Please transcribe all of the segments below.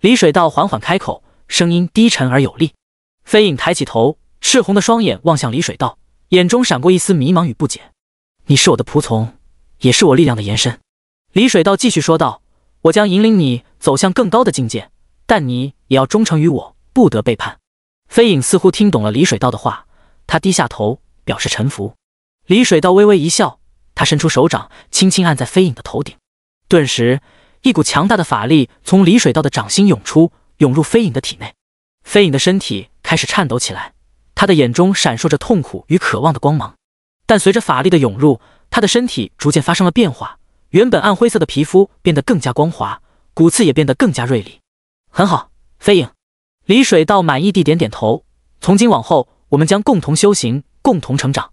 李水道缓缓开口，声音低沉而有力。飞影抬起头，赤红的双眼望向李水道，眼中闪过一丝迷茫与不解。你是我的仆从，也是我力量的延伸。李水道继续说道：“我将引领你走向更高的境界，但你也要忠诚于我，不得背叛。”飞影似乎听懂了李水道的话，他低下头表示臣服。李水道微微一笑，他伸出手掌，轻轻按在飞影的头顶，顿时。一股强大的法力从李水道的掌心涌出，涌入飞影的体内。飞影的身体开始颤抖起来，他的眼中闪烁着痛苦与渴望的光芒。但随着法力的涌入，他的身体逐渐发生了变化，原本暗灰色的皮肤变得更加光滑，骨刺也变得更加锐利。很好，飞影。李水道满意地点点头。从今往后，我们将共同修行，共同成长。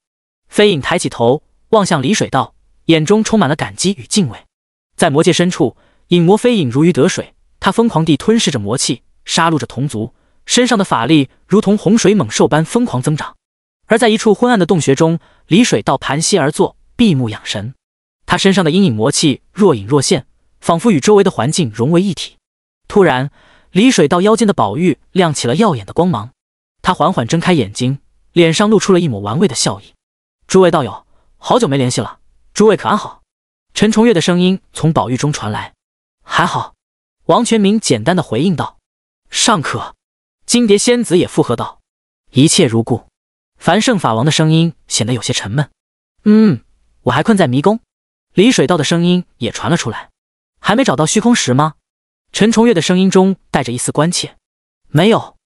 飞影抬起头望向李水道，眼中充满了感激与敬畏。在魔界深处。影魔飞影如鱼得水，他疯狂地吞噬着魔气，杀戮着同族，身上的法力如同洪水猛兽般疯狂增长。而在一处昏暗的洞穴中，李水道盘膝而坐，闭目养神。他身上的阴影魔气若隐若现，仿佛与周围的环境融为一体。突然，李水道腰间的宝玉亮起了耀眼的光芒，他缓缓睁开眼睛，脸上露出了一抹玩味的笑意。诸位道友，好久没联系了，诸位可安好？陈重月的声音从宝玉中传来。还好，王全明简单的回应道：“尚可。”金蝶仙子也附和道：“一切如故。”凡圣法王的声音显得有些沉闷。“嗯，我还困在迷宫。”李水道的声音也传了出来。“还没找到虚空石吗？”陈重月的声音中带着一丝关切。“没有。”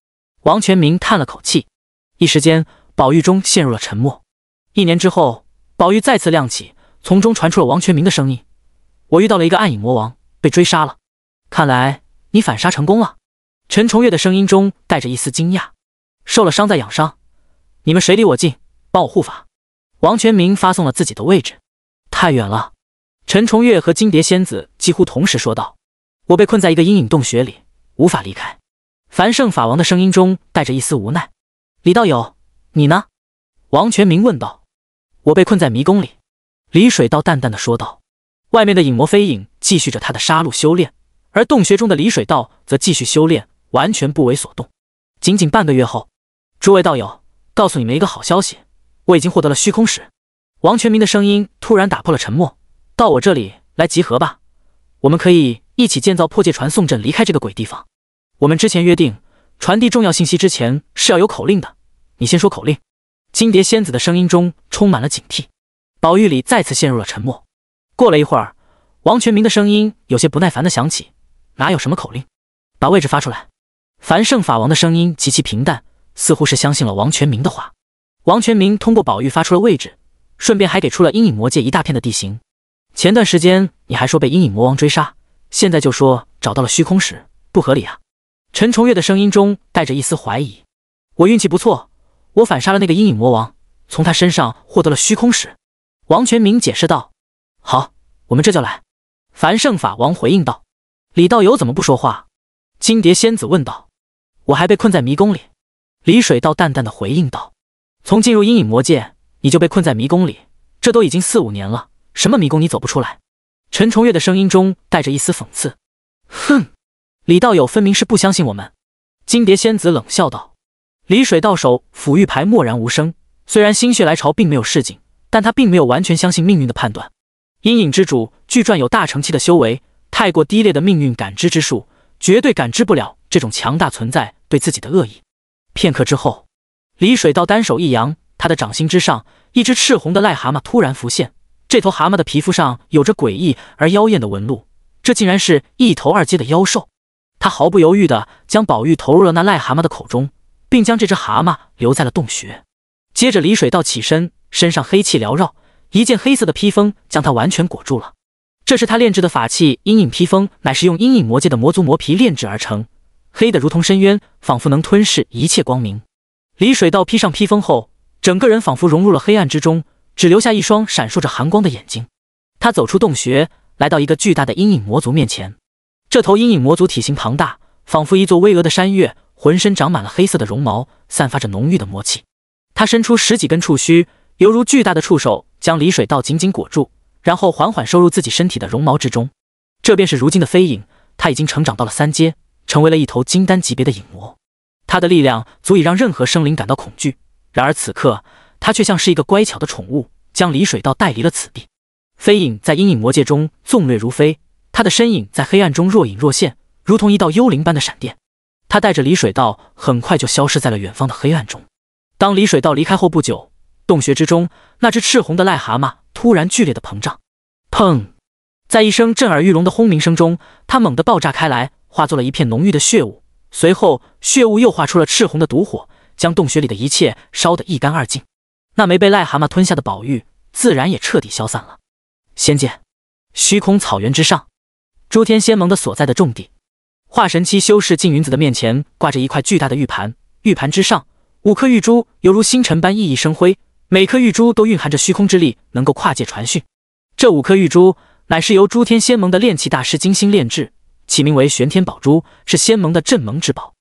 王全明叹了口气。一时间，宝玉中陷入了沉默。一年之后，宝玉再次亮起，从中传出了王全明的声音：“我遇到了一个暗影魔王。”被追杀了，看来你反杀成功了。陈重月的声音中带着一丝惊讶。受了伤在养伤，你们谁离我近，帮我护法。王全明发送了自己的位置。太远了。陈重月和金蝶仙子几乎同时说道：“我被困在一个阴影洞穴里，无法离开。”凡圣法王的声音中带着一丝无奈。李道友，你呢？王全明问道。我被困在迷宫里。李水道淡淡的说道。外面的影魔飞影继续着他的杀戮修炼，而洞穴中的李水道则继续修炼，完全不为所动。仅仅半个月后，诸位道友，告诉你们一个好消息，我已经获得了虚空石。王全明的声音突然打破了沉默：“到我这里来集合吧，我们可以一起建造破界传送阵，离开这个鬼地方。我们之前约定，传递重要信息之前是要有口令的。你先说口令。”金蝶仙子的声音中充满了警惕。宝玉里再次陷入了沉默。过了一会儿，王全明的声音有些不耐烦的响起：“哪有什么口令，把位置发出来。”凡圣法王的声音极其平淡，似乎是相信了王全明的话。王全明通过宝玉发出了位置，顺便还给出了阴影魔界一大片的地形。前段时间你还说被阴影魔王追杀，现在就说找到了虚空石，不合理啊！陈重月的声音中带着一丝怀疑：“我运气不错，我反杀了那个阴影魔王，从他身上获得了虚空石。”王全明解释道。好，我们这就来。凡圣法王回应道：“李道友怎么不说话？”金蝶仙子问道：“我还被困在迷宫里。”李水道淡淡的回应道：“从进入阴影魔界，你就被困在迷宫里，这都已经四五年了，什么迷宫你走不出来？”陈重月的声音中带着一丝讽刺：“哼，李道友分明是不相信我们。”金蝶仙子冷笑道：“李水道手抚玉牌默然无声，虽然心血来潮并没有示警，但他并没有完全相信命运的判断。”阴影之主据传有大成期的修为，太过低劣的命运感知之术，绝对感知不了这种强大存在对自己的恶意。片刻之后，李水道单手一扬，他的掌心之上，一只赤红的癞蛤蟆突然浮现。这头蛤蟆的皮肤上有着诡异而妖艳的纹路，这竟然是一头二阶的妖兽。他毫不犹豫地将宝玉投入了那癞蛤蟆的口中，并将这只蛤蟆留在了洞穴。接着，李水道起身，身上黑气缭绕。一件黑色的披风将他完全裹住了，这是他炼制的法器阴影披风，乃是用阴影魔界的魔族魔皮炼制而成，黑的如同深渊，仿佛能吞噬一切光明。李水道披上披风后，整个人仿佛融入了黑暗之中，只留下一双闪烁着寒光的眼睛。他走出洞穴，来到一个巨大的阴影魔族面前。这头阴影魔族体型庞大，仿佛一座巍峨的山岳，浑身长满了黑色的绒毛，散发着浓郁的魔气。他伸出十几根触须。犹如巨大的触手将李水道紧紧裹住，然后缓缓收入自己身体的绒毛之中。这便是如今的飞影，他已经成长到了三阶，成为了一头金丹级别的影魔。他的力量足以让任何生灵感到恐惧。然而此刻，他却像是一个乖巧的宠物，将李水道带离了此地。飞影在阴影魔界中纵掠如飞，他的身影在黑暗中若隐若现，如同一道幽灵般的闪电。他带着李水道很快就消失在了远方的黑暗中。当李水道离开后不久，洞穴之中那只赤红的癞蛤蟆突然剧烈的膨胀，砰！在一声震耳欲聋的轰鸣声中，它猛地爆炸开来，化作了一片浓郁的血雾。随后，血雾又化出了赤红的毒火，将洞穴里的一切烧得一干二净。那枚被癞蛤蟆吞下的宝玉，自然也彻底消散了。仙界，虚空草原之上，诸天仙盟的所在的重地，化神期修士静云子的面前挂着一块巨大的玉盘，玉盘之上五颗玉珠犹如星辰般熠熠生辉，每颗玉珠都蕴含着虚空之力，能够跨界传讯。这五颗玉珠乃是由诸天仙盟的炼器大师精心炼制，起名为玄天宝珠，是仙盟的镇盟之宝。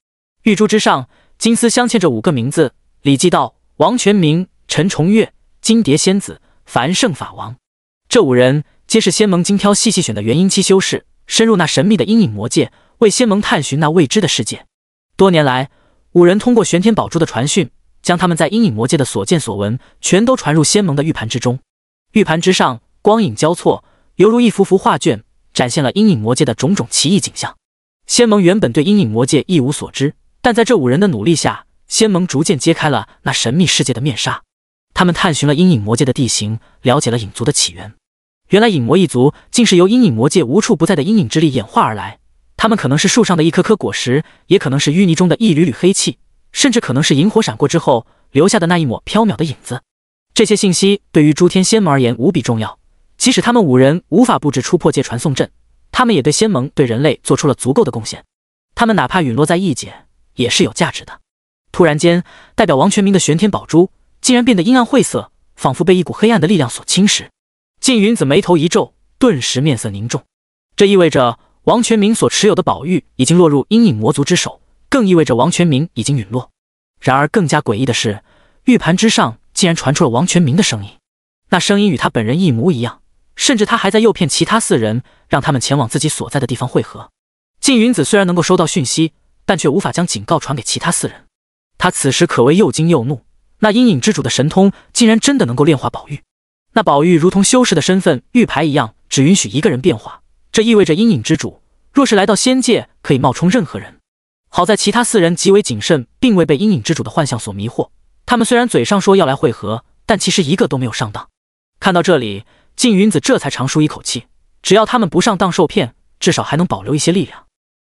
玉珠之上金丝镶嵌着五个名字：李继道、王全明、陈重月、金蝶仙子、繁盛法王。这五人皆是仙盟精挑细细选的元婴期修士，深入那神秘的阴影魔界，为仙盟探寻那未知的世界。多年来，五人通过玄天宝珠的传讯，将他们在阴影魔界的所见所闻，全都传入仙盟的玉盘之中。玉盘之上，光影交错，犹如一幅幅画卷，展现了阴影魔界的种种奇异景象。仙盟原本对阴影魔界一无所知，但在这五人的努力下，仙盟逐渐揭开了那神秘世界的面纱。他们探寻了阴影魔界的地形，了解了影族的起源。原来影魔一族竟是由阴影魔界无处不在的阴影之力演化而来，他们可能是树上的一颗颗果实，也可能是淤泥中的一缕缕黑气，甚至可能是萤火闪过之后留下的那一抹飘渺的影子。这些信息对于诸天仙盟而言无比重要，即使他们五人无法布置出破界传送阵，他们也对仙盟对人类做出了足够的贡献。他们哪怕陨落在异界，也是有价值的。突然间，代表王全明的玄天宝珠竟然变得阴暗晦涩，仿佛被一股黑暗的力量所侵蚀。静云子眉头一皱，顿时面色凝重。这意味着王全明所持有的宝玉已经落入阴影魔族之手，更意味着王全明已经陨落。然而，更加诡异的是，玉盘之上竟然传出了王全明的声音。那声音与他本人一模一样，甚至他还在诱骗其他四人，让他们前往自己所在的地方汇合。静云子虽然能够收到讯息，但却无法将警告传给其他四人。他此时可谓又惊又怒。那阴影之主的神通，竟然真的能够炼化宝玉。那宝玉如同修士的身份玉牌一样，只允许一个人变化。这意味着阴影之主若是来到仙界，可以冒充任何人。好在其他四人极为谨慎，并未被阴影之主的幻象所迷惑。他们虽然嘴上说要来会合，但其实一个都没有上当。看到这里，静云子这才长舒一口气。只要他们不上当受骗，至少还能保留一些力量。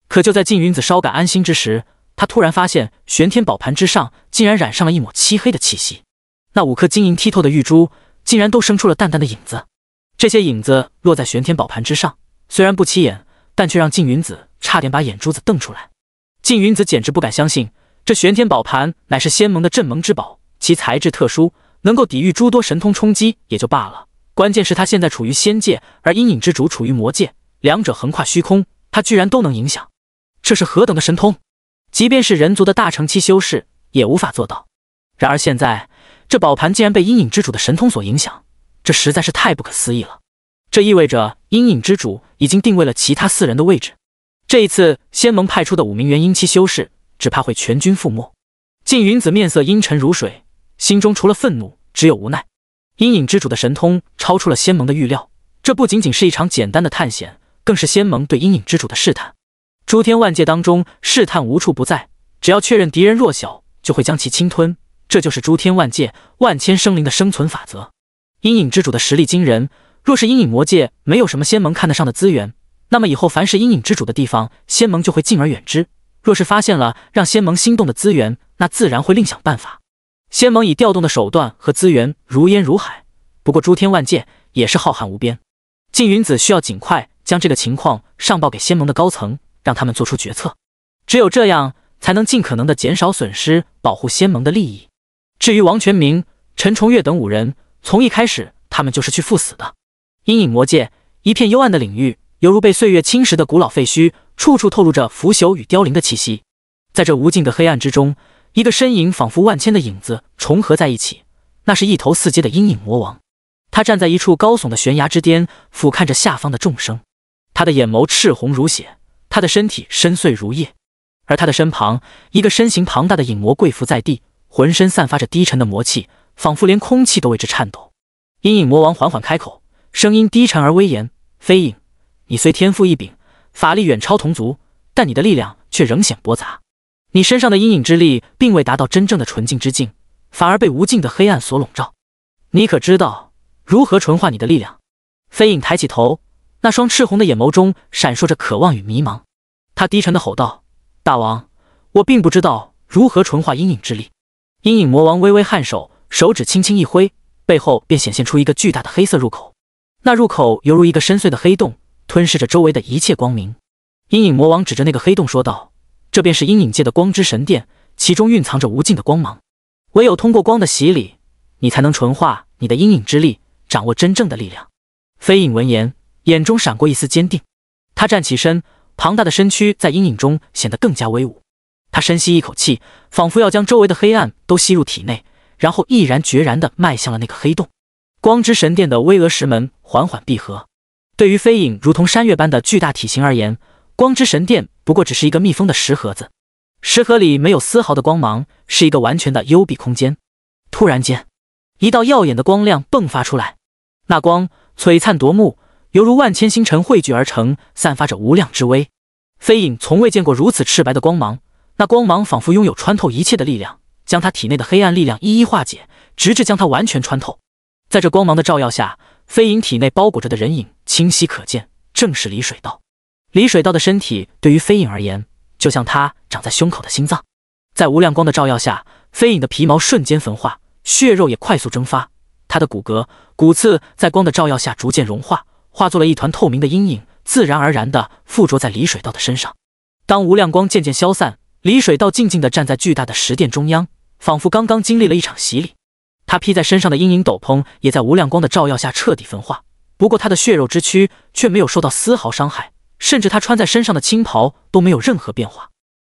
可就在静云子稍感安心之时，他突然发现玄天宝盘之上竟然染上了一抹漆黑的气息。那五颗晶莹剔透的玉珠。竟然都生出了淡淡的影子，这些影子落在玄天宝盘之上，虽然不起眼，但却让静云子差点把眼珠子瞪出来。静云子简直不敢相信，这玄天宝盘乃是仙盟的镇盟之宝，其材质特殊，能够抵御诸多神通冲击也就罢了，关键是他现在处于仙界，而阴影之主处于魔界，两者横跨虚空，他居然都能影响，这是何等的神通？即便是人族的大成期修士也无法做到。然而现在。这宝盘竟然被阴影之主的神通所影响，这实在是太不可思议了。这意味着阴影之主已经定位了其他四人的位置。这一次，仙盟派出的五名元婴期修士，只怕会全军覆没。静云子面色阴沉如水，心中除了愤怒，只有无奈。阴影之主的神通超出了仙盟的预料，这不仅仅是一场简单的探险，更是仙盟对阴影之主的试探。诸天万界当中，试探无处不在，只要确认敌人弱小，就会将其侵吞。这就是诸天万界万千生灵的生存法则。阴影之主的实力惊人，若是阴影魔界没有什么仙盟看得上的资源，那么以后凡是阴影之主的地方，仙盟就会敬而远之。若是发现了让仙盟心动的资源，那自然会另想办法。仙盟已调动的手段和资源如烟如海，不过诸天万界也是浩瀚无边。静云子需要尽快将这个情况上报给仙盟的高层，让他们做出决策。只有这样，才能尽可能的减少损失，保护仙盟的利益。至于王全明、陈重月等五人，从一开始他们就是去赴死的。阴影魔界一片幽暗的领域，犹如被岁月侵蚀的古老废墟，处处透露着腐朽与凋零的气息。在这无尽的黑暗之中，一个身影仿佛万千的影子重合在一起，那是一头四阶的阴影魔王。他站在一处高耸的悬崖之巅，俯瞰着下方的众生。他的眼眸赤红如血，他的身体深邃如夜，而他的身旁，一个身形庞大的影魔跪伏在地，浑身散发着低沉的魔气，仿佛连空气都为之颤抖。阴影魔王缓缓开口，声音低沉而威严：“飞影，你虽天赋异禀，法力远超同族，但你的力量却仍显驳杂。你身上的阴影之力并未达到真正的纯净之境，反而被无尽的黑暗所笼罩。你可知道如何纯化你的力量？”飞影抬起头，那双赤红的眼眸中闪烁着渴望与迷茫。他低沉的吼道。大王，我并不知道如何纯化阴影之力。阴影魔王微微颔首，手指轻轻一挥，背后便显现出一个巨大的黑色入口。那入口犹如一个深邃的黑洞，吞噬着周围的一切光明。阴影魔王指着那个黑洞说道：“这便是阴影界的光之神殿，其中蕴藏着无尽的光芒。唯有通过光的洗礼，你才能纯化你的阴影之力，掌握真正的力量。”飞影闻言，眼中闪过一丝坚定。他站起身。庞大的身躯在阴影中显得更加威武。他深吸一口气，仿佛要将周围的黑暗都吸入体内，然后毅然决然地迈向了那个黑洞。光之神殿的巍峨石门缓缓闭合。对于飞影如同山岳般的巨大体型而言，光之神殿不过只是一个密封的石盒子，石盒里没有丝毫的光芒，是一个完全的幽闭空间。突然间，一道耀眼的光亮迸发出来，那光璀璨夺目。犹如万千星辰汇聚而成，散发着无量之威。飞影从未见过如此赤白的光芒，那光芒仿佛拥有穿透一切的力量，将他体内的黑暗力量一一化解，直至将他完全穿透。在这光芒的照耀下，飞影体内包裹着的人影清晰可见，正是李水道。李水道的身体对于飞影而言，就像他长在胸口的心脏。在无量光的照耀下，飞影的皮毛瞬间焚化，血肉也快速蒸发，他的骨骼、骨刺在光的照耀下逐渐融化。化作了一团透明的阴影，自然而然地附着在李水道的身上。当无量光渐渐消散，李水道静静地站在巨大的石殿中央，仿佛刚刚经历了一场洗礼。他披在身上的阴影斗篷也在无量光的照耀下彻底焚化，不过他的血肉之躯却没有受到丝毫伤害，甚至他穿在身上的青袍都没有任何变化。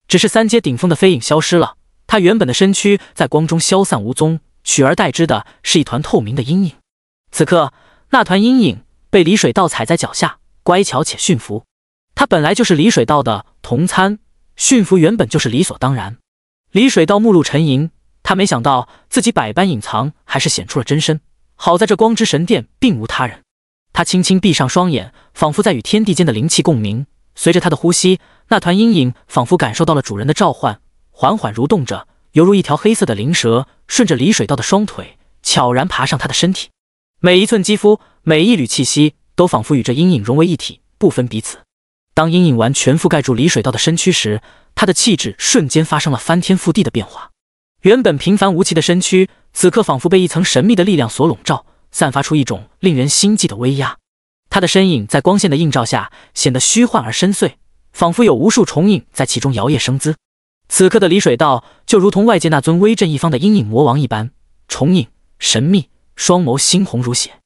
只是三阶顶峰的飞影消失了，他原本的身躯在光中消散无踪，取而代之的是一团透明的阴影。此刻，那团阴影。被李水道踩在脚下，乖巧且驯服。他本来就是李水道的同参，驯服原本就是理所当然。李水道目露沉吟，他没想到自己百般隐藏，还是显出了真身。好在这光之神殿并无他人。他轻轻闭上双眼，仿佛在与天地间的灵气共鸣。随着他的呼吸，那团阴影仿佛感受到了主人的召唤，缓缓蠕动着，犹如一条黑色的灵蛇，顺着李水道的双腿，悄然爬上他的身体。每一寸肌肤，每一缕气息，都仿佛与这阴影融为一体，不分彼此。当阴影完全覆盖住李水道的身躯时，他的气质瞬间发生了翻天覆地的变化。原本平凡无奇的身躯，此刻仿佛被一层神秘的力量所笼罩，散发出一种令人心悸的威压。他的身影在光线的映照下显得虚幻而深邃，仿佛有无数重影在其中摇曳生姿。此刻的李水道就如同外界那尊威震一方的阴影魔王一般，重影神秘。双眸猩红如血，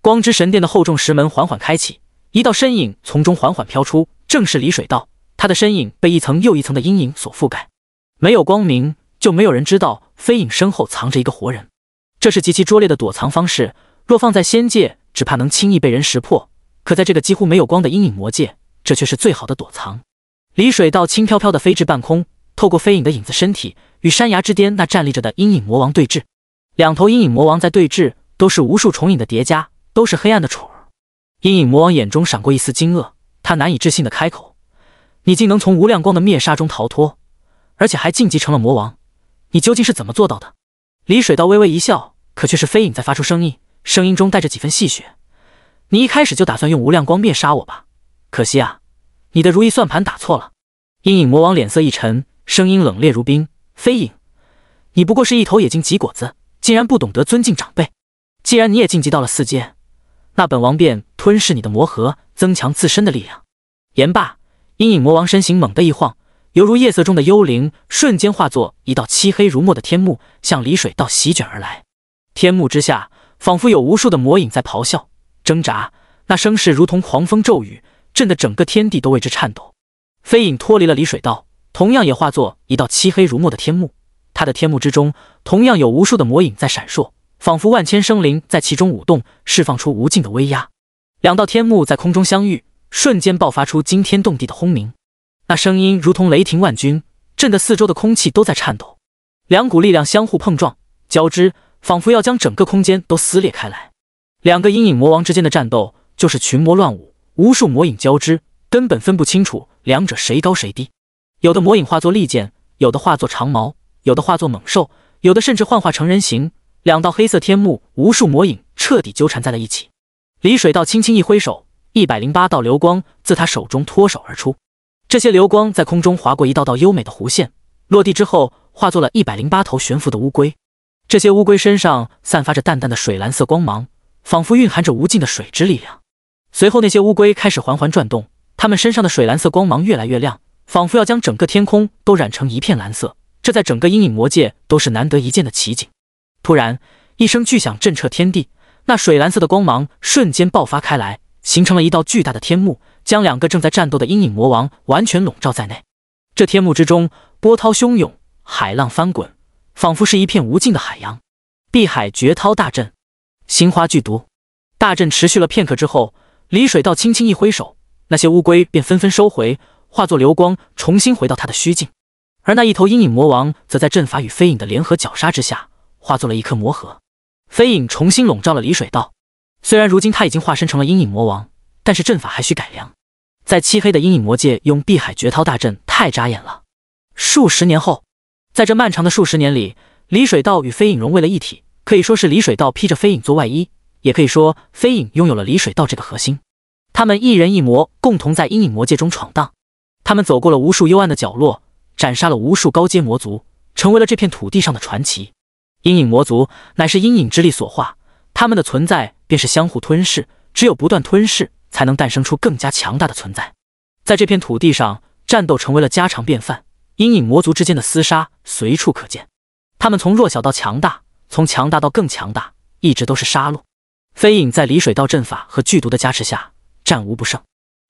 光之神殿的厚重石门缓缓开启，一道身影从中缓缓飘出，正是李水道。他的身影被一层又一层的阴影所覆盖，没有光明，就没有人知道飞影身后藏着一个活人。这是极其拙劣的躲藏方式，若放在仙界，只怕能轻易被人识破。可在这个几乎没有光的阴影魔界，这却是最好的躲藏。李水道轻飘飘的飞至半空，透过飞影的影子身体，与山崖之巅那站立着的阴影魔王对峙。两头阴影魔王在对峙。都是无数重影的叠加，都是黑暗的宠儿。阴影魔王眼中闪过一丝惊愕，他难以置信的开口：“你竟能从无量光的灭杀中逃脱，而且还晋级成了魔王，你究竟是怎么做到的？”李水道微微一笑，可却是飞影在发出声音，声音中带着几分戏谑：“你一开始就打算用无量光灭杀我吧？可惜啊，你的如意算盘打错了。”阴影魔王脸色一沉，声音冷冽如冰：“飞影，你不过是一头野径棘果子，竟然不懂得尊敬长辈。”既然你也晋级到了四阶，那本王便吞噬你的魔核，增强自身的力量。言罢，阴影魔王身形猛地一晃，犹如夜色中的幽灵，瞬间化作一道漆黑如墨的天幕，向李水道席卷而来。天幕之下，仿佛有无数的魔影在咆哮、挣扎，那声势如同狂风骤雨，震得整个天地都为之颤抖。飞影脱离了李水道，同样也化作一道漆黑如墨的天幕，他的天幕之中，同样有无数的魔影在闪烁。仿佛万千生灵在其中舞动，释放出无尽的威压。两道天幕在空中相遇，瞬间爆发出惊天动地的轰鸣。那声音如同雷霆万钧，震得四周的空气都在颤抖。两股力量相互碰撞、交织，仿佛要将整个空间都撕裂开来。两个阴影魔王之间的战斗就是群魔乱舞，无数魔影交织，根本分不清楚两者谁高谁低。有的魔影化作利剑，有的化作长矛，有的化作猛兽，有的甚至幻化成人形。两道黑色天幕，无数魔影彻底纠缠在了一起。李水道轻轻一挥手，一百零八道流光自他手中脱手而出。这些流光在空中划过一道道优美的弧线，落地之后化作了一百零八头悬浮的乌龟。这些乌龟身上散发着淡淡的水蓝色光芒。仿佛蕴含着无尽的水之力量。随后，那些乌龟开始缓缓转动，它们身上的水蓝色光芒越来越亮，仿佛要将整个天空都染成一片蓝色。这在整个阴影魔界都是难得一见的奇景。突然，一声巨响震彻天地，那水蓝色的光芒瞬间爆发开来，形成了一道巨大的天幕，将两个正在战斗的阴影魔王完全笼罩在内。这天幕之中，波涛汹涌，海浪翻滚，仿佛是一片无尽的海洋。碧海绝涛大阵。心花剧毒，大阵持续了片刻之后，李水道轻轻一挥手，那些乌龟便纷纷收回，化作流光，重新回到他的虚境。而那一头阴影魔王则在阵法与飞影的联合绞杀之下，化作了一颗魔核。飞影重新笼罩了李水道。虽然如今他已经化身成了阴影魔王，但是阵法还需改良。在漆黑的阴影魔界用碧海绝涛大阵太扎眼了。数十年后，在这漫长的数十年里，李水道与飞影融为了一体。可以说是李水道披着飞影做外衣，也可以说飞影拥有了李水道这个核心。他们一人一魔，共同在阴影魔界中闯荡。他们走过了无数幽暗的角落，斩杀了无数高阶魔族，成为了这片土地上的传奇。阴影魔族乃是阴影之力所化，他们的存在便是相互吞噬，只有不断吞噬，才能诞生出更加强大的存在。在这片土地上，战斗成为了家常便饭，阴影魔族之间的厮杀随处可见。他们从弱小到强大。从强大到更强大，一直都是杀戮。飞影在离水道阵法和剧毒的加持下，战无不胜。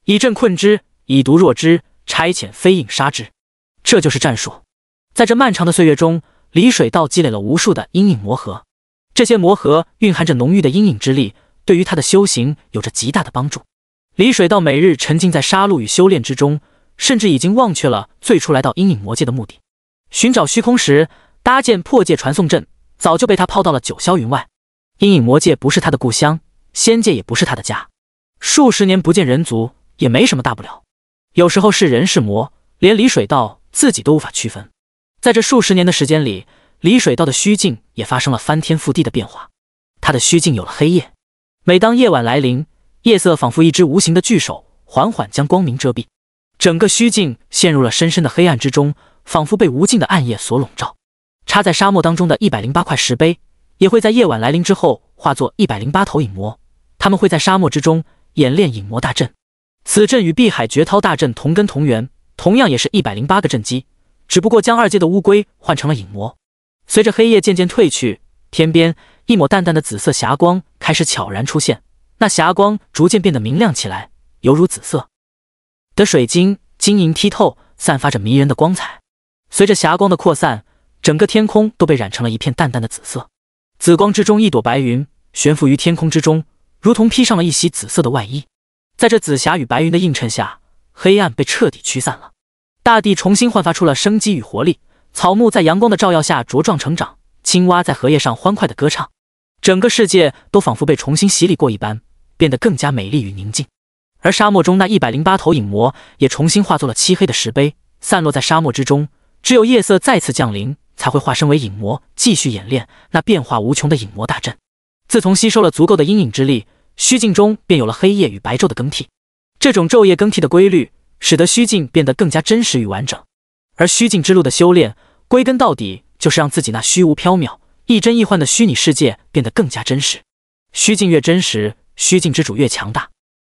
以阵困之，以毒弱之，差遣飞影杀之，这就是战术。在这漫长的岁月中，离水道积累了无数的阴影魔核，这些魔核蕴含着浓郁的阴影之力，对于他的修行有着极大的帮助。李水道每日沉浸在杀戮与修炼之中，甚至已经忘却了最初来到阴影魔界的目的。寻找虚空时，搭建破界传送阵。早就被他抛到了九霄云外，阴影魔界不是他的故乡，仙界也不是他的家。数十年不见人族，也没什么大不了。有时候是人是魔，连李水道自己都无法区分。在这数十年的时间里，李水道的虚境也发生了翻天覆地的变化。他的虚境有了黑夜，每当夜晚来临，夜色仿佛一只无形的巨手，缓缓将光明遮蔽，整个虚境陷入了深深的黑暗之中，仿佛被无尽的暗夜所笼罩。插在沙漠当中的一百零八块石碑，也会在夜晚来临之后化作一百零八头影魔。他们会在沙漠之中演练影魔大阵。此阵与碧海绝涛大阵同根同源，同样也是一百零八个阵基，只不过将二阶的乌龟换成了影魔。随着黑夜渐渐褪去，天边一抹淡淡的紫色霞光开始悄然出现。那霞光逐渐变得明亮起来，犹如紫色的水晶，晶莹剔透，散发着迷人的光彩。随着霞光的扩散。整个天空都被染成了一片淡淡的紫色，紫光之中，一朵白云悬浮于天空之中，如同披上了一袭紫色的外衣。在这紫霞与白云的映衬下，黑暗被彻底驱散了，大地重新焕发出了生机与活力。草木在阳光的照耀下茁壮成长，青蛙在荷叶上欢快的歌唱，整个世界都仿佛被重新洗礼过一般，变得更加美丽与宁静。而沙漠中那一百零八头影魔也重新化作了漆黑的石碑，散落在沙漠之中。只有夜色再次降临。才会化身为影魔，继续演练那变化无穷的影魔大阵。自从吸收了足够的阴影之力，虚境中便有了黑夜与白昼的更替。这种昼夜更替的规律，使得虚境变得更加真实与完整。而虚境之路的修炼，归根到底就是让自己那虚无缥缈、亦真亦幻的虚拟世界变得更加真实。虚境越真实，虚境之主越强大。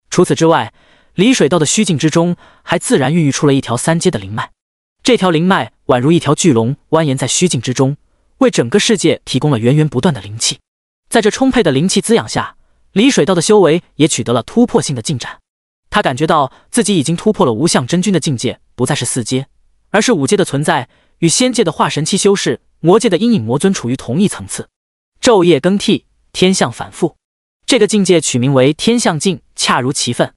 除此之外，离水道的虚境之中，还自然孕育出了一条三阶的灵脉。这条灵脉宛如一条巨龙，蜿蜒在虚境之中，为整个世界提供了源源不断的灵气。在这充沛的灵气滋养下，李水道的修为也取得了突破性的进展。他感觉到自己已经突破了无相真君的境界，不再是四阶，而是五阶的存在，与仙界的化神期修士、魔界的阴影魔尊处于同一层次。昼夜更替，天象反复，这个境界取名为天象境，恰如其分。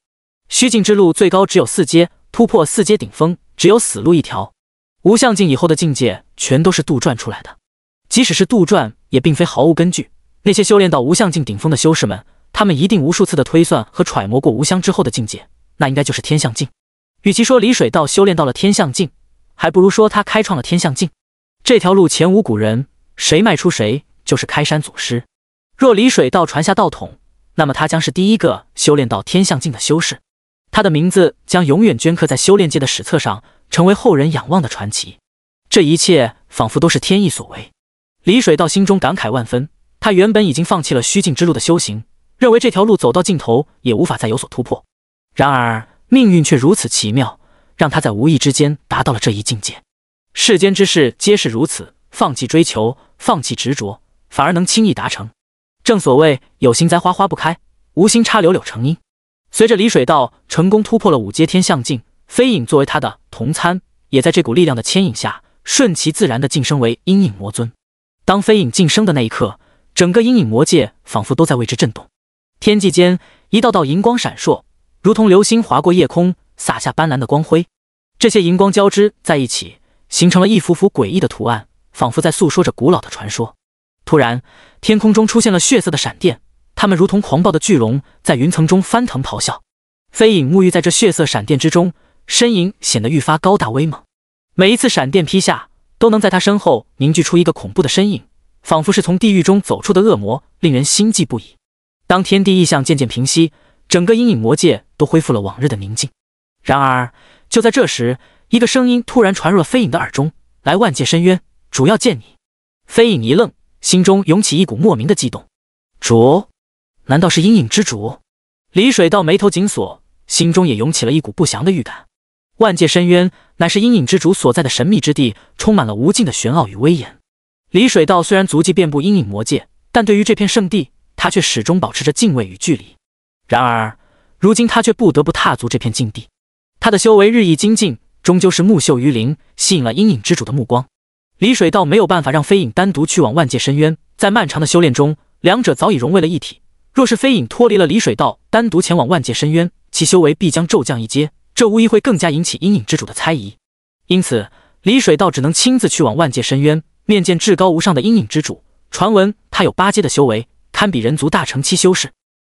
虚境之路最高只有四阶，突破四阶顶峰，只有死路一条。无相境以后的境界全都是杜撰出来的，即使是杜撰，也并非毫无根据。那些修炼到无相境顶峰的修士们，他们一定无数次的推算和揣摩过无相之后的境界，那应该就是天象境。与其说李水道修炼到了天象境，还不如说他开创了天象境。这条路前无古人，谁迈出谁就是开山祖师。若李水道传下道统，那么他将是第一个修炼到天象境的修士，他的名字将永远镌刻在修炼界的史册上，成为后人仰望的传奇。这一切仿佛都是天意所为。李水道心中感慨万分。他原本已经放弃了虚境之路的修行，认为这条路走到尽头也无法再有所突破。然而命运却如此奇妙，让他在无意之间达到了这一境界。世间之事皆是如此，放弃追求，放弃执着，反而能轻易达成。正所谓有心栽花花不开，无心插柳柳成荫。随着李水道成功突破了五阶天象境，飞影作为他的同参，也在这股力量的牵引下，顺其自然的晋升为阴影魔尊。当飞影晋升的那一刻，整个阴影魔界仿佛都在为之震动。天际间一道道银光闪烁，如同流星划过夜空，洒下斑斓的光辉。这些银光交织在一起。形成了一幅幅诡异的图案，仿佛在诉说着古老的传说。突然，天空中出现了血色的闪电，它们如同狂暴的巨龙，在云层中翻腾咆哮。飞影沐浴在这血色闪电之中，身影显得愈发高大威猛。每一次闪电劈下，都能在他身后凝聚出一个恐怖的身影，仿佛是从地狱中走出的恶魔，令人心悸不已。当天地异象渐渐平息，整个阴影魔界都恢复了往日的宁静。然而，就在这时，一个声音突然传入了飞影的耳中：“来万界深渊，主要见你。”飞影一愣，心中涌起一股莫名的悸动。主？难道是阴影之主？李水道眉头紧锁，心中也涌起了一股不祥的预感。万界深渊乃是阴影之主所在的神秘之地，充满了无尽的玄奥与威严。李水道虽然足迹遍布阴影魔界，但对于这片圣地，他却始终保持着敬畏与距离。然而，如今他却不得不踏足这片禁地。他的修为日益精进。终究是木秀于林，吸引了阴影之主的目光。李水道没有办法让飞影单独去往万界深渊，在漫长的修炼中，两者早已融为了一体。若是飞影脱离了李水道，单独前往万界深渊，其修为必将骤降一阶，这无疑会更加引起阴影之主的猜疑。因此，李水道只能亲自去往万界深渊，面见至高无上的阴影之主。传闻他有八阶的修为，堪比人族大成期修士。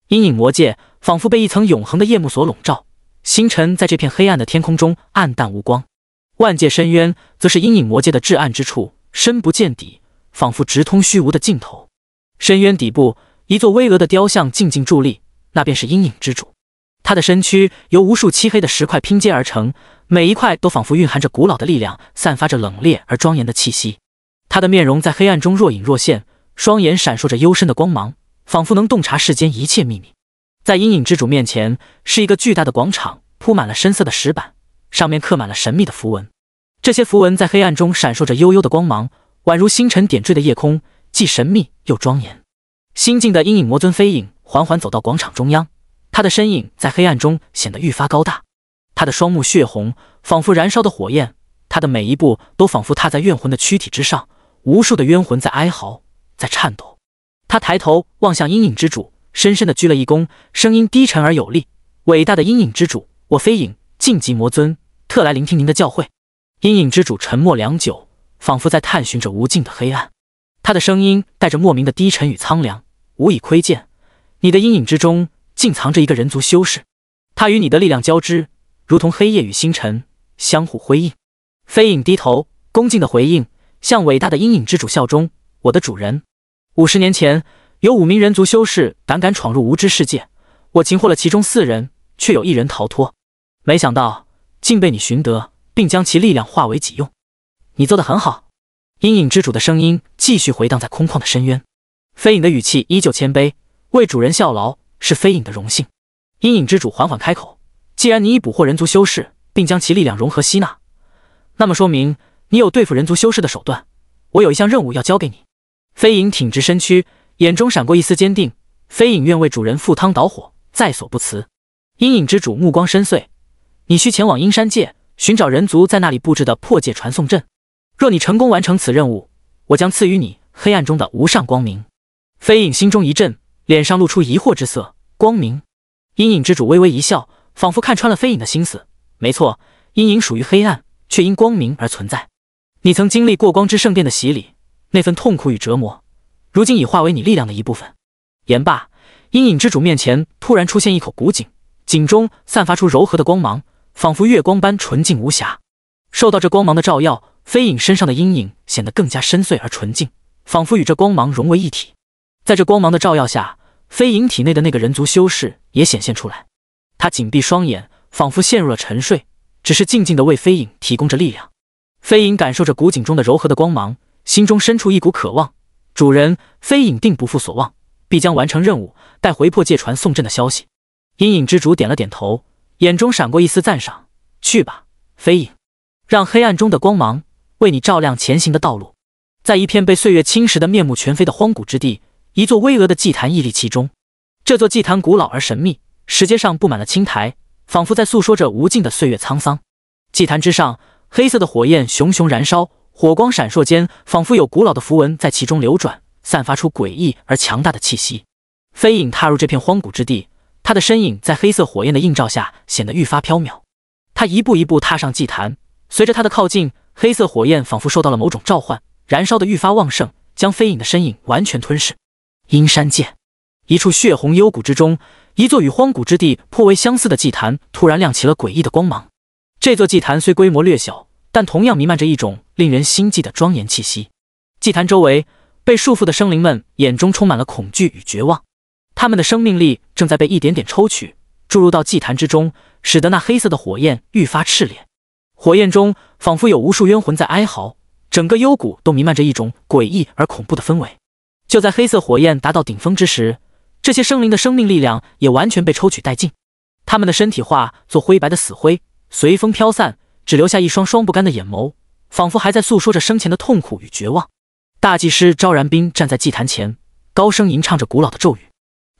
阴影魔界仿佛被一层永恒的夜幕所笼罩。星辰在这片黑暗的天空中暗淡无光，万界深渊则是阴影魔界的至暗之处，深不见底，仿佛直通虚无的尽头。深渊底部，一座巍峨的雕像静静伫立，那便是阴影之主。他的身躯由无数漆黑的石块拼接而成，每一块都仿佛蕴含着古老的力量，散发着冷冽而庄严的气息。他的面容在黑暗中若隐若现，双眼闪烁着幽深的光芒，仿佛能洞察世间一切秘密。在阴影之主面前，是一个巨大的广场，铺满了深色的石板，上面刻满了神秘的符文。这些符文在黑暗中闪烁着幽幽的光芒，宛如星辰点缀的夜空，既神秘又庄严。新晋的阴影魔尊飞影缓缓走到广场中央，他的身影在黑暗中显得愈发高大。他的双目血红，仿佛燃烧的火焰；他的每一步都仿佛踏在怨魂的躯体之上，无数的冤魂在哀嚎，在颤抖。他抬头望向阴影之主。深深的鞠了一躬，声音低沉而有力：“伟大的阴影之主，我飞影晋级魔尊，特来聆听您的教诲。”阴影之主沉默良久，仿佛在探寻着无尽的黑暗。他的声音带着莫名的低沉与苍凉：“无以窥见，你的阴影之中竟藏着一个人族修士，他与你的力量交织，如同黑夜与星辰相互辉映。”飞影低头，恭敬的回应，向伟大的阴影之主效忠：“我的主人，五十年前。”有五名人族修士胆敢闯入无知世界，我擒获了其中四人，却有一人逃脱。没想到竟被你寻得，并将其力量化为己用。你做得很好。阴影之主的声音继续回荡在空旷的深渊。飞影的语气依旧谦卑：“为主人效劳是飞影的荣幸。”阴影之主缓缓开口：“既然你已捕获人族修士，并将其力量融合吸纳，那么说明你有对付人族修士的手段。我有一项任务要交给你。”飞影挺直身躯。眼中闪过一丝坚定，飞影愿为主人赴汤蹈火，在所不辞。阴影之主目光深邃，你需前往阴山界，寻找人族在那里布置的破界传送阵。若你成功完成此任务，我将赐予你黑暗中的无上光明。飞影心中一震，脸上露出疑惑之色。光明？阴影之主微微一笑，仿佛看穿了飞影的心思。没错，阴影属于黑暗，却因光明而存在。你曾经历过光之圣殿的洗礼，那份痛苦与折磨，如今已化为你力量的一部分。”言罢，阴影之主面前突然出现一口古井，井中散发出柔和的光芒，仿佛月光般纯净无瑕。受到这光芒的照耀，飞影身上的阴影显得更加深邃而纯净，仿佛与这光芒融为一体。在这光芒的照耀下，飞影体内的那个人族修士也显现出来。他紧闭双眼，仿佛陷入了沉睡，只是静静的为飞影提供着力量。飞影感受着古井中的柔和的光芒，心中深处一股渴望。主人，飞影定不负所望，必将完成任务，带回破界传送阵的消息。阴影之主点了点头，眼中闪过一丝赞赏。去吧，飞影，让黑暗中的光芒为你照亮前行的道路。在一片被岁月侵蚀的面目全非的荒古之地。一座巍峨的祭坛屹立其中，这座祭坛古老而神秘，石阶上布满了青苔，仿佛在诉说着无尽的岁月沧桑。祭坛之上，黑色的火焰熊熊燃烧，火光闪烁间，仿佛有古老的符文在其中流转，散发出诡异而强大的气息。飞影踏入这片荒古之地，他的身影在黑色火焰的映照下显得愈发飘渺。他一步一步踏上祭坛，随着他的靠近，黑色火焰仿佛受到了某种召唤，燃烧的愈发旺盛，将飞影的身影完全吞噬。阴山界，一处血红幽谷之中，一座与荒古之地颇为相似的祭坛突然亮起了诡异的光芒。这座祭坛虽规模略小，但同样弥漫着一种令人心悸的庄严气息。祭坛周围，被束缚的生灵们眼中充满了恐惧与绝望，他们的生命力正在被一点点抽取，注入到祭坛之中，使得那黑色的火焰愈发炽烈。火焰中仿佛有无数冤魂在哀嚎，整个幽谷都弥漫着一种诡异而恐怖的氛围。就在黑色火焰达到顶峰之时，这些生灵的生命力量也完全被抽取殆尽，他们的身体化作灰白的死灰，随风飘散，只留下一双双不甘的眼眸，仿佛还在诉说着生前的痛苦与绝望。大祭师昭然冰站在祭坛前，高声吟唱着古老的咒语，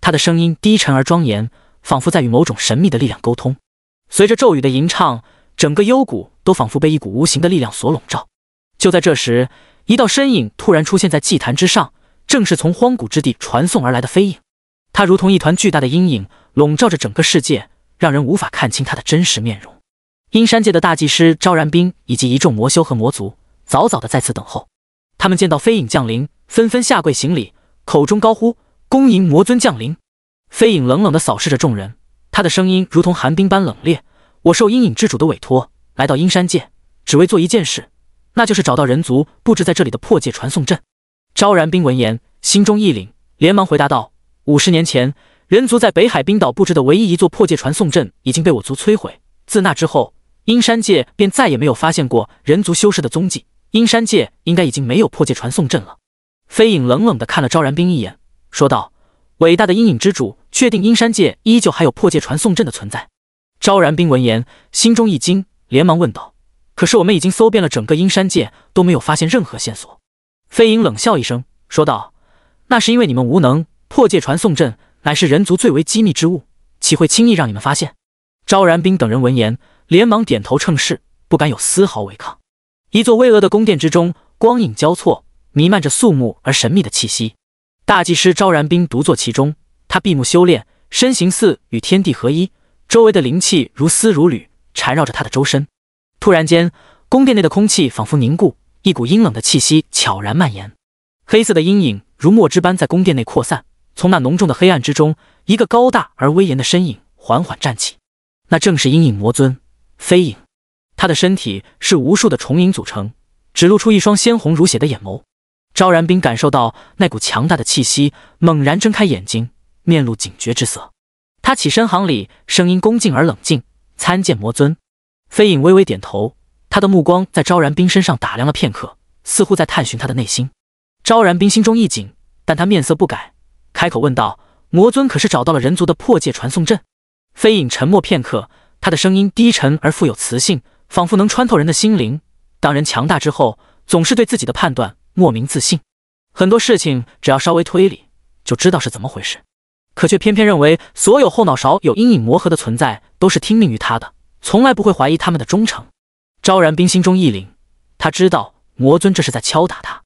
他的声音低沉而庄严，仿佛在与某种神秘的力量沟通。随着咒语的吟唱，整个幽谷都仿佛被一股无形的力量所笼罩。就在这时，一道身影突然出现在祭坛之上。正是从荒古之地传送而来的飞影，它如同一团巨大的阴影，笼罩着整个世界，让人无法看清它的真实面容。阴山界的大祭师昭然冰以及一众魔修和魔族早早的在此等候。他们见到飞影降临，纷纷下跪行礼，口中高呼：“恭迎魔尊降临！”飞影冷冷的扫视着众人，他的声音如同寒冰般冷冽：“我受阴影之主的委托，来到阴山界，只为做一件事，那就是找到人族布置在这里的破界传送阵。”昭然冰闻言，心中一凛，连忙回答道：“五十年前，人族在北海冰岛布置的唯一一座破界传送阵已经被我族摧毁。自那之后，阴山界便再也没有发现过人族修士的踪迹。阴山界应该已经没有破界传送阵了。”飞影冷冷地看了昭然冰一眼，说道：“伟大的阴影之主，确定阴山界依旧还有破界传送阵的存在？”昭然冰闻言，心中一惊，连忙问道：“可是我们已经搜遍了整个阴山界，都没有发现任何线索。”飞影冷笑一声，说道：“那是因为你们无能。破界传送阵乃是人族最为机密之物，岂会轻易让你们发现？”昭然冰等人闻言，连忙点头称是，不敢有丝毫违抗。一座巍峨的宫殿之中，光影交错，弥漫着肃穆而神秘的气息。大祭师昭然冰独坐其中，他闭目修炼，身形似与天地合一，周围的灵气如丝如缕，缠绕着他的周身。突然间，宫殿内的空气仿佛凝固。一股阴冷的气息悄然蔓延，黑色的阴影如墨汁般在宫殿内扩散。从那浓重的黑暗之中，一个高大而威严的身影缓缓站起，那正是阴影魔尊飞影。他的身体是无数的重影组成，只露出一双鲜红如血的眼眸。昭然冰感受到那股强大的气息，猛然睁开眼睛，面露警觉之色。他起身行礼，声音恭敬而冷静：“参见魔尊。”飞影微微点头。他的目光在昭然冰身上打量了片刻，似乎在探寻他的内心。昭然冰心中一紧，但他面色不改，开口问道：“魔尊可是找到了人族的破界传送阵？”飞影沉默片刻，他的声音低沉而富有磁性，仿佛能穿透人的心灵。当人强大之后，总是对自己的判断莫名自信，很多事情只要稍微推理就知道是怎么回事，可却偏偏认为所有后脑勺有阴影魔核的存在都是听命于他的，从来不会怀疑他们的忠诚。昭然冰心中一凛，他知道魔尊这是在敲打他。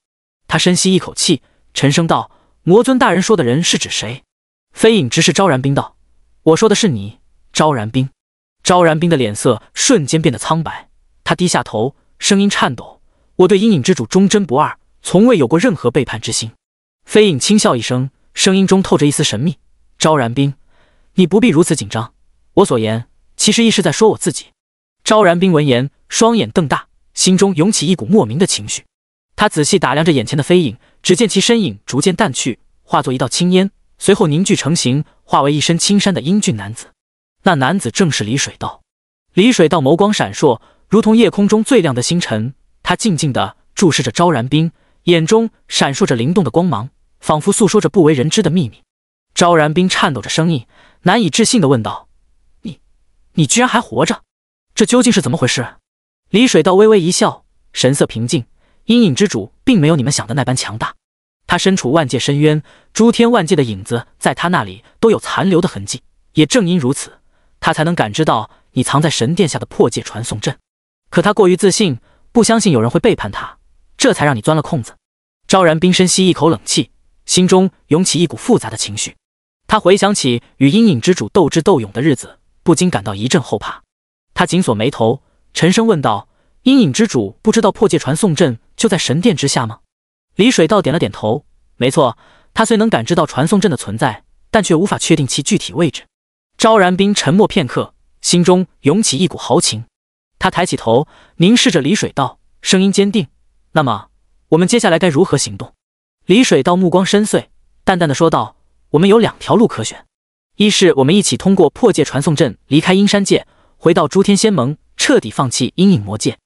他深吸一口气，沉声道：“魔尊大人说的人是指谁？”飞影直视昭然冰道：“我说的是你，昭然冰。”昭然冰的脸色瞬间变得苍白，他低下头，声音颤抖：“我对阴影之主忠贞不二，从未有过任何背叛之心。飞影轻笑一声，声音中透着一丝神秘：“昭然冰，你不必如此紧张。我所言，其实亦是在说我自己。”昭然冰闻言，双眼瞪大，心中涌起一股莫名的情绪。他仔细打量着眼前的飞影，只见其身影逐渐淡去，化作一道青烟，随后凝聚成形，化为一身青衫的英俊男子。那男子正是李水道。李水道眸光闪烁，如同夜空中最亮的星辰。他静静地注视着昭然冰，眼中闪烁着灵动的光芒，仿佛诉说着不为人知的秘密。昭然冰颤抖着声音，难以置信地问道：“你，你居然还活着？这究竟是怎么回事？”李水道微微一笑，神色平静。阴影之主并没有你们想的那般强大，他身处万界深渊，诸天万界的影子在他那里都有残留的痕迹。也正因如此，他才能感知到你藏在神殿下的破界传送阵。可他过于自信，不相信有人会背叛他，这才让你钻了空子。昭然冰深吸一口冷气，心中涌起一股复杂的情绪。他回想起与阴影之主斗智斗勇的日子，不禁感到一阵后怕。他紧锁眉头，沉声问道。阴影之主不知道破界传送阵就在神殿之下吗？李水道点了点头，没错，他虽能感知到传送阵的存在，但却无法确定其具体位置。昭然冰沉默片刻，心中涌起一股豪情。他抬起头，凝视着李水道，声音坚定：“那么，我们接下来该如何行动？”李水道目光深邃，淡淡的说道：“我们有两条路可选，一是我们一起通过破界传送阵离开阴山界，回到诸天仙盟，彻底放弃阴影魔界。”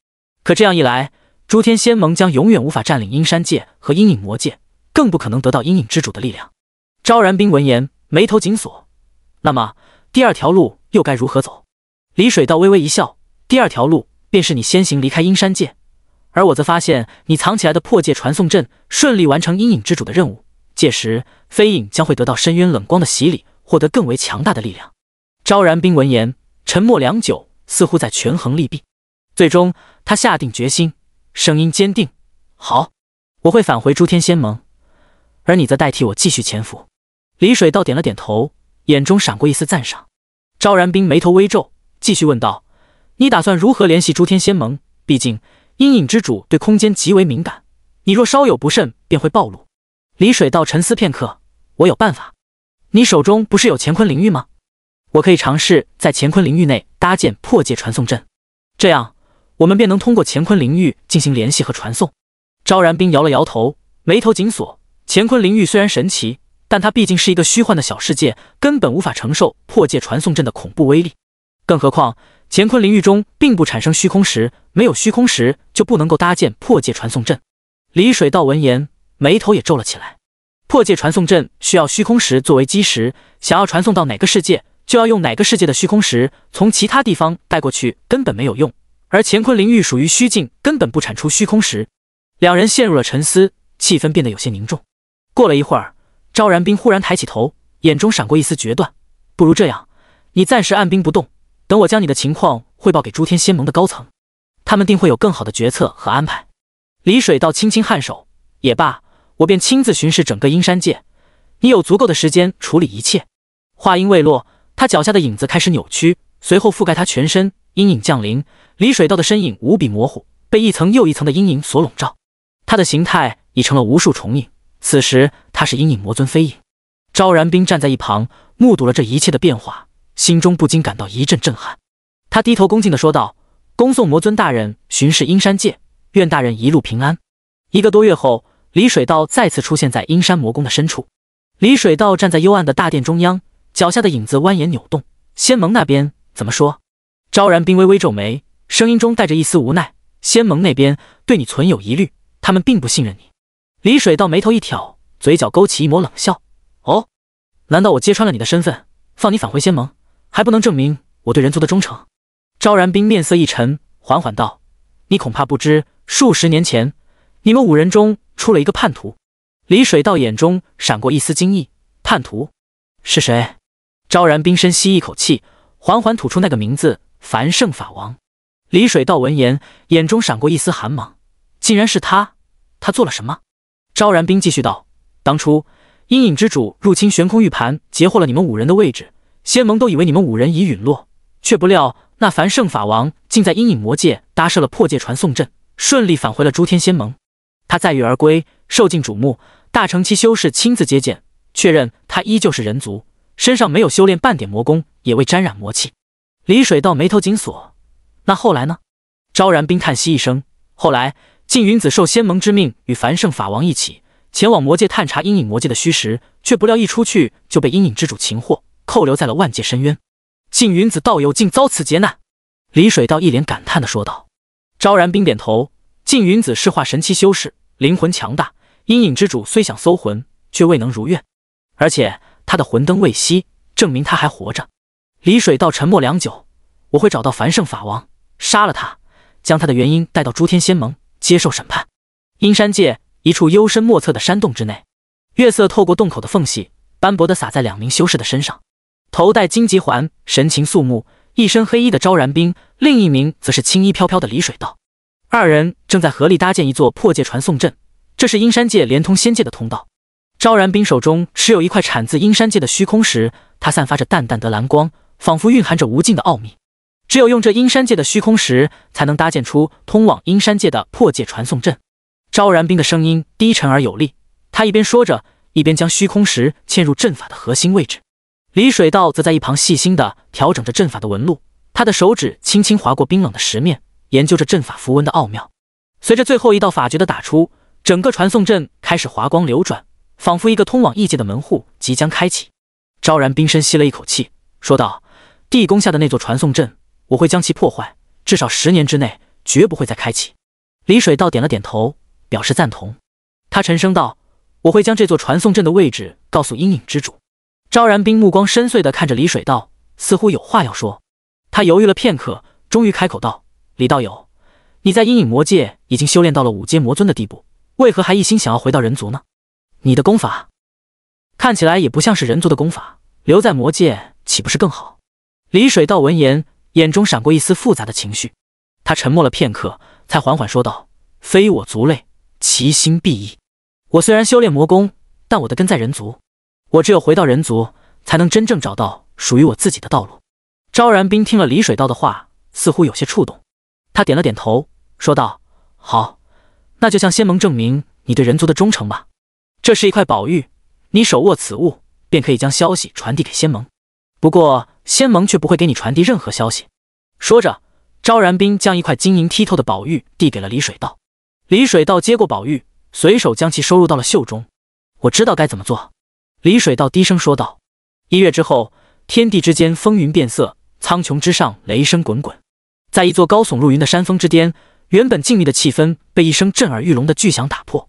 可这样一来，诸天仙盟将永远无法占领阴山界和阴影魔界，更不可能得到阴影之主的力量。昭然冰闻言，眉头紧锁。那么，第二条路又该如何走？李水道微微一笑。第二条路便是你先行离开阴山界，而我则发现你藏起来的破界传送阵，顺利完成阴影之主的任务。届时，飞影将会得到深渊冷光的洗礼，获得更为强大的力量。昭然冰闻言，沉默良久，似乎在权衡利弊。最终，他下定决心，声音坚定：“好，我会返回诸天仙盟，而你则代替我继续潜伏。”李水道点了点头，眼中闪过一丝赞赏。昭然冰眉头微皱，继续问道：“你打算如何联系诸天仙盟？毕竟阴影之主对空间极为敏感，你若稍有不慎，便会暴露。”李水道沉思片刻：“我有办法。你手中不是有乾坤灵域吗？我可以尝试在乾坤灵域内搭建破界传送阵，这样。”我们便能通过乾坤灵域进行联系和传送。昭然冰摇了摇头，眉头紧锁。乾坤灵域虽然神奇，但它毕竟是一个虚幻的小世界，根本无法承受破界传送阵的恐怖威力。更何况，乾坤灵域中并不产生虚空石，没有虚空石就不能够搭建破界传送阵。李水道闻言，眉头也皱了起来。破界传送阵需要虚空石作为基石，想要传送到哪个世界，就要用哪个世界的虚空石，从其他地方带过去根本没有用。而乾坤灵域属于虚境，根本不产出虚空石。两人陷入了沉思，气氛变得有些凝重。过了一会儿，昭然冰忽然抬起头，眼中闪过一丝决断。不如这样，你暂时按兵不动，等我将你的情况汇报给诸天仙盟的高层，他们定会有更好的决策和安排。李水道轻轻颔首，也罢，我便亲自巡视整个阴山界，你有足够的时间处理一切。话音未落，他脚下的影子开始扭曲，随后覆盖他全身。阴影降临，李水道的身影无比模糊，被一层又一层的阴影所笼罩。他的形态已成了无数重影。此时，他是阴影魔尊飞影。昭然冰站在一旁，目睹了这一切的变化，心中不禁感到一阵震撼。他低头恭敬地说道：“恭送魔尊大人巡视阴山界，愿大人一路平安。”一个多月后，李水道再次出现在阴山魔宫的深处。李水道站在幽暗的大殿中央，脚下的影子蜿蜒扭动。仙盟那边怎么说？昭然冰微微皱眉，声音中带着一丝无奈：“仙盟那边对你存有疑虑，他们并不信任你。”李水道眉头一挑，嘴角勾起一抹冷笑：“哦，难道我揭穿了你的身份，放你返回仙盟，还不能证明我对人族的忠诚？”昭然冰面色一沉，缓缓道：“你恐怕不知，数十年前，你们五人中出了一个叛徒。”李水道眼中闪过一丝惊异：“叛徒是谁？”昭然冰深吸一口气，缓缓吐出那个名字。繁盛法王，李水道闻言，眼中闪过一丝寒芒。竟然是他，他做了什么？昭然冰继续道：“当初阴影之主入侵悬空玉盘，截获了你们五人的位置，仙盟都以为你们五人已陨落，却不料那凡圣法王竟在阴影魔界搭设了破界传送阵，顺利返回了诸天仙盟。他载誉而归，受尽瞩目。大乘期修士亲自接见，确认他依旧是人族，身上没有修炼半点魔功，也未沾染魔气。李水道眉头紧锁，那后来呢？昭然冰叹息一声，后来静云子受仙盟之命，与凡圣法王一起前往魔界探查阴影魔界的虚实，却不料一出去就被阴影之主擒获，扣留在了万界深渊。静云子道友竟遭此劫难。李水道一脸感叹的说道。昭然冰点头，静云子是化神期修士，灵魂强大。阴影之主虽想搜魂，却未能如愿，而且他的魂灯未熄，证明他还活着。李水道沉默良久，我会找到繁盛法王，杀了他，将他的原因带到诸天仙盟接受审判。阴山界一处幽深莫测的山洞之内，月色透过洞口的缝隙，斑驳的洒在两名修士的身上。头戴荆棘环，神情肃穆，一身黑衣的昭然冰，另一名则是青衣飘飘的李水道。二人正在合力搭建一座破界传送阵。这是阴山界连通仙界的通道。昭然冰手中持有一块产自阴山界的虚空石，它散发着淡淡的蓝光，仿佛蕴含着无尽的奥秘。只有用这阴山界的虚空石，才能搭建出通往阴山界的破界传送阵。昭然冰的声音低沉而有力，他一边说着，一边将虚空石嵌入阵法的核心位置。李水道则在一旁细心地调整着阵法的纹路，他的手指轻轻划过冰冷的石面，研究着阵法符文的奥妙。随着最后一道法诀的打出。整个传送阵开始华光流转，仿佛一个通往异界的门户即将开启。昭然冰深吸了一口气，说道：“地宫下的那座传送阵，我会将其破坏，至少十年之内绝不会再开启。”李水道点了点头，表示赞同。他沉声道：“我会将这座传送阵的位置告诉阴影之主。”昭然冰目光深邃地看着李水道，似乎有话要说。他犹豫了片刻，终于开口道：“李道友，你在阴影魔界已经修炼到了五阶魔尊的地步。”为何还一心想要回到人族呢？你的功法看起来也不像是人族的功法，留在魔界岂不是更好？李水道闻言，眼中闪过一丝复杂的情绪。他沉默了片刻，才缓缓说道：“非我族类，其心必异。我虽然修炼魔功，但我的根在人族。我只有回到人族，才能真正找到属于我自己的道路。”昭然冰听了李水道的话，似乎有些触动。他点了点头，说道：“好。”那就向仙盟证明你对人族的忠诚吧。这是一块宝玉，你手握此物，便可以将消息传递给仙盟。不过仙盟却不会给你传递任何消息。说着，昭然冰将一块晶莹剔透的宝玉递给了李水道。李水道接过宝玉，随手将其收入到了袖中。我知道该怎么做。李水道低声说道。一月之后，天地之间风云变色，苍穹之上雷声滚滚，在一座高耸入云的山峰之巅。原本静谧的气氛被一声震耳欲聋的巨响打破，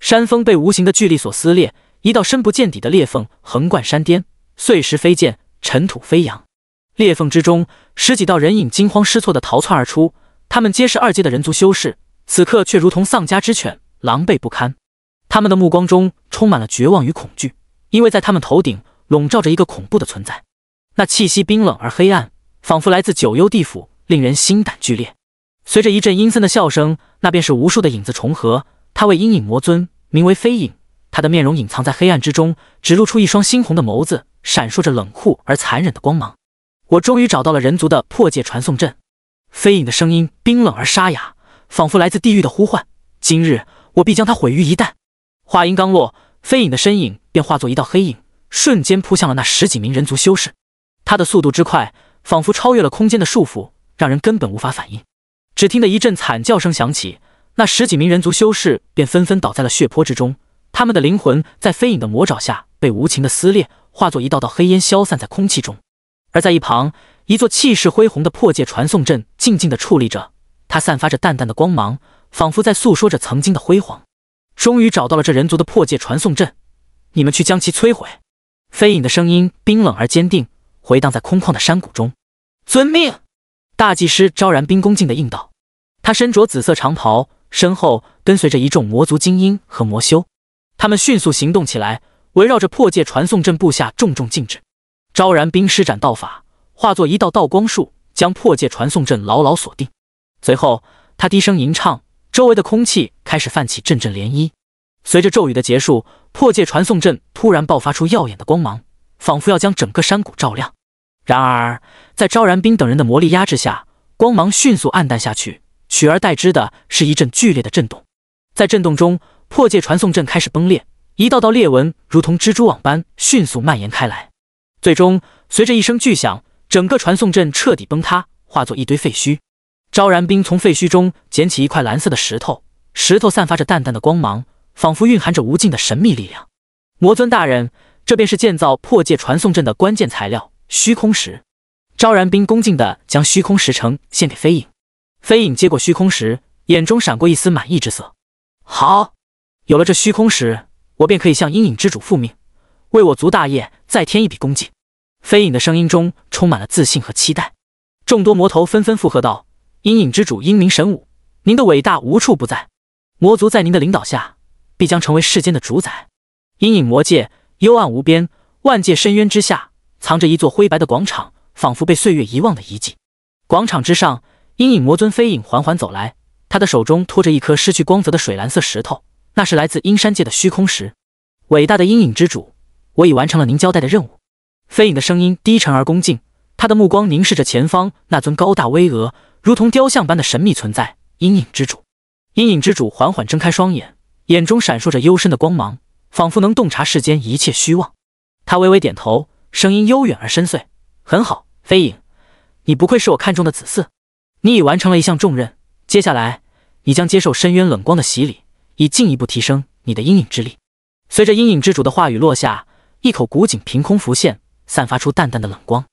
山峰被无形的巨力所撕裂，一道深不见底的裂缝横贯山巅，碎石飞溅，尘土飞扬。裂缝之中，十几道人影惊慌失措地逃窜而出，他们皆是二阶的人族修士，此刻却如同丧家之犬，狼狈不堪。他们的目光中充满了绝望与恐惧，因为在他们头顶笼罩着一个恐怖的存在，那气息冰冷而黑暗，仿佛来自九幽地府，令人心胆俱裂。随着一阵阴森的笑声，那便是无数的影子重合。他为阴影魔尊，名为飞影。他的面容隐藏在黑暗之中，只露出一双猩红的眸子，闪烁着冷酷而残忍的光芒。我终于找到了人族的破界传送阵。飞影的声音冰冷而沙哑，仿佛来自地狱的呼唤。今日我必将它毁于一旦。话音刚落，飞影的身影便化作一道黑影，瞬间扑向了那十几名人族修士。他的速度之快，仿佛超越了空间的束缚，让人根本无法反应。只听得一阵惨叫声响起，那十几名人族修士便纷纷倒在了血泊之中，他们的灵魂在飞影的魔爪下被无情的撕裂，化作一道道黑烟消散在空气中。而在一旁，一座气势恢宏的破界传送阵静静地矗立着，它散发着淡淡的光芒，仿佛在诉说着曾经的辉煌。终于找到了这人族的破界传送阵，你们去将其摧毁。飞影的声音冰冷而坚定，回荡在空旷的山谷中。遵命。大祭师昭然冰恭敬的应道：“他身着紫色长袍，身后跟随着一众魔族精英和魔修。他们迅速行动起来，围绕着破界传送阵布下重重禁制。昭然冰施展道法，化作一道道光束，将破界传送阵牢牢锁定。随后，他低声吟唱，周围的空气开始泛起阵阵涟漪。随着咒语的结束，破界传送阵突然爆发出耀眼的光芒，仿佛要将整个山谷照亮。”然而，在昭然冰等人的魔力压制下，光芒迅速暗淡下去，取而代之的是一阵剧烈的震动。在震动中，破界传送阵开始崩裂，一道道裂纹如同蜘蛛网般迅速蔓延开来。最终，随着一声巨响，整个传送阵彻底崩塌，化作一堆废墟。昭然冰从废墟中捡起一块蓝色的石头，石头散发着淡淡的光芒，仿佛蕴含着无尽的神秘力量。魔尊大人，这便是建造破界传送阵的关键材料——虚空石。昭然冰恭敬地将虚空石呈献给飞影。飞影接过虚空石，眼中闪过一丝满意之色。好，有了这虚空石，我便可以向阴影之主复命，为我族大业再添一笔功绩。飞影的声音中充满了自信和期待。众多魔头纷纷附和道：“阴影之主英明神武，您的伟大无处不在。魔族在您的领导下，必将成为世间的主宰。”阴影魔界幽暗无边，万界深渊之下，藏着一座灰白的广场，仿佛被岁月遗忘的遗迹。广场之上，阴影魔尊飞影缓缓走来，他的手中托着一颗失去光泽的水蓝色石头，那是来自阴山界的虚空石。伟大的阴影之主，我已完成了您交代的任务。飞影的声音低沉而恭敬，他的目光凝视着前方那尊高大巍峨、如同雕像般的神秘存在——阴影之主。阴影之主缓缓睁开双眼，眼中闪烁着幽深的光芒，仿佛能洞察世间一切虚妄。他微微点头，声音悠远而深邃：“很好，飞影，你不愧是我看中的子嗣。你已完成了一项重任，接下来你将接受深渊冷光的洗礼，以进一步提升你的阴影之力。”随着阴影之主的话语落下，一口古井凭空浮现。散发出淡淡的冷光，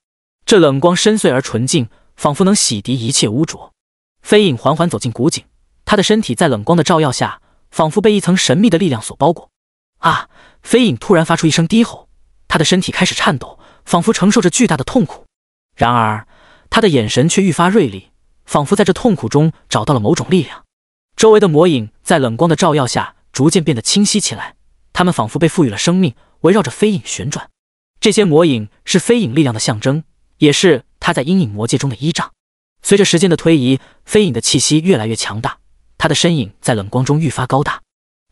这冷光深邃而纯净，仿佛能洗涤一切污浊。飞影缓缓走进古井，他的身体在冷光的照耀下，仿佛被一层神秘的力量所包裹。啊！飞影突然发出一声低吼，他的身体开始颤抖，仿佛承受着巨大的痛苦。然而，他的眼神却愈发锐利，仿佛在这痛苦中找到了某种力量。周围的魔影在冷光的照耀下逐渐变得清晰起来，他们仿佛被赋予了生命，围绕着飞影旋转。这些魔影是飞影力量的象征，也是他在阴影魔界中的依仗。随着时间的推移，飞影的气息越来越强大，他的身影在冷光中愈发高大。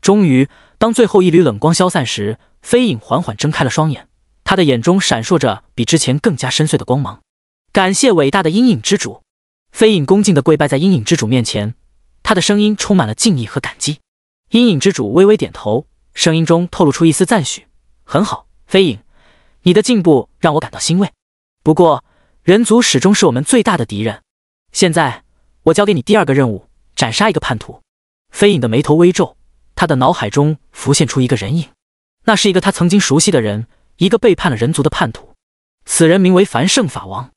终于，当最后一缕冷光消散时，飞影缓缓睁开了双眼，他的眼中闪烁着比之前更加深邃的光芒。感谢伟大的阴影之主！飞影恭敬地跪拜在阴影之主面前，他的声音充满了敬意和感激。阴影之主微微点头，声音中透露出一丝赞许：“很好，飞影。”你的进步让我感到欣慰，不过人族始终是我们最大的敌人。现在我交给你第二个任务，斩杀一个叛徒。飞影的眉头微皱，他的脑海中浮现出一个人影，那是一个他曾经熟悉的人，一个背叛了人族的叛徒。此人名为繁盛法王。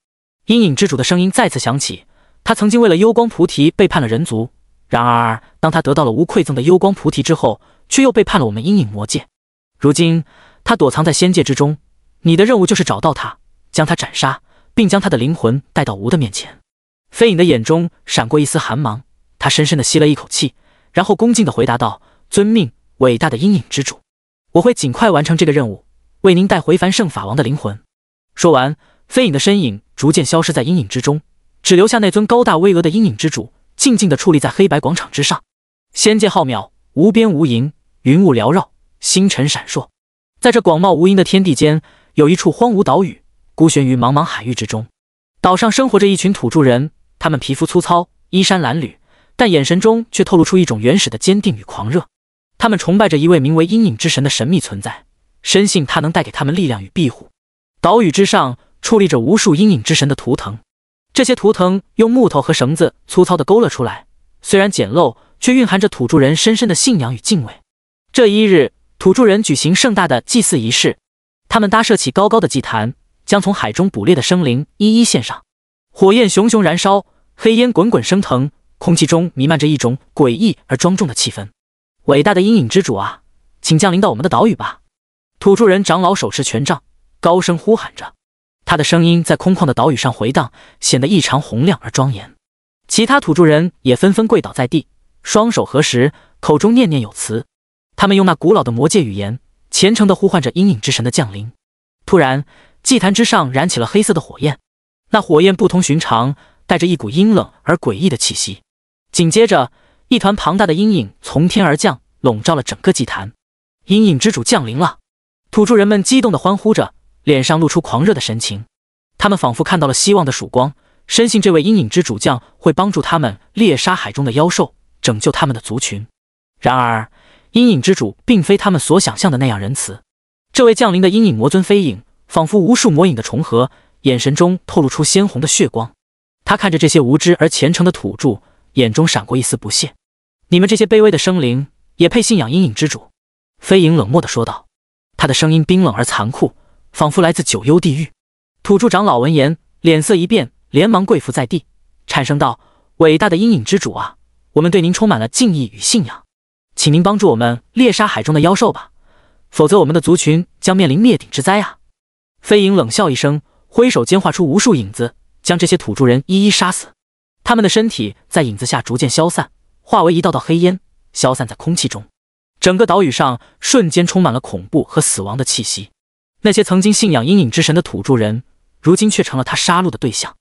阴影之主的声音再次响起，他曾经为了幽光菩提背叛了人族，然而当他得到了无馈赠的幽光菩提之后，却又背叛了我们阴影魔界。如今他躲藏在仙界之中。你的任务就是找到他，将他斩杀，并将他的灵魂带到吾的面前。飞影的眼中闪过一丝寒芒，他深深的吸了一口气，然后恭敬的回答道：“遵命，伟大的阴影之主，我会尽快完成这个任务，为您带回凡圣法王的灵魂。”说完，飞影的身影逐渐消失在阴影之中，只留下那尊高大巍峨的阴影之主，静静的矗立在黑白广场之上。仙界浩渺，无边无垠，云雾缭绕，星辰闪烁，在这广袤无垠的天地间。有一处荒芜岛屿，孤悬于茫茫海域之中。岛上生活着一群土著人，他们皮肤粗糙，衣衫褴褛，但眼神中却透露出一种原始的坚定与狂热。他们崇拜着一位名为阴影之神的神秘存在，深信他能带给他们力量与庇护。岛屿之上矗立着无数阴影之神的图腾，这些图腾用木头和绳子粗糙地勾勒出来，虽然简陋，却蕴含着土著人深深的信仰与敬畏。这一日，土著人举行盛大的祭祀仪式。他们搭设起高高的祭坛，将从海中捕猎的生灵一一献上。火焰熊熊燃烧，黑烟滚滚升腾，空气中弥漫着一种诡异而庄重的气氛。伟大的阴影之主啊，请降临到我们的岛屿吧！土著人长老手持权杖，高声呼喊着，他的声音在空旷的岛屿上回荡，显得异常洪亮而庄严。其他土著人也纷纷跪倒在地，双手合十，口中念念有词。他们用那古老的魔界语言。虔诚地呼唤着阴影之神的降临。突然，祭坛之上燃起了黑色的火焰，那火焰不同寻常，带着一股阴冷而诡异的气息。紧接着，一团庞大的阴影从天而降，笼罩了整个祭坛。阴影之主降临了！土著人们激动地欢呼着，脸上露出狂热的神情。他们仿佛看到了希望的曙光，深信这位阴影之主将会帮助他们猎杀海中的妖兽，拯救他们的族群。然而，阴影之主并非他们所想象的那样仁慈。这位降临的阴影魔尊飞影，仿佛无数魔影的重合，眼神中透露出鲜红的血光。他看着这些无知而虔诚的土著，眼中闪过一丝不屑：“你们这些卑微的生灵，也配信仰阴影之主？”飞影冷漠地说道，他的声音冰冷而残酷，仿佛来自九幽地狱。土著长老闻言，脸色一变。连忙跪伏在地，颤声道：“伟大的阴影之主啊，我们对您充满了敬意与信仰，请您帮助我们猎杀海中的妖兽吧，否则我们的族群将面临灭顶之灾啊！”飞影冷笑一声，挥手间画出无数影子，将这些土著人一一杀死。他们的身体在影子下逐渐消散，化为一道道黑烟，消散在空气中。整个岛屿上瞬间充满了恐怖和死亡的气息。那些曾经信仰阴影之神的土著人，如今却成了他杀戮的对象。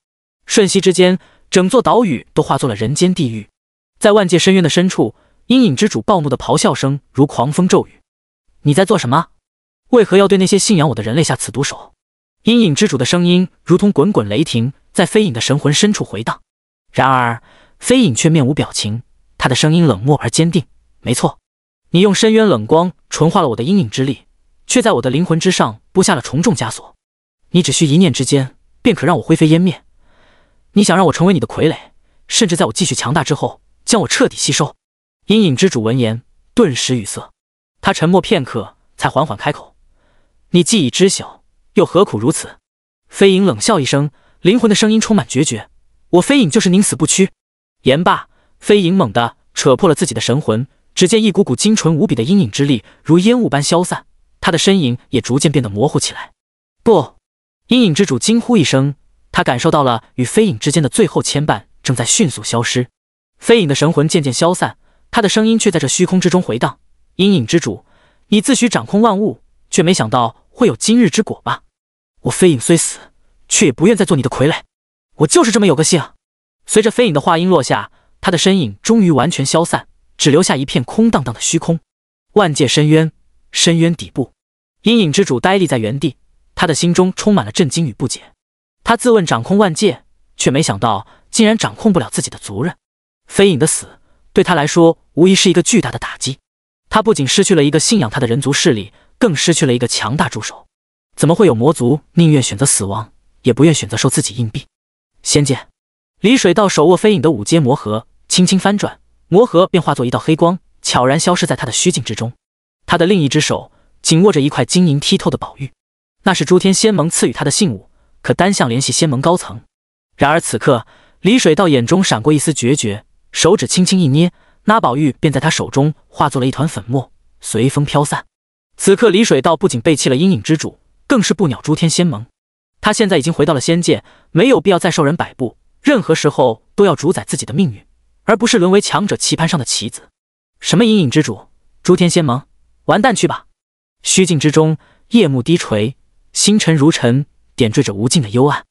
瞬息之间，整座岛屿都化作了人间地狱。在万界深渊的深处，阴影之主暴怒的咆哮声如狂风骤雨：“你在做什么？为何要对那些信仰我的人类下此毒手？”阴影之主的声音如同滚滚雷霆，在飞影的神魂深处回荡。然而，飞影却面无表情，他的声音冷漠而坚定：“没错，你用深渊冷光纯化了我的阴影之力，却在我的灵魂之上布下了重重枷锁。你只需一念之间，便可让我灰飞烟灭。”你想让我成为你的傀儡，甚至在我继续强大之后将我彻底吸收？阴影之主闻言顿时语塞，他沉默片刻，才缓缓开口：“你既已知晓，又何苦如此？”飞影冷笑一声，灵魂的声音充满决绝：“我飞影就是宁死不屈。”言罢，飞影猛地扯破了自己的神魂，只见一股股精纯无比的阴影之力如烟雾般消散，他的身影也逐渐变得模糊起来。不！阴影之主惊呼一声。他感受到了与飞影之间的最后牵绊正在迅速消失，飞影的神魂渐渐消散，他的声音却在这虚空之中回荡：“阴影之主，你自诩掌控万物，却没想到会有今日之果吧？我飞影虽死，却也不愿再做你的傀儡。我就是这么有个性。”随着飞影的话音落下，他的身影终于完全消散，只留下一片空荡荡的虚空。万界深渊，深渊底部，阴影之主呆立在原地，他的心中充满了震惊与不解。他自问掌控万界，却没想到竟然掌控不了自己的族人。飞影的死对他来说无疑是一个巨大的打击。他不仅失去了一个信仰他的人族势力，更失去了一个强大助手。怎么会有魔族宁愿选择死亡，也不愿选择受自己硬币？仙剑，李水道手握飞影的五阶魔核，轻轻翻转，魔核便化作一道黑光，悄然消失在他的虚境之中。他的另一只手紧握着一块晶莹剔透的宝玉，那是诸天仙盟赐予他的信物。可单向联系仙盟高层。然而此刻，李水道眼中闪过一丝决绝，手指轻轻一捏，那宝玉便在他手中化作了一团粉末，随风飘散。此刻，李水道不仅背弃了阴影之主，更是不鸟诸天仙盟。他现在已经回到了仙界，没有必要再受人摆布，任何时候都要主宰自己的命运，而不是沦为强者棋盘上的棋子。什么阴影之主、诸天仙盟，完蛋去吧！虚境之中，夜幕低垂，星辰如尘。点缀着无尽的幽暗。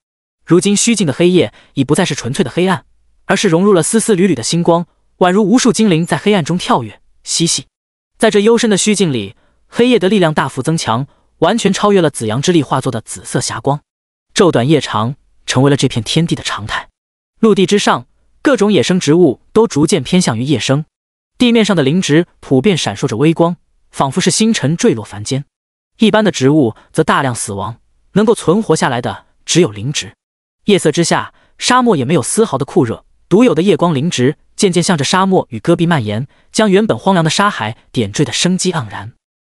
如今虚境的黑夜已不再是纯粹的黑暗，而是融入了丝丝缕缕的星光，宛如无数精灵在黑暗中跳跃嬉戏。在这幽深的虚境里，黑夜的力量大幅增强，完全超越了紫阳之力化作的紫色霞光。昼短夜长，成为了这片天地的常态。陆地之上，各种野生植物都逐渐偏向于夜生。地面上的灵植普遍闪烁着微光，仿佛是星辰坠落凡间。一般的植物则大量死亡。能够存活下来的只有灵植。夜色之下，沙漠也没有丝毫的酷热，独有的夜光灵植渐渐向着沙漠与戈壁蔓延，将原本荒凉的沙海点缀的生机盎然。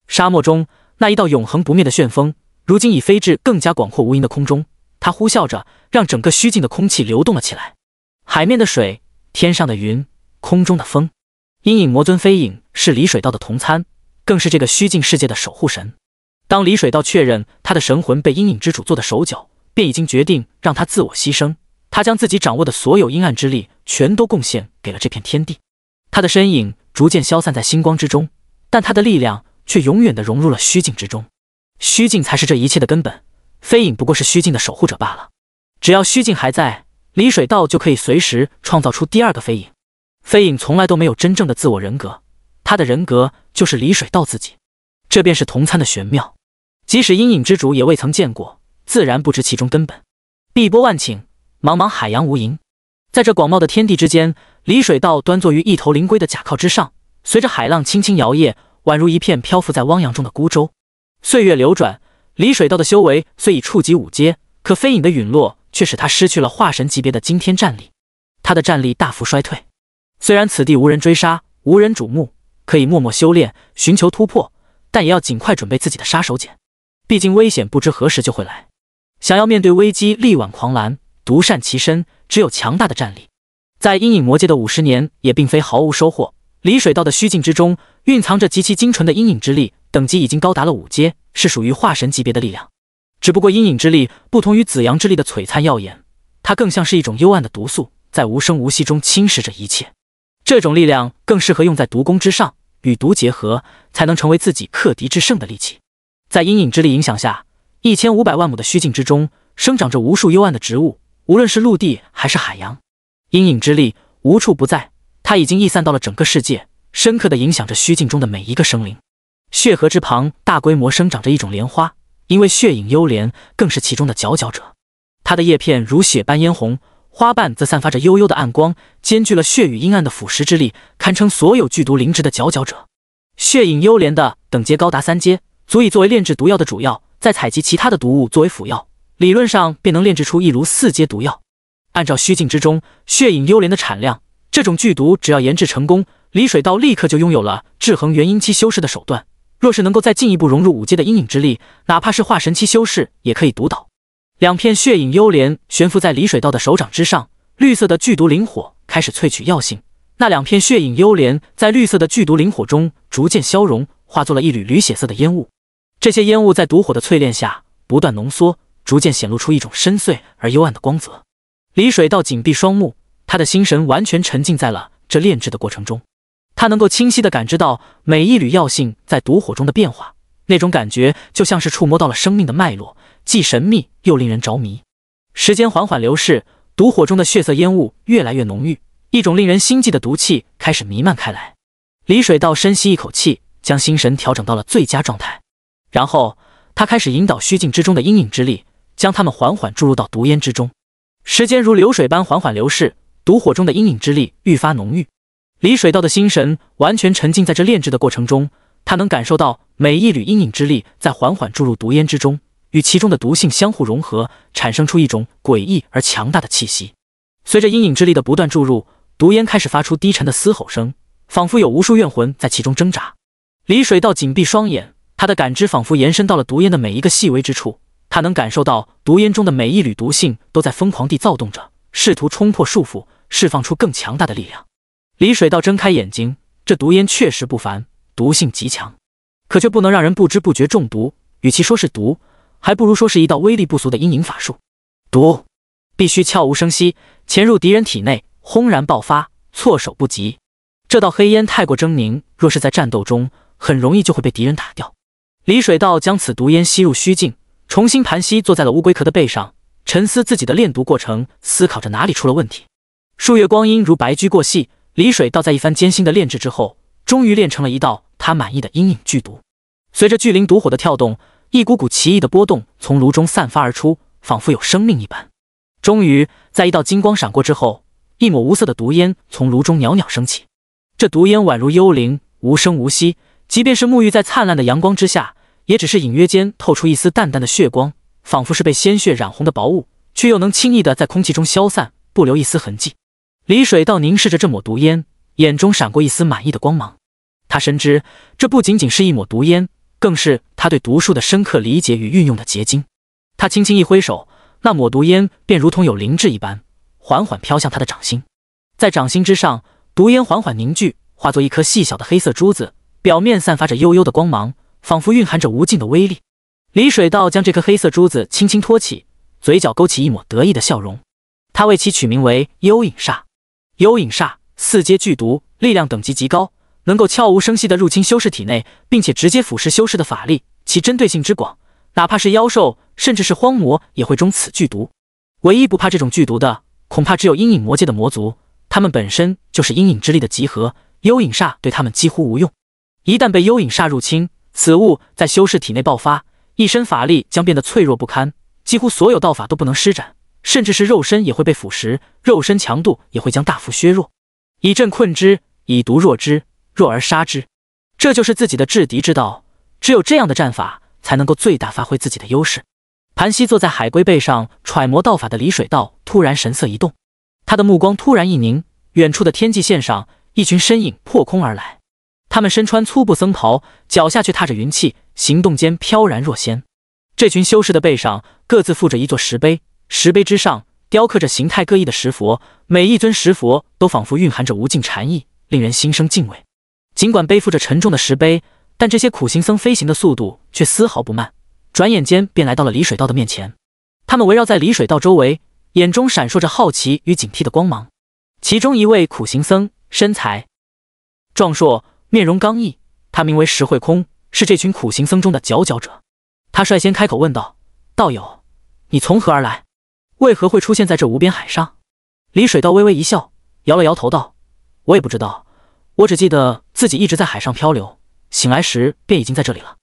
沙漠中那一道永恒不灭的旋风，如今已飞至更加广阔无垠的空中。它呼啸着，让整个虚境的空气流动了起来。海面的水，天上的云，空中的风，阴影魔尊飞影是离水道的同参，更是这个虚境世界的守护神。当李水道确认他的神魂被阴影之主做的手脚，便已经决定让他自我牺牲。他将自己掌握的所有阴暗之力全都贡献给了这片天地。他的身影逐渐消散在星光之中，但他的力量却永远的融入了虚境之中。虚境才是这一切的根本，飞影不过是虚境的守护者罢了。只要虚境还在，李水道就可以随时创造出第二个飞影。飞影从来都没有真正的自我人格，他的人格就是李水道自己。这便是同参的玄妙。即使阴影之主也未曾见过，自然不知其中根本。碧波万顷，茫茫海洋无垠。在这广袤的天地之间，李水道端坐于一头灵龟的甲壳之上，随着海浪轻轻摇曳，宛如一片漂浮在汪洋中的孤舟。岁月流转，李水道的修为虽已触及五阶，可飞影的陨落却使他失去了化神级别的惊天战力，他的战力大幅衰退。虽然此地无人追杀，无人瞩目，可以默默修炼，寻求突破，但也要尽快准备自己的杀手锏。毕竟危险不知何时就会来，想要面对危机力挽狂澜，独善其身。只有强大的战力，在阴影魔界的五十年也并非毫无收获。离水道的虚境之中蕴藏着极其精纯的阴影之力，等级已经高达了五阶，是属于化神级别的力量。只不过阴影之力不同于紫阳之力的璀璨耀眼，它更像是一种幽暗的毒素，在无声无息中侵蚀着一切。这种力量更适合用在毒攻之上，与毒结合，才能成为自己克敌制胜的利器。在阴影之力影响下，一千五百万亩的虚境之中生长着无数幽暗的植物。无论是陆地还是海洋，阴影之力无处不在，它已经溢散到了整个世界，深刻的影响着虚境中的每一个生灵。血河之旁，大规模生长着一种莲花，因为血影幽莲更是其中的佼佼者。它的叶片如血般嫣红，花瓣则散发着幽幽的暗光，兼具了血与阴暗的腐蚀之力，堪称所有剧毒灵芝的佼佼者。血影幽莲的等阶高达三阶，足以作为炼制毒药的主药，再采集其他的毒物作为辅药。理论上便能炼制出一炉四阶毒药。按照虚境之中血影幽莲的产量，这种剧毒只要研制成功，李水道立刻就拥有了制衡元婴期修士的手段。若是能够再进一步融入五阶的阴影之力，哪怕是化神期修士也可以毒倒。两片血影幽莲悬浮在李水道的手掌之上，绿色的剧毒灵火开始萃取药性。那两片血影幽莲在绿色的剧毒灵火中逐渐消融，化作了一缕缕血色的烟雾。这些烟雾在毒火的淬炼下不断浓缩。逐渐显露出一种深邃而幽暗的光泽。李水道紧闭双目，他的心神完全沉浸在了这炼制的过程中。他能够清晰地感知到每一缕药性在毒火中的变化，那种感觉就像是触摸到了生命的脉络，既神秘又令人着迷。时间缓缓流逝，毒火中的血色烟雾越来越浓郁，一种令人心悸的毒气开始弥漫开来。李水道深吸一口气，将心神调整到了最佳状态，然后他开始引导虚境之中的阴影之力。将它们缓缓注入到毒烟之中，时间如流水般缓缓流逝，毒火中的阴影之力愈发浓郁。李水道的心神完全沉浸在这炼制的过程中，他能感受到每一缕阴影之力在缓缓注入毒烟之中，与其中的毒性相互融合，产生出一种诡异而强大的气息。随着阴影之力的不断注入，毒烟开始发出低沉的嘶吼声，仿佛有无数怨魂在其中挣扎。李水道紧闭双眼，他的感知仿佛延伸到了毒烟的每一个细微之处。他能感受到毒烟中的每一缕毒性都在疯狂地躁动着，试图冲破束缚，释放出更强大的力量。李水道睁开眼睛，这毒烟确实不凡，毒性极强，可却不能让人不知不觉中毒。与其说是毒，还不如说是一道威力不俗的阴影法术。毒必须悄无声息潜入敌人体内，轰然爆发，措手不及。这道黑烟太过狰狞，若是在战斗中，很容易就会被敌人打掉。李水道将此毒烟吸入虚境。重新盘膝坐在了乌龟壳的背上，沉思自己的炼毒过程，思考着哪里出了问题。数月光阴如白驹过隙，李水道在一番艰辛的炼制之后，终于炼成了一道他满意的阴影剧毒。随着巨灵毒火的跳动，一股股奇异的波动从炉中散发而出，仿佛有生命一般。终于，在一道金光闪过之后，一抹无色的毒烟从炉中袅袅升起。这毒烟宛如幽灵，无声无息，即便是沐浴在灿烂的阳光之下。也只是隐约间透出一丝淡淡的血光，仿佛是被鲜血染红的薄雾，却又能轻易的在空气中消散，不留一丝痕迹。李水道凝视着这抹毒烟，眼中闪过一丝满意的光芒。他深知，这不仅仅是一抹毒烟，更是他对毒术的深刻理解与运用的结晶。他轻轻一挥手，那抹毒烟便如同有灵智一般，缓缓飘向他的掌心。在掌心之上，毒烟缓缓凝聚，化作一颗细小的黑色珠子，表面散发着幽幽的光芒。仿佛蕴含着无尽的威力。李水道将这颗黑色珠子轻轻托起，嘴角勾起一抹得意的笑容。他为其取名为幽影煞。幽影煞四阶剧毒，力量等级极高，能够悄无声息地入侵修士体内，并且直接腐蚀修士的法力。其针对性之广，哪怕是妖兽，甚至是荒魔，也会中此剧毒。唯一不怕这种剧毒的，恐怕只有阴影魔界的魔族。他们本身就是阴影之力的集合，幽影煞对他们几乎无用。一旦被幽影煞入侵，此物在修士体内爆发，一身法力将变得脆弱不堪，几乎所有道法都不能施展，甚至是肉身也会被腐蚀，肉身强度也会将大幅削弱。以阵困之，以毒弱之，弱而杀之，这就是自己的制敌之道。只有这样的战法，才能够最大发挥自己的优势。盘膝坐在海龟背上揣摩道法的李水道突然神色一动，他的目光突然一凝，远处的天际线上，一群身影破空而来。他们身穿粗布僧袍，脚下却踏着云气，行动间飘然若仙。这群修士的背上各自附着一座石碑，石碑之上雕刻着形态各异的石佛，每一尊石佛都仿佛蕴含着无尽禅意，令人心生敬畏。尽管背负着沉重的石碑，但这些苦行僧飞行的速度却丝毫不慢，转眼间便来到了李水道的面前。他们围绕在李水道周围，眼中闪烁着好奇与警惕的光芒。其中一位苦行僧身材壮硕。面容刚毅，他名为石慧空，是这群苦行僧中的佼佼者。他率先开口问道：“道友，你从何而来？为何会出现在这无边海上？”李水道微微一笑，摇了摇头道：“我也不知道，我只记得自己一直在海上漂流，醒来时便已经在这里了。”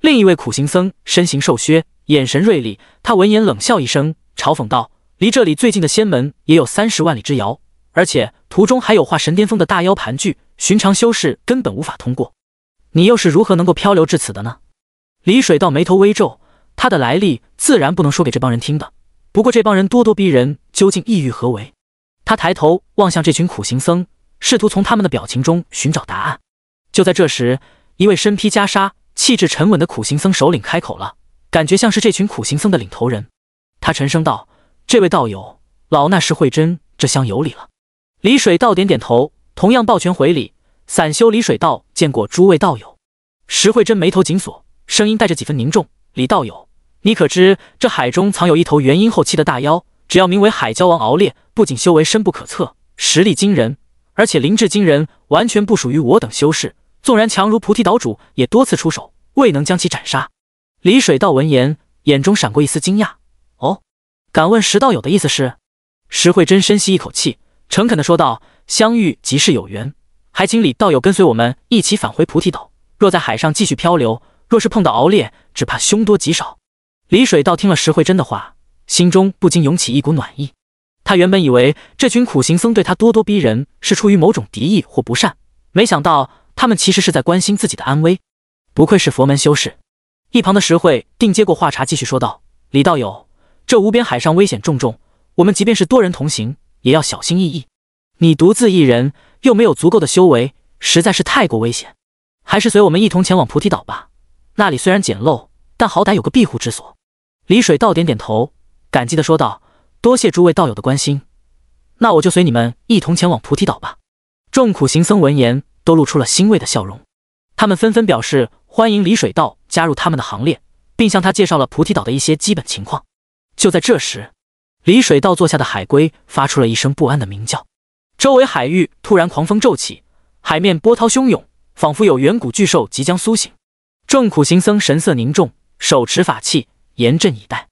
另一位苦行僧身形瘦削，眼神锐利，他闻言冷笑一声，嘲讽道：“离这里最近的仙门也有三十万里之遥，而且途中还有化神巅峰的大妖盘踞。”寻常修士根本无法通过，你又是如何能够漂流至此的呢？李水道眉头微皱，他的来历自然不能说给这帮人听的。不过这帮人咄咄逼人，究竟意欲何为？他抬头望向这群苦行僧，试图从他们的表情中寻找答案。就在这时，一位身披袈裟、气质沉稳的苦行僧首领开口了，感觉像是这群苦行僧的领头人。他沉声道：“这位道友，老衲是慧真，这厢有礼了。”李水道点点头。同样抱拳回礼，散修李水道见过诸位道友。石慧珍眉头紧锁，声音带着几分凝重：“李道友，你可知这海中藏有一头元婴后期的大妖？只要名为海蛟王敖烈，不仅修为深不可测，实力惊人，而且灵智惊人，完全不属于我等修士。纵然强如菩提岛主，也多次出手，未能将其斩杀。”李水道闻言，眼中闪过一丝惊讶：“哦，敢问石道友的意思是？”石慧珍深吸一口气，诚恳地说道。相遇即是有缘，还请李道友跟随我们一起返回菩提岛。若在海上继续漂流，若是碰到敖烈，只怕凶多吉少。李水道听了石慧珍的话，心中不禁涌起一股暖意。他原本以为这群苦行僧对他咄咄逼人，是出于某种敌意或不善，没想到他们其实是在关心自己的安危。不愧是佛门修士。一旁的石慧定接过话茬，继续说道：“李道友，这无边海上危险重重，我们即便是多人同行，也要小心翼翼。”你独自一人，又没有足够的修为，实在是太过危险。还是随我们一同前往菩提岛吧。那里虽然简陋，但好歹有个庇护之所。李水道点点头，感激的说道：“多谢诸位道友的关心，那我就随你们一同前往菩提岛吧。”众苦行僧闻言，都露出了欣慰的笑容。他们纷纷表示欢迎李水道加入他们的行列，并向他介绍了菩提岛的一些基本情况。就在这时，李水道坐下的海龟发出了一声不安的鸣叫。周围海域突然狂风骤起，海面波涛汹涌，仿佛有远古巨兽即将苏醒。众苦行僧神色凝重，手持法器，严阵以待。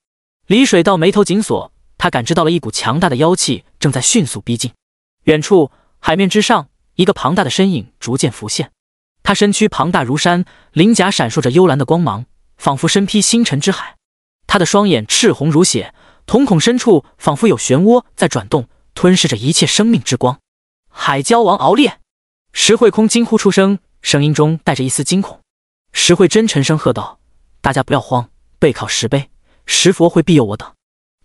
李水道眉头紧锁，他感知到了一股强大的妖气正在迅速逼近。远处海面之上，一个庞大的身影逐渐浮现。他身躯庞大如山，鳞甲闪烁着幽蓝的光芒，仿佛身披星辰之海。他的双眼赤红如血，瞳孔深处仿佛有漩涡在转动。吞噬着一切生命之光，海蛟王敖烈！石慧空惊呼出声，声音中带着一丝惊恐。石慧真沉声喝道：“大家不要慌，背靠石碑，石佛会庇佑我等。”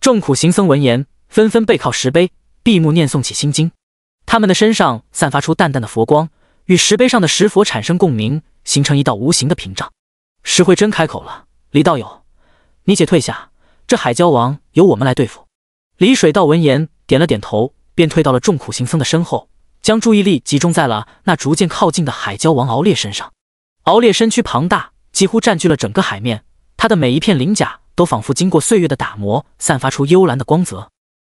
众苦行僧闻言，纷纷背靠石碑，闭目念诵起心经。他们的身上散发出淡淡的佛光，与石碑上的石佛产生共鸣，形成一道无形的屏障。石慧真开口了：“李道友，你且退下，这海蛟王由我们来对付。”李水道闻言。点了点头，便退到了众苦行僧的身后，将注意力集中在了那逐渐靠近的海蛟王敖烈身上。敖烈身躯庞大，几乎占据了整个海面，他的每一片鳞甲都仿佛经过岁月的打磨，散发出幽蓝的光泽。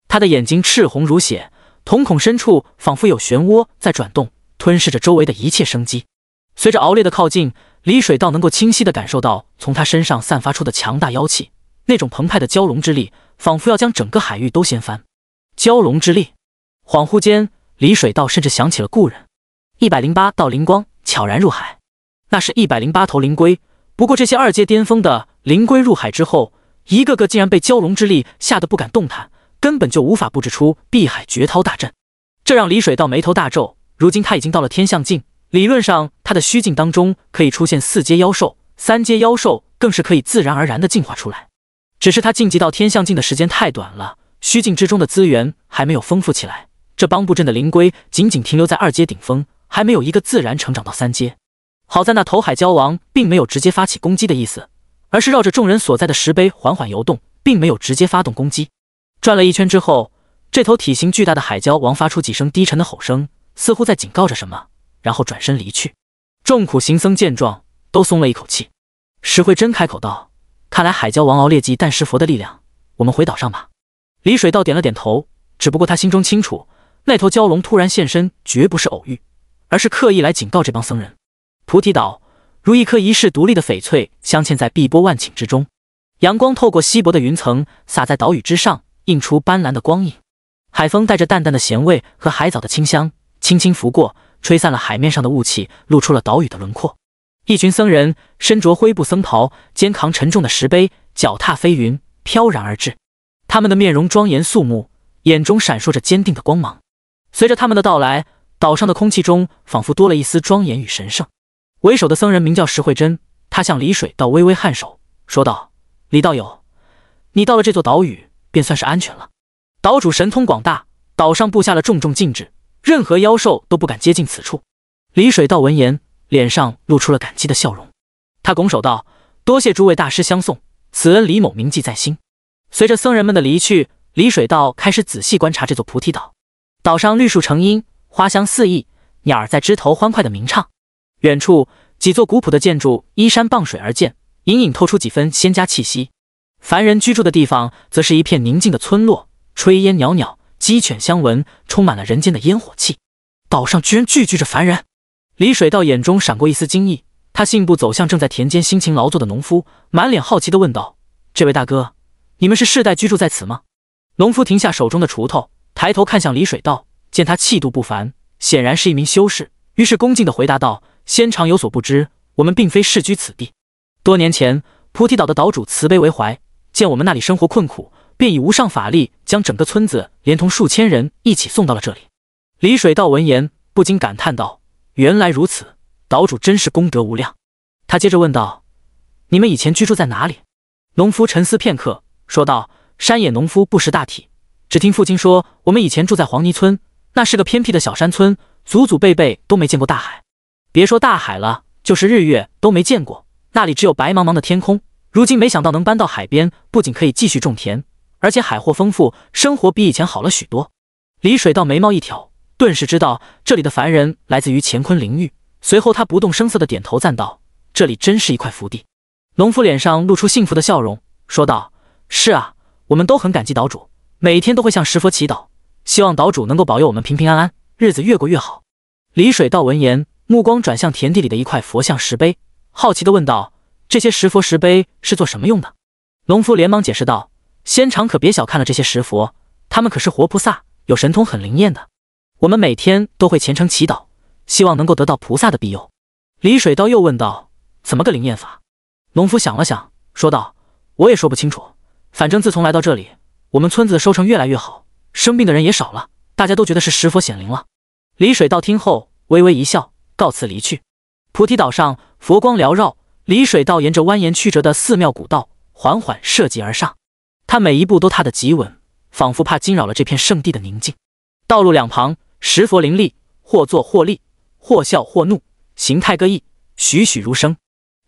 他的眼睛赤红如血，瞳孔深处仿佛有漩涡在转动，吞噬着周围的一切生机。随着敖烈的靠近，李水道能够清晰地感受到从他身上散发出的强大妖气，那种澎湃的蛟龙之力，仿佛要将整个海域都掀翻。蛟龙之力，恍惚间，李水道甚至想起了故人。一百零八道灵光悄然入海，那是一百零八头灵龟。不过这些二阶巅峰的灵龟入海之后，一个个竟然被蛟龙之力吓得不敢动弹，根本就无法布置出碧海绝涛大阵，这让李水道眉头大皱。如今他已经到了天象境，理论上他的虚境当中可以出现四阶妖兽，三阶妖兽更是可以自然而然的进化出来。只是他晋级到天象境的时间太短了，虚境之中的资源还没有丰富起来。这帮布阵的灵龟仅仅停留在二阶顶峰，还没有一个自然成长到三阶。好在那头海蛟王并没有直接发起攻击的意思，而是绕着众人所在的石碑缓缓游动，并没有直接发动攻击。转了一圈之后，这头体型巨大的海蛟王发出几声低沉的吼声。似乎在警告着什么，然后转身离去。众苦行僧见状，都松了一口气。石慧真开口道：“看来海蛟王熬猎祭诞石佛的力量，我们回岛上吧。”李水道点了点头，只不过他心中清楚，那头蛟龙突然现身，绝不是偶遇，而是刻意来警告这帮僧人。菩提岛如一颗遗世独立的翡翠，镶嵌在碧波万顷之中。阳光透过稀薄的云层，洒在岛屿之上，映出斑斓的光影。海风带着淡淡的咸味和海藻的清香。轻轻拂过，吹散了海面上的雾气，露出了岛屿的轮廓。一群僧人身着灰布僧袍，肩扛沉重的石碑，脚踏飞云，飘然而至。他们的面容庄严肃穆，眼中闪烁着坚定的光芒。随着他们的到来，岛上的空气中仿佛多了一丝庄严与神圣。为首的僧人名叫石慧珍，他向李水道微微颔首，说道：“李道友，你到了这座岛屿，便算是安全了。岛主神通广大，岛上布下了重重禁制。”任何妖兽都不敢接近此处。李水道闻言，脸上露出了感激的笑容。他拱手道：“多谢诸位大师相送，此恩李某铭记在心。”随着僧人们的离去，李水道开始仔细观察这座菩提岛。岛上绿树成荫，花香四溢，鸟儿在枝头欢快的鸣唱。远处几座古朴的建筑依山傍水而建，隐隐透出几分仙家气息。凡人居住的地方，则是一片宁静的村落，炊烟袅袅。鸡犬相闻，充满了人间的烟火气。岛上居然聚居着凡人。李水道眼中闪过一丝惊异，他信步走向正在田间辛勤劳作的农夫，满脸好奇地问道：“这位大哥，你们是世代居住在此吗？”农夫停下手中的锄头，抬头看向李水道，见他气度不凡，显然是一名修士，于是恭敬地回答道：“仙长有所不知，我们并非世居此地。多年前，菩提岛的岛主慈悲为怀，见我们那里生活困苦。”便以无上法力将整个村子连同数千人一起送到了这里。李水道闻言不禁感叹道：“原来如此，岛主真是功德无量。”他接着问道：“你们以前居住在哪里？”农夫沉思片刻，说道：“山野农夫不识大体，只听父亲说，我们以前住在黄泥村，那是个偏僻的小山村，祖祖辈辈都没见过大海。别说大海了，就是日月都没见过，那里只有白茫茫的天空。如今没想到能搬到海边，不仅可以继续种田。”而且海货丰富，生活比以前好了许多。李水道眉毛一挑，顿时知道这里的凡人来自于乾坤灵域。随后他不动声色的点头赞道：“这里真是一块福地。”农夫脸上露出幸福的笑容，说道：“是啊，我们都很感激岛主，每天都会向石佛祈祷，希望岛主能够保佑我们平平安安，日子越过越好。”李水道闻言，目光转向田地里的一块佛像石碑，好奇的问道：“这些石佛石碑是做什么用的？”农夫连忙解释道。仙长可别小看了这些石佛，他们可是活菩萨，有神通，很灵验的。我们每天都会虔诚祈祷，希望能够得到菩萨的庇佑。李水道又问道：“怎么个灵验法？”农夫想了想，说道：“我也说不清楚，反正自从来到这里，我们村子的收成越来越好，生病的人也少了，大家都觉得是石佛显灵了。”李水道听后微微一笑，告辞离去。菩提岛上佛光缭绕，李水道沿着蜿蜒曲折的寺庙古道缓缓涉级而上。他每一步都踏得极稳，仿佛怕惊扰了这片圣地的宁静。道路两旁石佛林立，或坐或立，或笑或怒，形态各异，栩栩如生。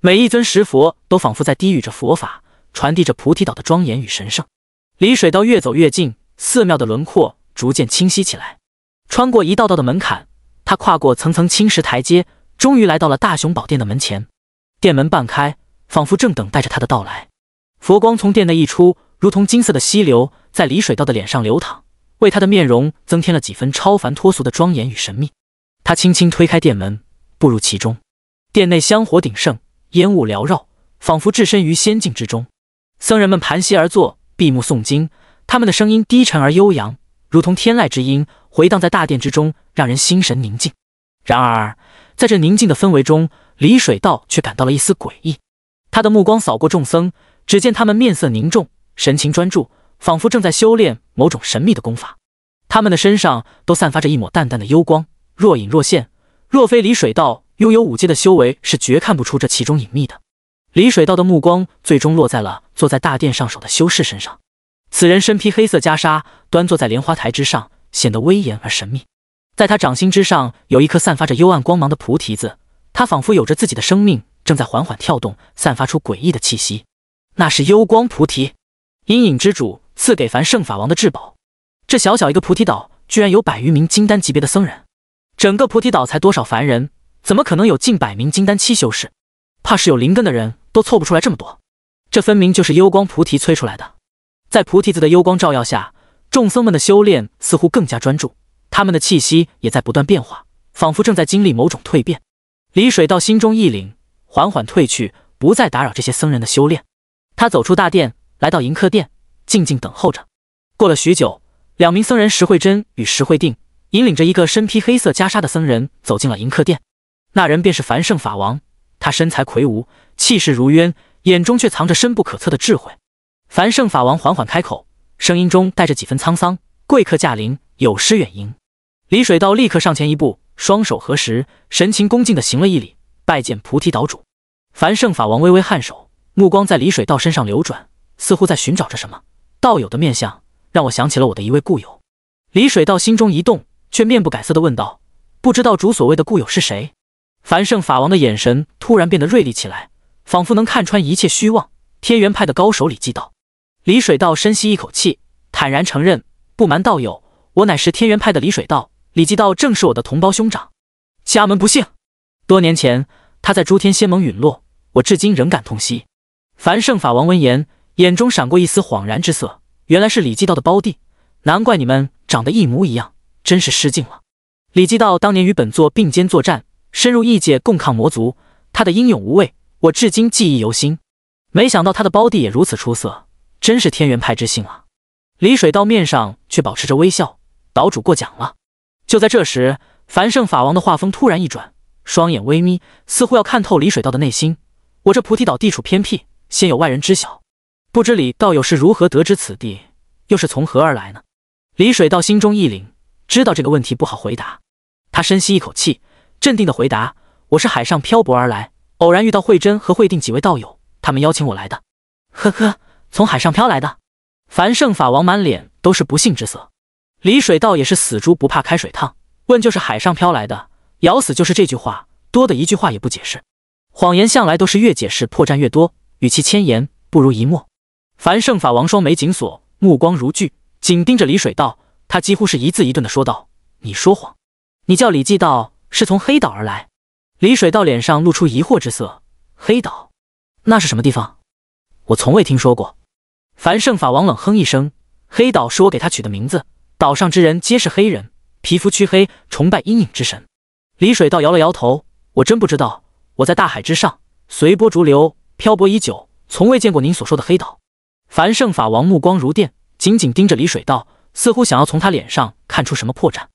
每一尊石佛都仿佛在低语着佛法，传递着菩提岛的庄严与神圣。离水道越走越近，寺庙的轮廓逐渐清晰起来。穿过一道道的门槛，他跨过层层青石台阶，终于来到了大雄宝殿的门前。殿门半开，仿佛正等待着他的到来。佛光从殿内溢出。如同金色的溪流在李水道的脸上流淌，为他的面容增添了几分超凡脱俗的庄严与神秘。他轻轻推开殿门，步入其中。殿内香火鼎盛，烟雾缭绕，仿佛置身于仙境之中。僧人们盘膝而坐，闭目诵经，他们的声音低沉而悠扬，如同天籁之音，回荡在大殿之中，让人心神宁静。然而，在这宁静的氛围中，李水道却感到了一丝诡异。他的目光扫过众僧，只见他们面色凝重。神情专注，仿佛正在修炼某种神秘的功法。他们的身上都散发着一抹淡淡的幽光，若隐若现。若非李水道拥有五阶的修为，是绝看不出这其中隐秘的。李水道的目光最终落在了坐在大殿上首的修士身上。此人身披黑色袈裟，端坐在莲花台之上，显得威严而神秘。在他掌心之上有一颗散发着幽暗光芒的菩提子，它仿佛有着自己的生命，正在缓缓跳动，散发出诡异的气息。那是幽光菩提，阴影之主赐给凡圣法王的至宝。这小小一个菩提岛，居然有百余名金丹级别的僧人。整个菩提岛才多少凡人，怎么可能有近百名金丹期修士？怕是有灵根的人都凑不出来这么多。这分明就是幽光菩提催出来的。在菩提子的幽光照耀下，众僧们的修炼似乎更加专注，他们的气息也在不断变化，仿佛正在经历某种蜕变。李水道心中一凛，缓缓退去，不再打扰这些僧人的修炼。他走出大殿，来到迎客殿，静静等候着。过了许久，两名僧人石慧珍与石慧定。引领着一个身披黑色袈裟的僧人走进了迎客殿，那人便是凡圣法王。他身材魁梧，气势如渊，眼中却藏着深不可测的智慧。凡圣法王缓缓开口，声音中带着几分沧桑：“贵客驾临，有失远迎。”李水道立刻上前一步，双手合十，神情恭敬地行了一礼，拜见菩提岛主。凡圣法王微微颔首，目光在李水道身上流转，似乎在寻找着什么。道友的面相让我想起了我的一位故友。李水道心中一动。却面不改色的问道：“不知道主所谓的故友是谁？”凡圣法王的眼神突然变得锐利起来，仿佛能看穿一切虚妄。天元派的高手李继道。李水道深吸一口气，坦然承认：“不瞒道友，我乃是天元派的李水道。李继道正是我的同胞兄长。家门不幸，多年前他在诸天仙盟陨落，我至今仍感痛惜。”凡圣法王闻言，眼中闪过一丝恍然之色，原来是李继道的胞弟，难怪你们长得一模一样。真是失敬了。李继道当年与本座并肩作战，深入异界共抗魔族，他的英勇无畏，我至今记忆犹新。没想到他的胞弟也如此出色，真是天元派之幸啊！李水道面上却保持着微笑。岛主过奖了。就在这时，凡圣法王的画风突然一转，双眼微眯，似乎要看透李水道的内心。我这菩提岛地处偏僻，鲜有外人知晓，不知李道友是如何得知此地，又是从何而来呢？李水道心中一凛。知道这个问题不好回答，他深吸一口气，镇定的回答：“我是海上漂泊而来，偶然遇到慧真和慧定几位道友，他们邀请我来的。”呵呵，从海上飘来的。凡圣法王满脸都是不信之色。李水道也是死猪不怕开水烫，问就是海上飘来的，咬死就是这句话，多的一句话也不解释。谎言向来都是越解释破绽越多，与其千言不如一默。凡圣法王双眉紧锁，目光如炬，紧盯着李水道。他几乎是一字一顿的说道：“你说谎，你叫李继道是从黑岛而来。”李水道脸上露出疑惑之色：“黑岛，那是什么地方？我从未听说过。”凡圣法王冷哼一声：“黑岛是我给他取的名字，岛上之人皆是黑人，皮肤黢黑，崇拜阴影之神。”李水道摇了摇头：“我真不知道，我在大海之上随波逐流，漂泊已久，从未见过您所说的黑岛。”凡圣法王目光如电，紧紧盯着李水道。似乎想要从他脸上看出什么破绽。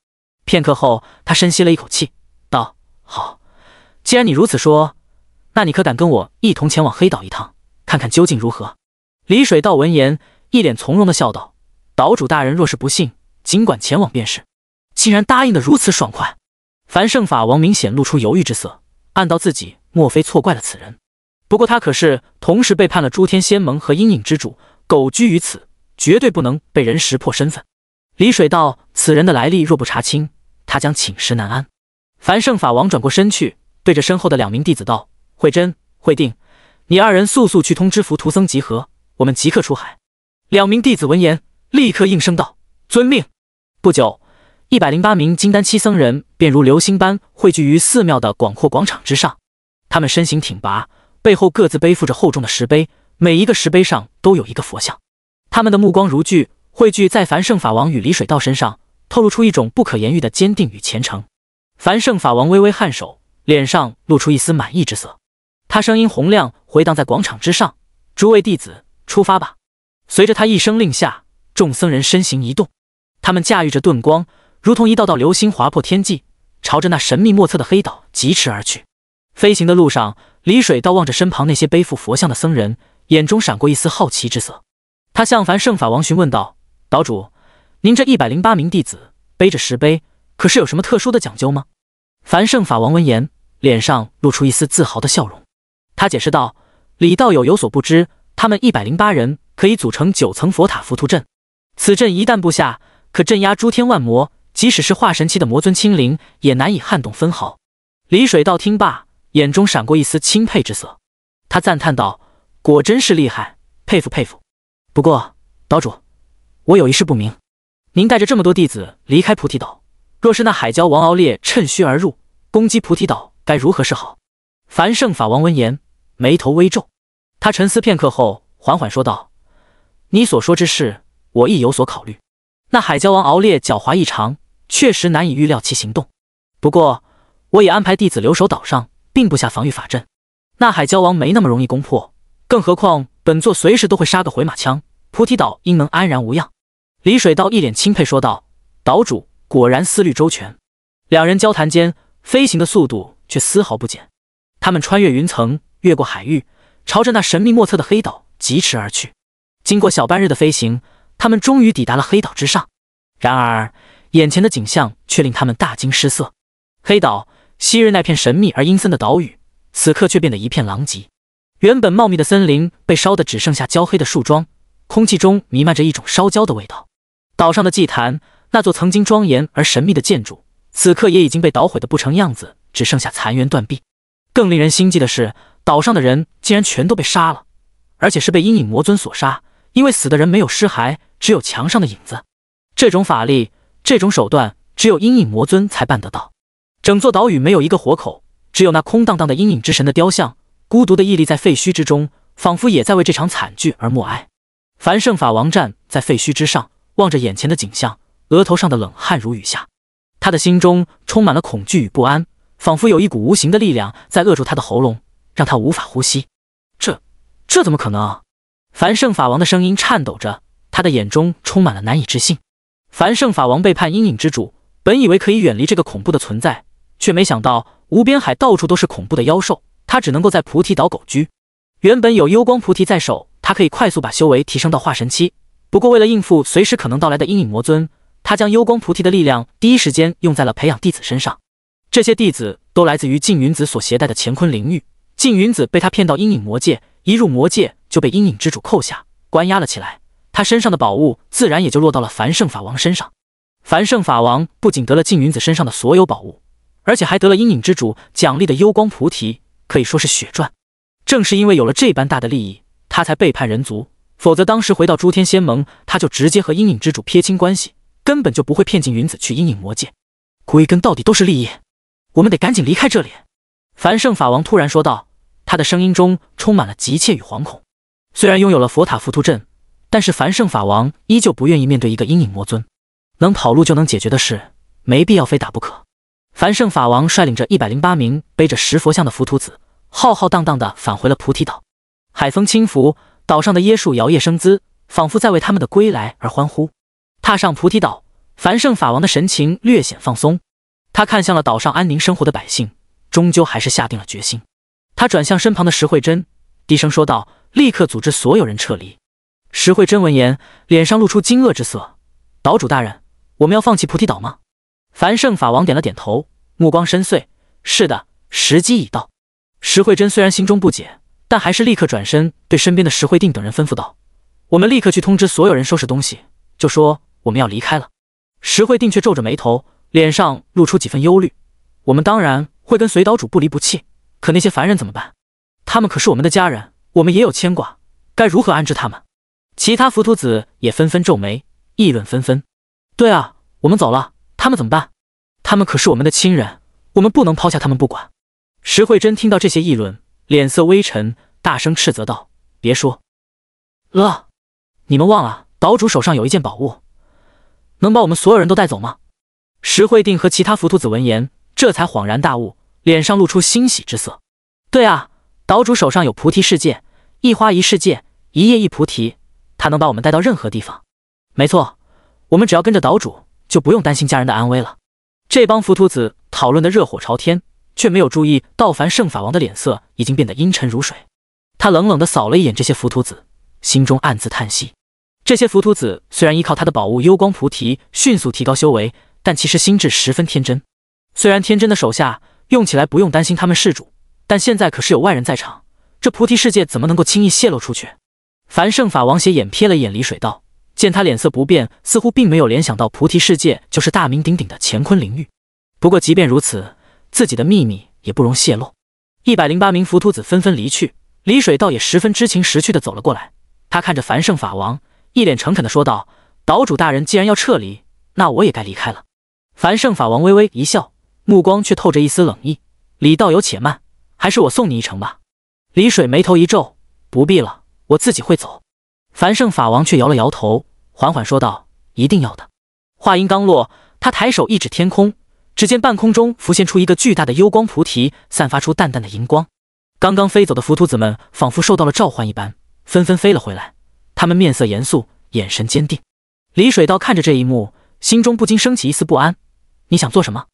片刻后，他深吸了一口气，道：“好，既然你如此说，那你可敢跟我一同前往黑岛一趟，看看究竟如何？”李水道闻言，一脸从容的笑道：“岛主大人若是不信，尽管前往便是。”竟然答应的如此爽快。凡圣法王明显露出犹豫之色，暗道自己莫非错怪了此人。不过他可是同时背叛了诸天仙盟和阴影之主，苟居于此，绝对不能被人识破身份。李水道，此人的来历若不查清，他将寝食难安。凡圣法王转过身去，对着身后的两名弟子道：“慧真、慧定，你二人速速去通知浮屠僧集合，我们即刻出海。”两名弟子闻言，立刻应声道：“遵命。”不久，一百零八名金丹期僧人便如流星般汇聚于寺庙的广阔广场之上。他们身形挺拔，背后各自背负着厚重的石碑，每一个石碑上都有一个佛像。他们的目光如炬。汇聚在凡圣法王与李水道身上，透露出一种不可言喻的坚定与虔诚。凡圣法王微微颔首，脸上露出一丝满意之色。他声音洪亮，回荡在广场之上：“诸位弟子，出发吧！”随着他一声令下，众僧人身形一动，他们驾驭着遁光，如同一道道流星划破天际，朝着那神秘莫测的黑岛疾驰而去。飞行的路上，李水倒望着身旁那些背负佛像的僧人，眼中闪过一丝好奇之色。他向凡圣法王询问道：“岛主，您这一百零八名弟子背着石碑，可是有什么特殊的讲究吗？”凡圣法王闻言，脸上露出一丝自豪的笑容。他解释道：“李道友有所不知，他们一百零八人可以组成九层佛塔浮屠阵，此阵一旦布下，可镇压诸天万魔，即使是化神期的魔尊亲临，也难以撼动分毫。”李水道听罢，眼中闪过一丝钦佩之色，他赞叹道：“果真是厉害，佩服佩服。不过，岛主，我有一事不明，您带着这么多弟子离开菩提岛。”若是那海蛟王敖烈趁虚而入，攻击菩提岛，该如何是好？凡圣法王闻言，眉头微皱，他沉思片刻后，缓缓说道：“你所说之事，我亦有所考虑。那海蛟王敖烈狡猾异常，确实难以预料其行动。不过，我已安排弟子留守岛上，并布下防御法阵。那海蛟王没那么容易攻破，更何况本座随时都会杀个回马枪，菩提岛应能安然无恙。”李水道一脸钦佩说道：“岛主。”果然思虑周全，两人交谈间，飞行的速度却丝毫不减。他们穿越云层，越过海域，朝着那神秘莫测的黑岛疾驰而去。经过小半日的飞行，他们终于抵达了黑岛之上。然而，眼前的景象却令他们大惊失色。黑岛，昔日那片神秘而阴森的岛屿，此刻却变得一片狼藉。原本茂密的森林被烧得只剩下焦黑的树桩，空气中弥漫着一种烧焦的味道。岛上的祭坛。那座曾经庄严而神秘的建筑，此刻也已经被捣毁的不成样子，只剩下残垣断壁。更令人心悸的是，岛上的人竟然全都被杀了，而且是被阴影魔尊所杀。因为死的人没有尸骸，只有墙上的影子。这种法力，这种手段，只有阴影魔尊才办得到。整座岛屿没有一个活口，只有那空荡荡的阴影之神的雕像，孤独的屹立在废墟之中，仿佛也在为这场惨剧而默哀。凡圣法王站在废墟之上，望着眼前的景象。额头上的冷汗如雨下，他的心中充满了恐惧与不安，仿佛有一股无形的力量在扼住他的喉咙，让他无法呼吸。这，这怎么可能？凡圣法王的声音颤抖着，他的眼中充满了难以置信。凡圣法王背叛阴影之主，本以为可以远离这个恐怖的存在，却没想到无边海到处都是恐怖的妖兽，他只能够在菩提岛苟居。原本有幽光菩提在手，他可以快速把修为提升到化神期。不过为了应付随时可能到来的阴影魔尊，他将幽光菩提的力量第一时间用在了培养弟子身上，这些弟子都来自于静云子所携带的乾坤灵玉。静云子被他骗到阴影魔界，一入魔界就被阴影之主扣下，关押了起来。他身上的宝物自然也就落到了凡圣法王身上。凡圣法王不仅得了静云子身上的所有宝物，而且还得了阴影之主奖励的幽光菩提，可以说是血赚。正是因为有了这般大的利益，他才背叛人族，否则当时回到诸天仙盟，他就直接和阴影之主撇清关系。根本就不会骗进云子去阴影魔界，归根到底都是利益。我们得赶紧离开这里。”凡圣法王突然说道，他的声音中充满了急切与惶恐。虽然拥有了佛塔浮屠阵，但是凡圣法王依旧不愿意面对一个阴影魔尊。能跑路就能解决的事，没必要非打不可。凡圣法王率领着一百零八名背着石佛像的浮屠子，浩浩荡荡地返回了菩提岛。海风轻拂，岛上的椰树摇曳生姿，仿佛在为他们的归来而欢呼。踏上菩提岛，凡圣法王的神情略显放松。他看向了岛上安宁生活的百姓，终究还是下定了决心。他转向身旁的石慧珍，低声说道：“立刻组织所有人撤离。”石慧珍闻言，脸上露出惊愕之色：“岛主大人，我们要放弃菩提岛吗？”凡圣法王点了点头，目光深邃：“是的，时机已到。”石慧珍虽然心中不解，但还是立刻转身对身边的石慧定等人吩咐道：“我们立刻去通知所有人收拾东西，就说。”我们要离开了，石慧定却皱着眉头，脸上露出几分忧虑。我们当然会跟随岛主不离不弃，可那些凡人怎么办？他们可是我们的家人，我们也有牵挂，该如何安置他们？其他浮屠子也纷纷皱眉，议论纷纷。对啊，我们走了，他们怎么办？他们可是我们的亲人，我们不能抛下他们不管。石慧珍听到这些议论，脸色微沉，大声斥责道：“别说了，你们忘了岛主手上有一件宝物。”能把我们所有人都带走吗？石慧定和其他浮屠子闻言，这才恍然大悟，脸上露出欣喜之色。对啊，岛主手上有菩提世界，一花一世界，一叶一菩提，他能把我们带到任何地方。没错，我们只要跟着岛主，就不用担心家人的安危了。这帮浮屠子讨论的热火朝天，却没有注意道凡圣法王的脸色已经变得阴沉如水。他冷冷地扫了一眼这些浮屠子，心中暗自叹息。这些浮屠子虽然依靠他的宝物幽光菩提迅速提高修为，但其实心智十分天真。虽然天真的手下用起来不用担心他们事主，但现在可是有外人在场，这菩提世界怎么能够轻易泄露出去？凡圣法王斜眼瞥了一眼李水道，见他脸色不变，似乎并没有联想到菩提世界就是大名鼎鼎的乾坤灵域。不过即便如此，自己的秘密也不容泄露。一百零八名浮屠子纷纷离去，李水道也十分知情识趣的走了过来。他看着凡圣法王。一脸诚恳的说道：“岛主大人既然要撤离，那我也该离开了。”凡圣法王微微一笑，目光却透着一丝冷意：“李道友且慢，还是我送你一程吧。”李水眉头一皱：“不必了，我自己会走。”凡圣法王却摇了摇头，缓缓说道：“一定要的。”话音刚落，他抬手一指天空，只见半空中浮现出一个巨大的幽光菩提，散发出淡淡的银光。刚刚飞走的浮屠子们仿佛受到了召唤一般，纷纷飞了回来。他们面色严肃，眼神坚定。李水道看着这一幕，心中不禁升起一丝不安。你想做什么？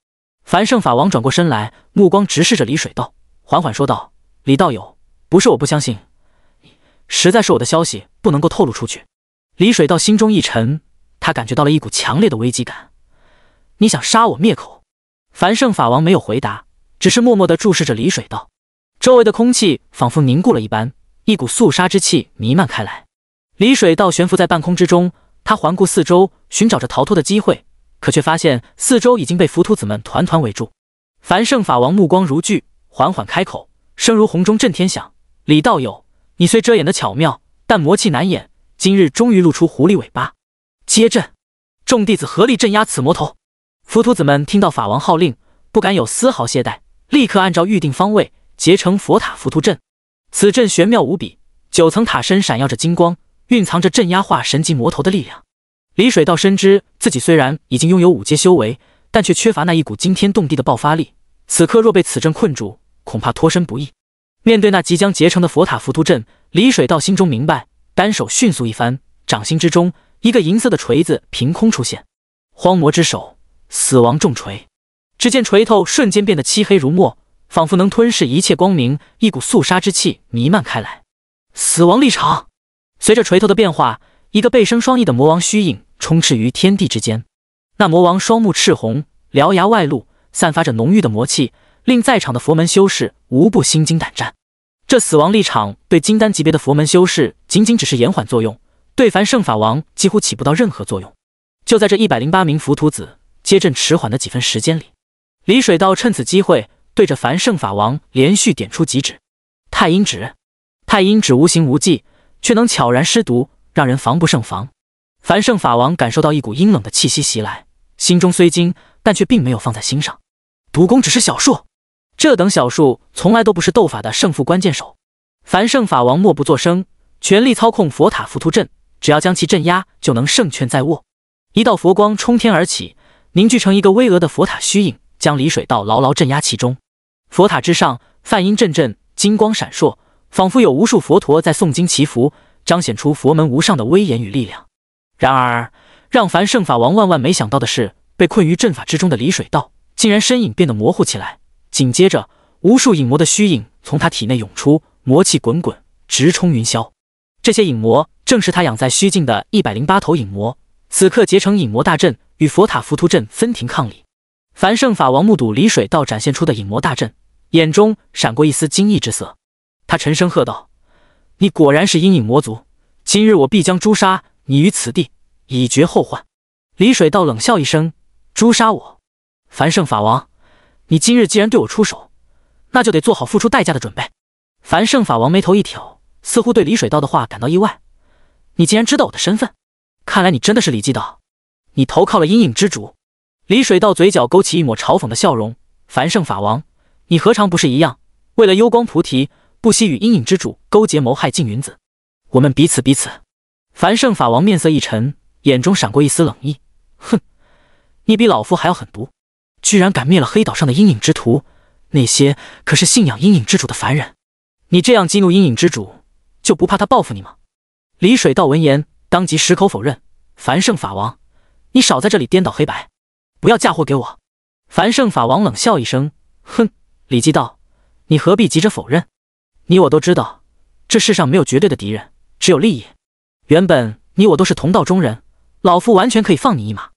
凡圣法王转过身来，目光直视着李水道，缓缓说道：“李道友，不是我不相信，实在是我的消息不能够透露出去。”李水道心中一沉，他感觉到了一股强烈的危机感。你想杀我灭口？凡圣法王没有回答，只是默默地注视着李水道。周围的空气仿佛凝固了一般，一股肃杀之气弥漫开来。李水道悬浮在半空之中，他环顾四周，寻找着逃脱的机会，可却发现四周已经被浮屠子们团团围住。凡圣法王目光如炬，缓缓开口，声如洪钟震天响：“李道友，你虽遮掩的巧妙，但魔气难掩，今日终于露出狐狸尾巴。接阵！众弟子合力镇压此魔头。”浮屠子们听到法王号令，不敢有丝毫懈怠，立刻按照预定方位结成佛塔浮屠阵。此阵玄妙无比，九层塔身闪耀着金光。蕴藏着镇压化神级魔头的力量。李水道深知自己虽然已经拥有五阶修为，但却缺乏那一股惊天动地的爆发力。此刻若被此阵困住，恐怕脱身不易。面对那即将结成的佛塔浮屠阵，李水道心中明白，单手迅速一翻，掌心之中一个银色的锤子凭空出现。荒魔之手，死亡重锤。只见锤头瞬间变得漆黑如墨，仿佛能吞噬一切光明。一股肃杀之气弥漫开来。死亡立场。随着锤头的变化，一个背生双翼的魔王虚影充斥于天地之间。那魔王双目赤红，獠牙外露，散发着浓郁的魔气，令在场的佛门修士无不心惊胆战。这死亡立场对金丹级别的佛门修士仅仅只是延缓作用，对凡圣法王几乎起不到任何作用。就在这一百零八名浮屠子接阵迟缓的几分时间里，李水道趁此机会对着凡圣法王连续点出几指。太阴指，太阴指无形无迹。却能悄然施毒，让人防不胜防。凡圣法王感受到一股阴冷的气息袭来，心中虽惊，但却并没有放在心上。毒功只是小数，这等小数从来都不是斗法的胜负关键手。凡圣法王默不作声，全力操控佛塔浮屠阵，只要将其镇压，就能胜券在握。一道佛光冲天而起，凝聚成一个巍峨的佛塔虚影，将李水道牢牢镇压其中。佛塔之上，梵音阵阵，金光闪烁。仿佛有无数佛陀在诵经祈福，彰显出佛门无上的威严与力量。然而，让凡圣法王万万没想到的是，被困于阵法之中的李水道竟然身影变得模糊起来。紧接着，无数影魔的虚影从他体内涌出，魔气滚滚，直冲云霄。这些影魔正是他养在虚境的一百零八头影魔，此刻结成影魔大阵，与佛塔浮屠阵分庭抗礼。凡圣法王目睹李水道展现出的影魔大阵，眼中闪过一丝惊异之色。他沉声喝道：“你果然是阴影魔族，今日我必将诛杀你于此地，以绝后患。”李水道冷笑一声：“诛杀我？凡圣法王，你今日既然对我出手，那就得做好付出代价的准备。”凡圣法王眉头一挑，似乎对李水道的话感到意外：“你竟然知道我的身份？看来你真的是李基道，你投靠了阴影之主。”李水道嘴角勾起一抹嘲讽的笑容：“凡圣法王，你何尝不是一样？为了幽光菩提。”不惜与阴影之主勾结谋害静云子，我们彼此彼此。凡圣法王面色一沉，眼中闪过一丝冷意。哼，你比老夫还要狠毒，居然敢灭了黑岛上的阴影之徒，那些可是信仰阴影之主的凡人。你这样激怒阴影之主，就不怕他报复你吗？李水道闻言，当即矢口否认。凡圣法王，你少在这里颠倒黑白，不要嫁祸给我。凡圣法王冷笑一声，哼，李基道，你何必急着否认？你我都知道，这世上没有绝对的敌人，只有利益。原本你我都是同道中人，老夫完全可以放你一马。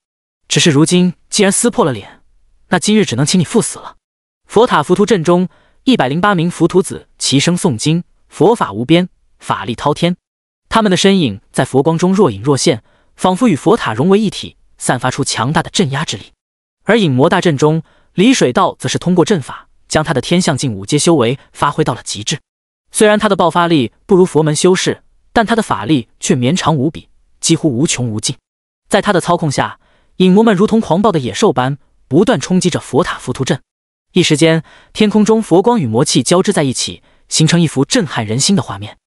只是如今既然撕破了脸，那今日只能请你赴死了。佛塔浮屠阵中，一百零八名浮屠子齐声诵经，佛法无边，法力滔天。他们的身影在佛光中若隐若现，仿佛与佛塔融为一体，散发出强大的镇压之力。而影魔大阵中，李水道则是通过阵法，将他的天象境五阶修为发挥到了极致。虽然他的爆发力不如佛门修士，但他的法力却绵长无比，几乎无穷无尽。在他的操控下，影魔们如同狂暴的野兽般，不断冲击着佛塔浮屠阵。一时间，天空中佛光与魔气交织在一起，形成一幅震撼人心的画面。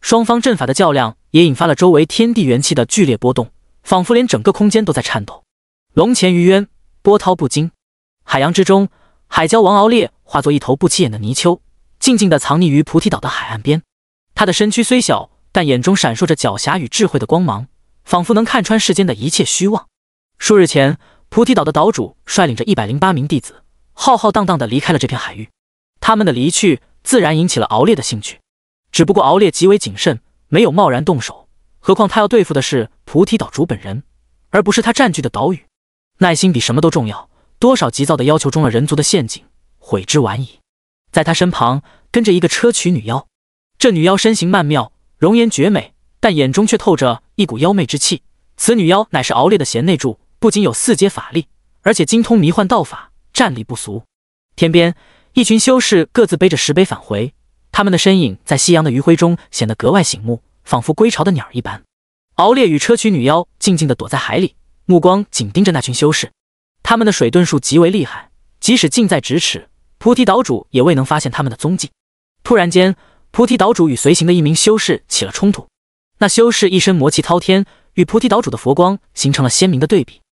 双方阵法的较量也引发了周围天地元气的剧烈波动，仿佛连整个空间都在颤抖。龙潜于渊，波涛不惊。海洋之中，海蛟王敖烈化作一头不起眼的泥鳅，静静地藏匿于菩提岛的海岸边。他的身躯虽小，但眼中闪烁着狡黠与智慧的光芒，仿佛能看穿世间的一切虚妄。数日前，菩提岛的岛主率领着一百零八名弟子，浩浩荡荡地离开了这片海域。他们的离去，自然引起了敖烈的兴趣。只不过敖烈极为谨慎，没有贸然动手。何况他要对付的是菩提岛主本人，而不是他占据的岛屿。耐心比什么都重要。多少急躁的要求中了人族的陷阱，悔之晚矣。在他身旁跟着一个砗磲女妖。这女妖身形曼妙，容颜绝美，但眼中却透着一股妖媚之气。此女妖乃是敖烈的贤内助，不仅有四阶法力，而且精通迷幻道法，战力不俗。天边，一群修士各自背着石碑返回。他们的身影在夕阳的余晖中显得格外醒目，仿佛归巢的鸟儿一般。敖烈与砗磲女妖静静地躲在海里，目光紧盯着那群修士。他们的水遁术极为厉害，即使近在咫尺，菩提岛主也未能发现他们的踪迹。突然间，菩提岛主与随行的一名修士起了冲突。那修士一身魔气滔天，与菩提岛主的佛光形成了鲜明的对比。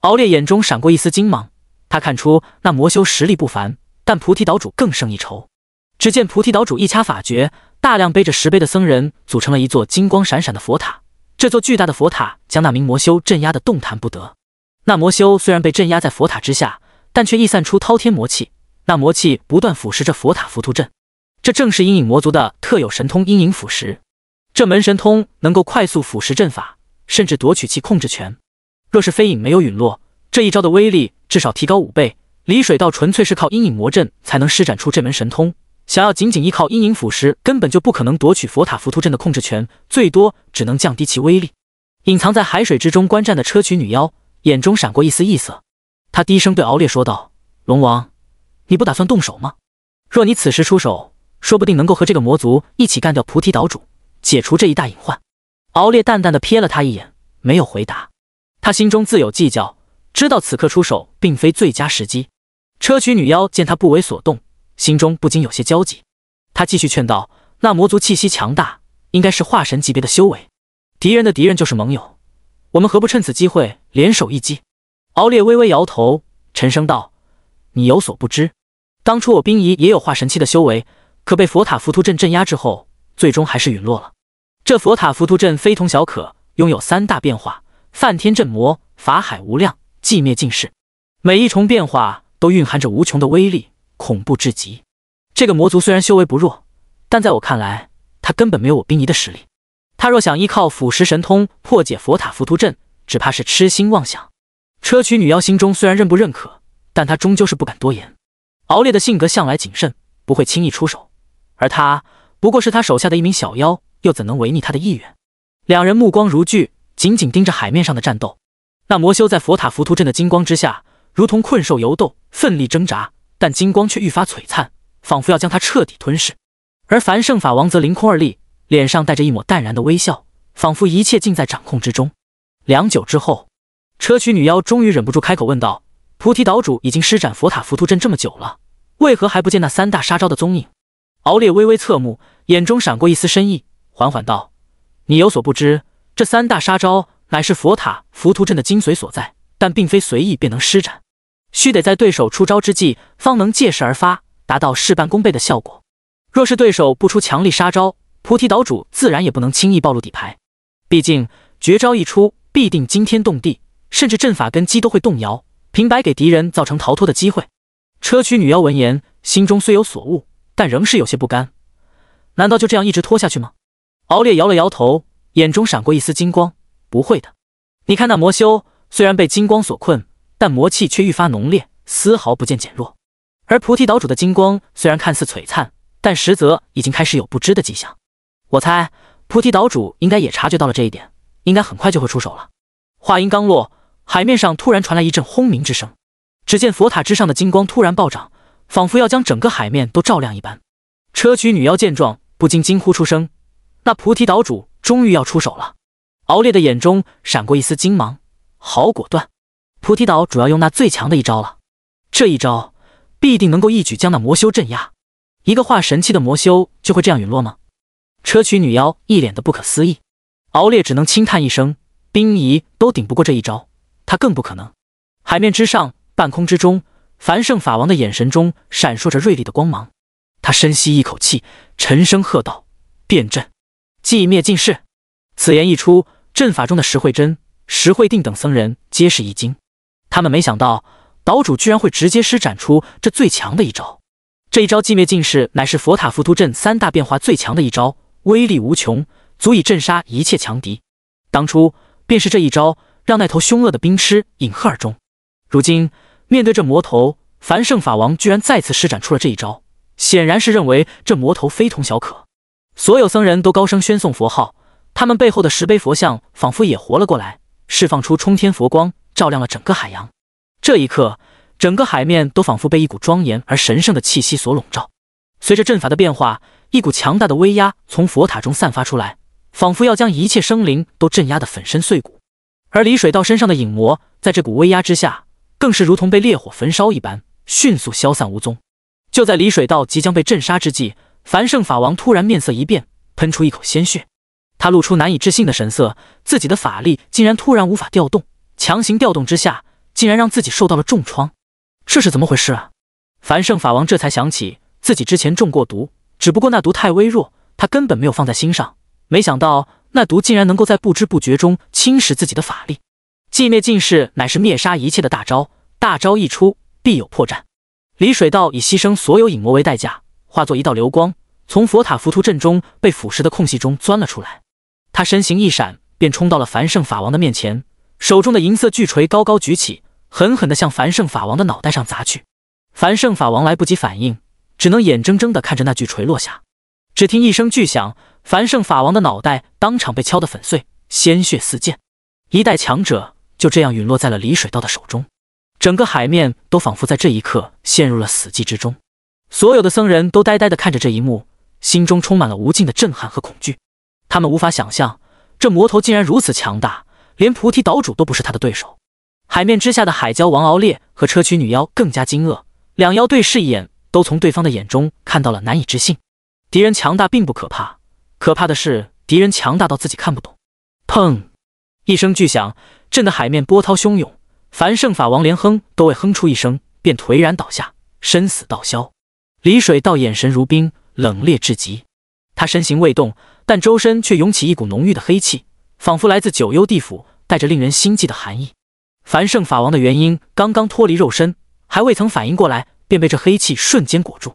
敖烈眼中闪过一丝精芒，他看出那魔修实力不凡，但菩提岛主更胜一筹。只见菩提岛主一掐法诀，大量背着石碑的僧人组成了一座金光闪闪的佛塔。这座巨大的佛塔将那名魔修镇压得动弹不得。那魔修虽然被镇压在佛塔之下，但却溢散出滔天魔气。那魔气不断腐蚀着佛塔浮屠阵。这正是阴影魔族的特有神通——阴影腐蚀。这门神通能够快速腐蚀阵法，甚至夺取其控制权。若是飞影没有陨落，这一招的威力至少提高五倍。李水道纯粹是靠阴影魔阵才能施展出这门神通。想要仅仅依靠阴影腐蚀，根本就不可能夺取佛塔浮屠阵的控制权，最多只能降低其威力。隐藏在海水之中观战的砗磲女妖眼中闪过一丝异色，她低声对敖烈说道：“龙王，你不打算动手吗？若你此时出手，说不定能够和这个魔族一起干掉菩提岛主，解除这一大隐患。”敖烈淡淡的瞥了他一眼，没有回答。他心中自有计较，知道此刻出手并非最佳时机。砗磲女妖见他不为所动。心中不禁有些焦急，他继续劝道：“那魔族气息强大，应该是化神级别的修为，敌人的敌人就是盟友，我们何不趁此机会联手一击？”敖烈微微摇头，沉声道：“你有所不知，当初我冰仪也有化神期的修为，可被佛塔浮屠阵镇压之后，最终还是陨落了。这佛塔浮屠阵非同小可，拥有三大变化：梵天镇魔、法海无量、寂灭尽世，每一重变化都蕴含着无穷的威力。”恐怖至极！这个魔族虽然修为不弱，但在我看来，他根本没有我冰仪的实力。他若想依靠腐蚀神通破解佛塔浮屠阵，只怕是痴心妄想。砗磲女妖心中虽然认不认可，但她终究是不敢多言。敖烈的性格向来谨慎，不会轻易出手，而他不过是他手下的一名小妖，又怎能违逆他的意愿？两人目光如炬，紧紧盯着海面上的战斗。那魔修在佛塔浮屠阵的金光之下，如同困兽犹斗，奋力挣扎。但金光却愈发璀璨，仿佛要将他彻底吞噬。而凡圣法王则凌空而立，脸上带着一抹淡然的微笑，仿佛一切尽在掌控之中。良久之后，砗磲女妖终于忍不住开口问道：“菩提岛主已经施展佛塔浮屠阵这么久了，为何还不见那三大杀招的踪影？”敖烈微微侧目，眼中闪过一丝深意，缓缓道：“你有所不知，这三大杀招乃是佛塔浮屠阵的精髓所在，但并非随意便能施展。”须得在对手出招之际，方能借势而发，达到事半功倍的效果。若是对手不出强力杀招，菩提岛主自然也不能轻易暴露底牌。毕竟绝招一出，必定惊天动地，甚至阵法根基都会动摇，平白给敌人造成逃脱的机会。砗磲女妖闻言，心中虽有所悟，但仍是有些不甘。难道就这样一直拖下去吗？敖烈摇了摇头，眼中闪过一丝金光，不会的。你看那魔修，虽然被金光所困，但魔气却愈发浓烈，丝毫不见减弱。而菩提岛主的金光虽然看似璀璨，但实则已经开始有不支的迹象。我猜菩提岛主应该也察觉到了这一点，应该很快就会出手了。话音刚落，海面上突然传来一阵轰鸣之声，只见佛塔之上的金光突然暴涨，仿佛要将整个海面都照亮一般。砗磲女妖见状，不禁惊呼出声：“那菩提岛主终于要出手了！”敖烈的眼中闪过一丝惊芒，好果断！菩提岛主要用那最强的一招了，这一招必定能够一举将那魔修镇压。一个化神期的魔修就会这样陨落吗？砗磲女妖一脸的不可思议，敖烈只能轻叹一声：“冰仪都顶不过这一招，他更不可能。”海面之上，半空之中，繁盛法王的眼神中闪烁着锐利的光芒。他深吸一口气，沉声喝道：“变阵，寂灭尽世！”此言一出，阵法中的石慧珍、石慧定等僧人皆是一惊。他们没想到岛主居然会直接施展出这最强的一招。这一招寂灭尽世，乃是佛塔浮屠阵三大变化最强的一招。威力无穷，足以镇杀一切强敌。当初便是这一招，让那头凶恶的冰狮饮鹤而终。如今面对这魔头，繁盛法王居然再次施展出了这一招，显然是认为这魔头非同小可。所有僧人都高声宣颂佛号，他们背后的石碑佛像仿佛也活了过来，释放出冲天佛光，照亮了整个海洋。这一刻，整个海面都仿佛被一股庄严而神圣的气息所笼罩。随着阵法的变化。一股强大的威压从佛塔中散发出来，仿佛要将一切生灵都镇压得粉身碎骨。而李水道身上的影魔，在这股威压之下，更是如同被烈火焚烧一般，迅速消散无踪。就在李水道即将被镇杀之际，繁盛法王突然面色一变，喷出一口鲜血。他露出难以置信的神色，自己的法力竟然突然无法调动，强行调动之下，竟然让自己受到了重创。这是怎么回事啊？繁盛法王这才想起自己之前中过毒。只不过那毒太微弱，他根本没有放在心上。没想到那毒竟然能够在不知不觉中侵蚀自己的法力。寂灭尽世乃是灭杀一切的大招，大招一出必有破绽。李水道以牺牲所有影魔为代价，化作一道流光，从佛塔浮屠阵中被腐蚀的空隙中钻了出来。他身形一闪，便冲到了繁盛法王的面前，手中的银色巨锤高高举起，狠狠地向繁盛法王的脑袋上砸去。繁盛法王来不及反应。只能眼睁睁地看着那巨锤落下，只听一声巨响，繁盛法王的脑袋当场被敲得粉碎，鲜血四溅，一代强者就这样陨落在了李水道的手中。整个海面都仿佛在这一刻陷入了死寂之中，所有的僧人都呆呆地看着这一幕，心中充满了无尽的震撼和恐惧。他们无法想象，这魔头竟然如此强大，连菩提岛主都不是他的对手。海面之下的海蛟王敖烈和砗磲女妖更加惊愕，两妖对视一眼。都从对方的眼中看到了难以置信。敌人强大并不可怕，可怕的是敌人强大到自己看不懂。砰！一声巨响，震得海面波涛汹涌。繁盛法王连哼都未哼出一声，便颓然倒下，身死道消。李水道眼神如冰，冷冽至极。他身形未动，但周身却涌起一股浓郁的黑气，仿佛来自九幽地府，带着令人心悸的寒意。繁盛法王的元婴刚刚脱离肉身，还未曾反应过来。便被这黑气瞬间裹住，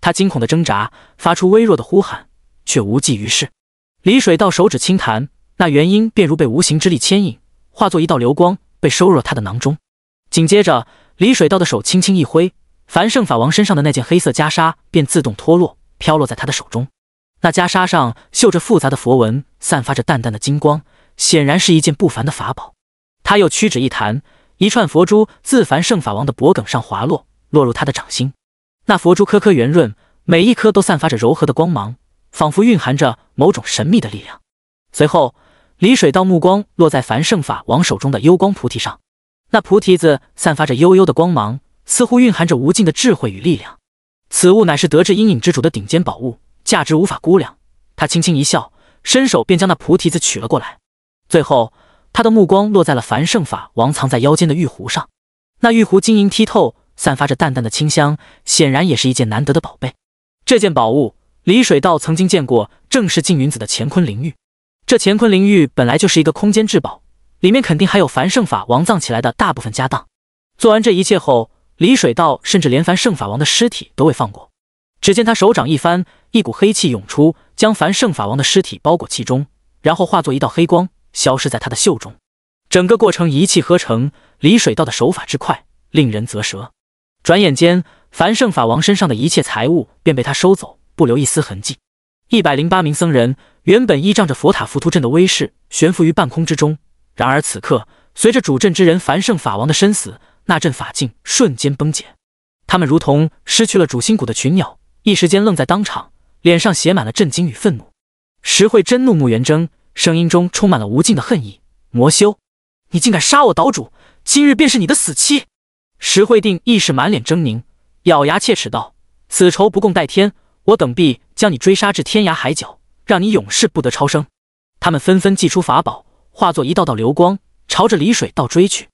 他惊恐的挣扎，发出微弱的呼喊，却无济于事。李水道手指轻弹，那元婴便如被无形之力牵引，化作一道流光，被收入了他的囊中。紧接着，李水道的手轻轻一挥，繁盛法王身上的那件黑色袈裟便自动脱落，飘落在他的手中。那袈裟上绣着复杂的佛纹，散发着淡淡的金光，显然是一件不凡的法宝。他又屈指一弹，一串佛珠自繁圣法王的脖颈上滑落。落入他的掌心，那佛珠颗颗圆润，每一颗都散发着柔和的光芒，仿佛蕴含着某种神秘的力量。随后，李水道目光落在繁盛法王手中的幽光菩提上，那菩提子散发着幽幽的光芒，似乎蕴含着无尽的智慧与力量。此物乃是得志阴影之主的顶尖宝物，价值无法估量。他轻轻一笑，伸手便将那菩提子取了过来。最后，他的目光落在了繁盛法王藏在腰间的玉壶上，那玉壶晶莹剔透。散发着淡淡的清香，显然也是一件难得的宝贝。这件宝物，李水道曾经见过，正是静云子的乾坤灵玉。这乾坤灵玉本来就是一个空间至宝，里面肯定还有繁盛法王葬起来的大部分家当。做完这一切后，李水道甚至连繁盛法王的尸体都未放过。只见他手掌一翻，一股黑气涌出，将繁盛法王的尸体包裹其中，然后化作一道黑光，消失在他的袖中。整个过程一气呵成，李水道的手法之快，令人啧舌。转眼间，凡圣法王身上的一切财物便被他收走，不留一丝痕迹。一百零八名僧人原本依仗着佛塔浮屠阵的威势悬浮于半空之中，然而此刻随着主阵之人凡圣法王的身死，那阵法境瞬间崩解，他们如同失去了主心骨的群鸟，一时间愣在当场，脸上写满了震惊与愤怒。石慧真怒目圆睁，声音中充满了无尽的恨意：“魔修，你竟敢杀我岛主，今日便是你的死期！”石慧定亦是满脸狰狞，咬牙切齿道：“此仇不共戴天，我等必将你追杀至天涯海角，让你永世不得超生。”他们纷纷祭出法宝，化作一道道流光，朝着李水道追去。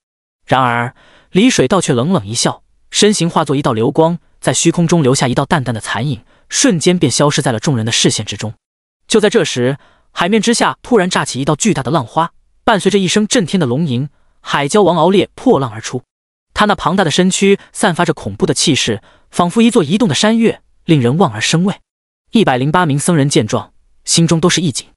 然而李水道却冷冷一笑，身形化作一道流光，在虚空中留下一道淡淡的残影，瞬间便消失在了众人的视线之中。就在这时，海面之下突然炸起一道巨大的浪花，伴随着一声震天的龙吟，海蛟王敖烈破浪而出。他那庞大的身躯散发着恐怖的气势，仿佛一座移动的山岳，令人望而生畏。一百零八名僧人见状，心中都是一紧。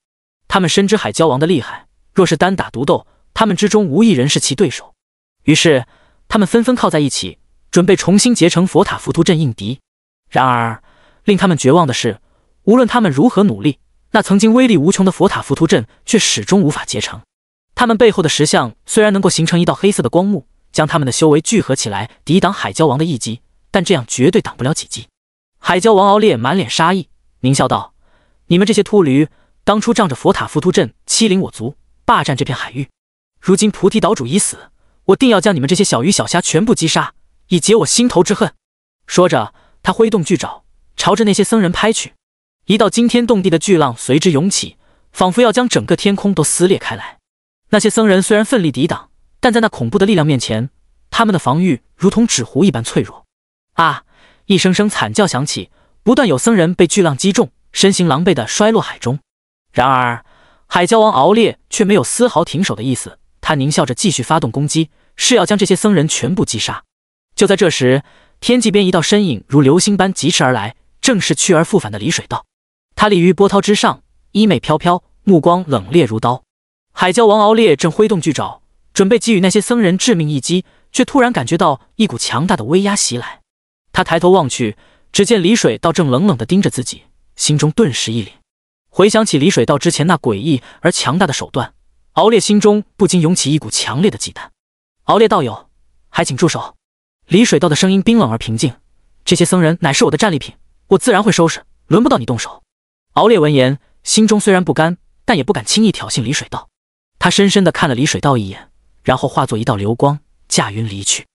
他们深知海蛟王的厉害，若是单打独斗，他们之中无一人是其对手。于是，他们纷纷靠在一起，准备重新结成佛塔浮屠阵应敌。然而，令他们绝望的是，无论他们如何努力，那曾经威力无穷的佛塔浮屠阵却始终无法结成。他们背后的石像虽然能够形成一道黑色的光幕。将他们的修为聚合起来，抵挡海蛟王的一击，但这样绝对挡不了几击。海蛟王敖烈满脸杀意，狞笑道：“你们这些秃驴，当初仗着佛塔浮屠阵欺凌我族，霸占这片海域，如今菩提岛主已死，我定要将你们这些小鱼小虾全部击杀，以解我心头之恨。”说着，他挥动巨爪，朝着那些僧人拍去，一道惊天动地的巨浪随之涌起，仿佛要将整个天空都撕裂开来。那些僧人虽然奋力抵挡。但在那恐怖的力量面前，他们的防御如同纸糊一般脆弱。啊！一声声惨叫响起，不断有僧人被巨浪击中，身形狼狈的摔落海中。然而，海蛟王敖烈却没有丝毫停手的意思，他狞笑着继续发动攻击，是要将这些僧人全部击杀。就在这时，天际边一道身影如流星般疾驰而来，正是去而复返的李水道。他立于波涛之上，衣袂飘飘，目光冷冽如刀。海蛟王敖烈正挥动巨爪。准备给予那些僧人致命一击，却突然感觉到一股强大的威压袭来。他抬头望去，只见李水道正冷冷地盯着自己，心中顿时一凛。回想起李水道之前那诡异而强大的手段，敖烈心中不禁涌起一股强烈的忌惮。敖烈道友，还请住手！李水道的声音冰冷而平静：“这些僧人乃是我的战利品，我自然会收拾，轮不到你动手。”敖烈闻言，心中虽然不甘，但也不敢轻易挑衅李水道。他深深地看了李水道一眼。然后化作一道流光，驾云离去。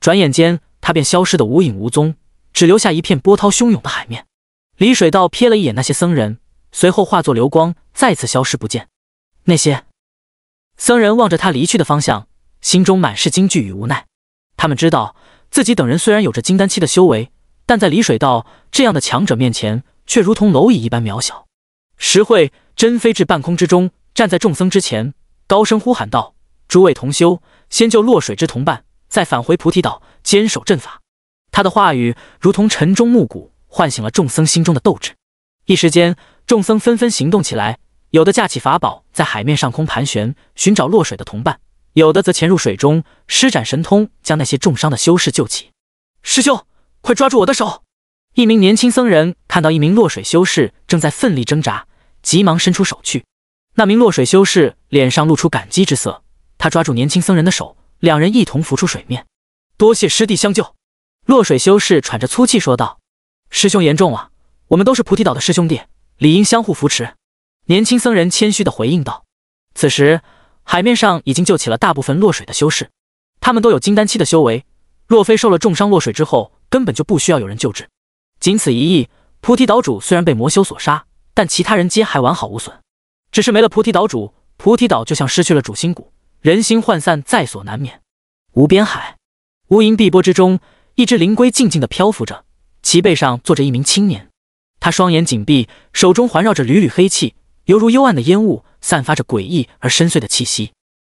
转眼间，他便消失得无影无踪，只留下一片波涛汹涌的海面。李水道瞥了一眼那些僧人，随后化作流光，再次消失不见。那些僧人望着他离去的方向，心中满是惊惧与无奈。他们知道自己等人虽然有着金丹期的修为，但在李水道这样的强者面前，却如同蝼蚁一般渺小。石慧真飞至半空之中，站在众僧之前，高声呼喊道。诸位同修，先救落水之同伴，再返回菩提岛坚守阵法。他的话语如同晨钟暮鼓，唤醒了众僧心中的斗志。一时间，众僧纷纷行动起来，有的架起法宝在海面上空盘旋，寻找落水的同伴；有的则潜入水中，施展神通将那些重伤的修士救起。师兄，快抓住我的手！一名年轻僧人看到一名落水修士正在奋力挣扎，急忙伸出手去。那名落水修士脸上露出感激之色。他抓住年轻僧人的手，两人一同浮出水面。多谢师弟相救，落水修士喘着粗气说道：“师兄言重了，我们都是菩提岛的师兄弟，理应相互扶持。”年轻僧人谦虚地回应道。此时，海面上已经救起了大部分落水的修士，他们都有金丹期的修为，若非受了重伤落水之后，根本就不需要有人救治。仅此一役，菩提岛主虽然被魔修所杀，但其他人皆还完好无损。只是没了菩提岛主，菩提岛就像失去了主心骨。人心涣散在所难免。无边海，无垠碧波之中，一只灵龟静静地漂浮着，其背上坐着一名青年。他双眼紧闭，手中环绕着缕缕黑气，犹如幽暗的烟雾，散发着诡异而深邃的气息。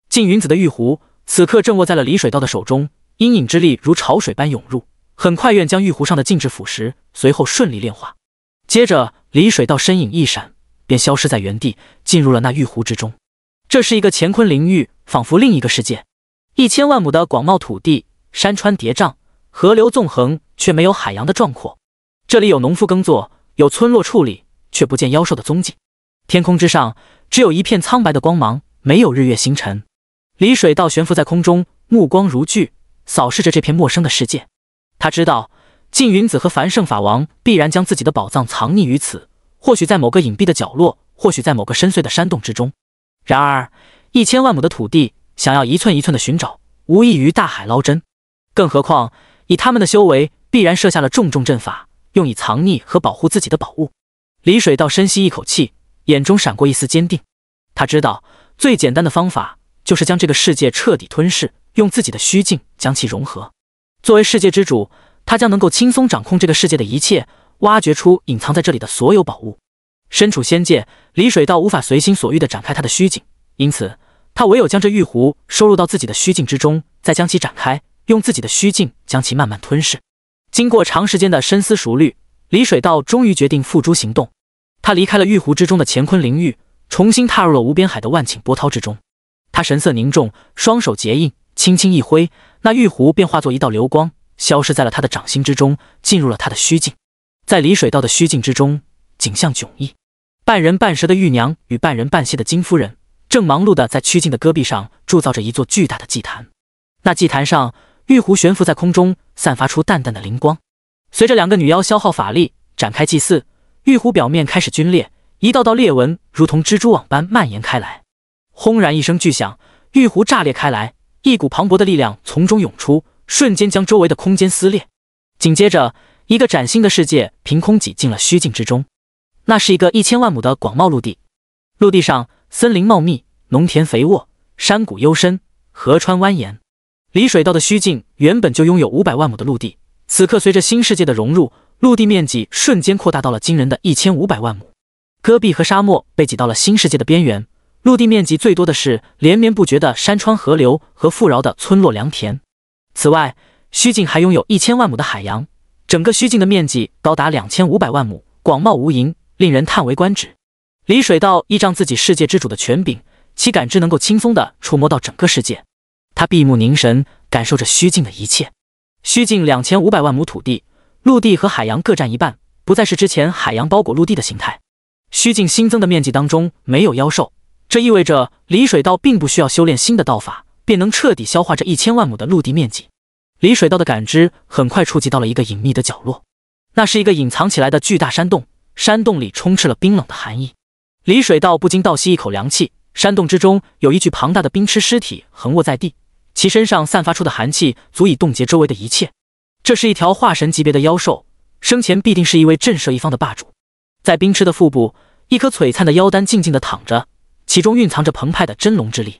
静云子的玉壶此刻正握在了李水道的手中，阴影之力如潮水般涌入，很快愿将玉壶上的静止腐蚀，随后顺利炼化。接着，李水道身影一闪，便消失在原地，进入了那玉壶之中。这是一个乾坤灵域，仿佛另一个世界。一千万亩的广袤土地，山川叠嶂，河流纵横，却没有海洋的壮阔。这里有农夫耕作，有村落矗立，却不见妖兽的踪迹。天空之上，只有一片苍白的光芒，没有日月星辰。李水道悬浮在空中，目光如炬，扫视着这片陌生的世界。他知道，静云子和繁盛法王必然将自己的宝藏藏匿于此，或许在某个隐蔽的角落，或许在某个深邃的山洞之中。然而，一千万亩的土地，想要一寸一寸的寻找，无异于大海捞针。更何况，以他们的修为，必然设下了重重阵法，用以藏匿和保护自己的宝物。李水道深吸一口气，眼中闪过一丝坚定。他知道，最简单的方法就是将这个世界彻底吞噬，用自己的虚境将其融合。作为世界之主，他将能够轻松掌控这个世界的一切，挖掘出隐藏在这里的所有宝物。身处仙界，李水道无法随心所欲地展开他的虚境，因此他唯有将这玉壶收入到自己的虚境之中，再将其展开，用自己的虚境将其慢慢吞噬。经过长时间的深思熟虑，李水道终于决定付诸行动。他离开了玉壶之中的乾坤灵域，重新踏入了无边海的万顷波涛之中。他神色凝重，双手结印，轻轻一挥，那玉壶便化作一道流光，消失在了他的掌心之中，进入了他的虚境。在李水道的虚境之中。景象迥异，半人半蛇的玉娘与半人半蝎的金夫人正忙碌地在曲靖的戈壁上铸造着一座巨大的祭坛。那祭坛上，玉壶悬浮在空中，散发出淡淡的灵光。随着两个女妖消耗法力展开祭祀，玉壶表面开始皲裂，一道道裂纹如同蜘蛛网般蔓延开来。轰然一声巨响，玉壶炸裂开来，一股磅礴的力量从中涌出，瞬间将周围的空间撕裂。紧接着，一个崭新的世界凭空挤进了虚境之中。那是一个一千万亩的广袤陆地，陆地上森林茂密，农田肥沃，山谷幽深，河川蜿蜒。离水道的虚境原本就拥有五百万亩的陆地，此刻随着新世界的融入，陆地面积瞬间扩大到了惊人的一千五百万亩。戈壁和沙漠被挤到了新世界的边缘，陆地面积最多的是连绵不绝的山川河流和富饶的村落良田。此外，虚境还拥有一千万亩的海洋，整个虚境的面积高达两千五百万亩，广袤无垠。令人叹为观止。李水道依仗自己世界之主的权柄，其感知能够轻松地触摸到整个世界。他闭目凝神，感受着虚境的一切。虚境两千五百万亩土地，陆地和海洋各占一半，不再是之前海洋包裹陆地的形态。虚境新增的面积当中没有妖兽，这意味着李水道并不需要修炼新的道法，便能彻底消化这一千万亩的陆地面积。李水道的感知很快触及到了一个隐秘的角落，那是一个隐藏起来的巨大山洞。山洞里充斥了冰冷的寒意，李水道不禁倒吸一口凉气。山洞之中有一具庞大的冰螭尸体横卧在地，其身上散发出的寒气足以冻结周围的一切。这是一条化神级别的妖兽，生前必定是一位震慑一方的霸主。在冰螭的腹部，一颗璀璨的妖丹静静地躺着，其中蕴藏着澎湃的真龙之力。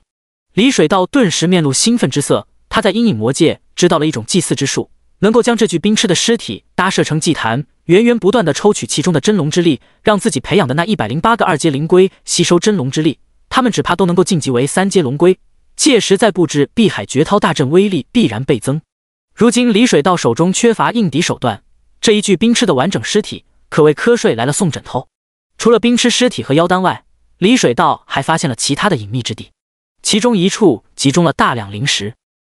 李水道顿时面露兴奋之色，他在阴影魔界知道了一种祭祀之术，能够将这具冰螭的尸体搭设成祭坛。源源不断的抽取其中的真龙之力，让自己培养的那一百零八个二阶灵龟吸收真龙之力，他们只怕都能够晋级为三阶龙龟。届时再布置碧海绝涛大阵，威力必然倍增。如今李水道手中缺乏应敌手段，这一具冰螭的完整尸体可谓瞌睡来了送枕头。除了冰螭尸体和妖丹外，李水道还发现了其他的隐秘之地，其中一处集中了大量灵石，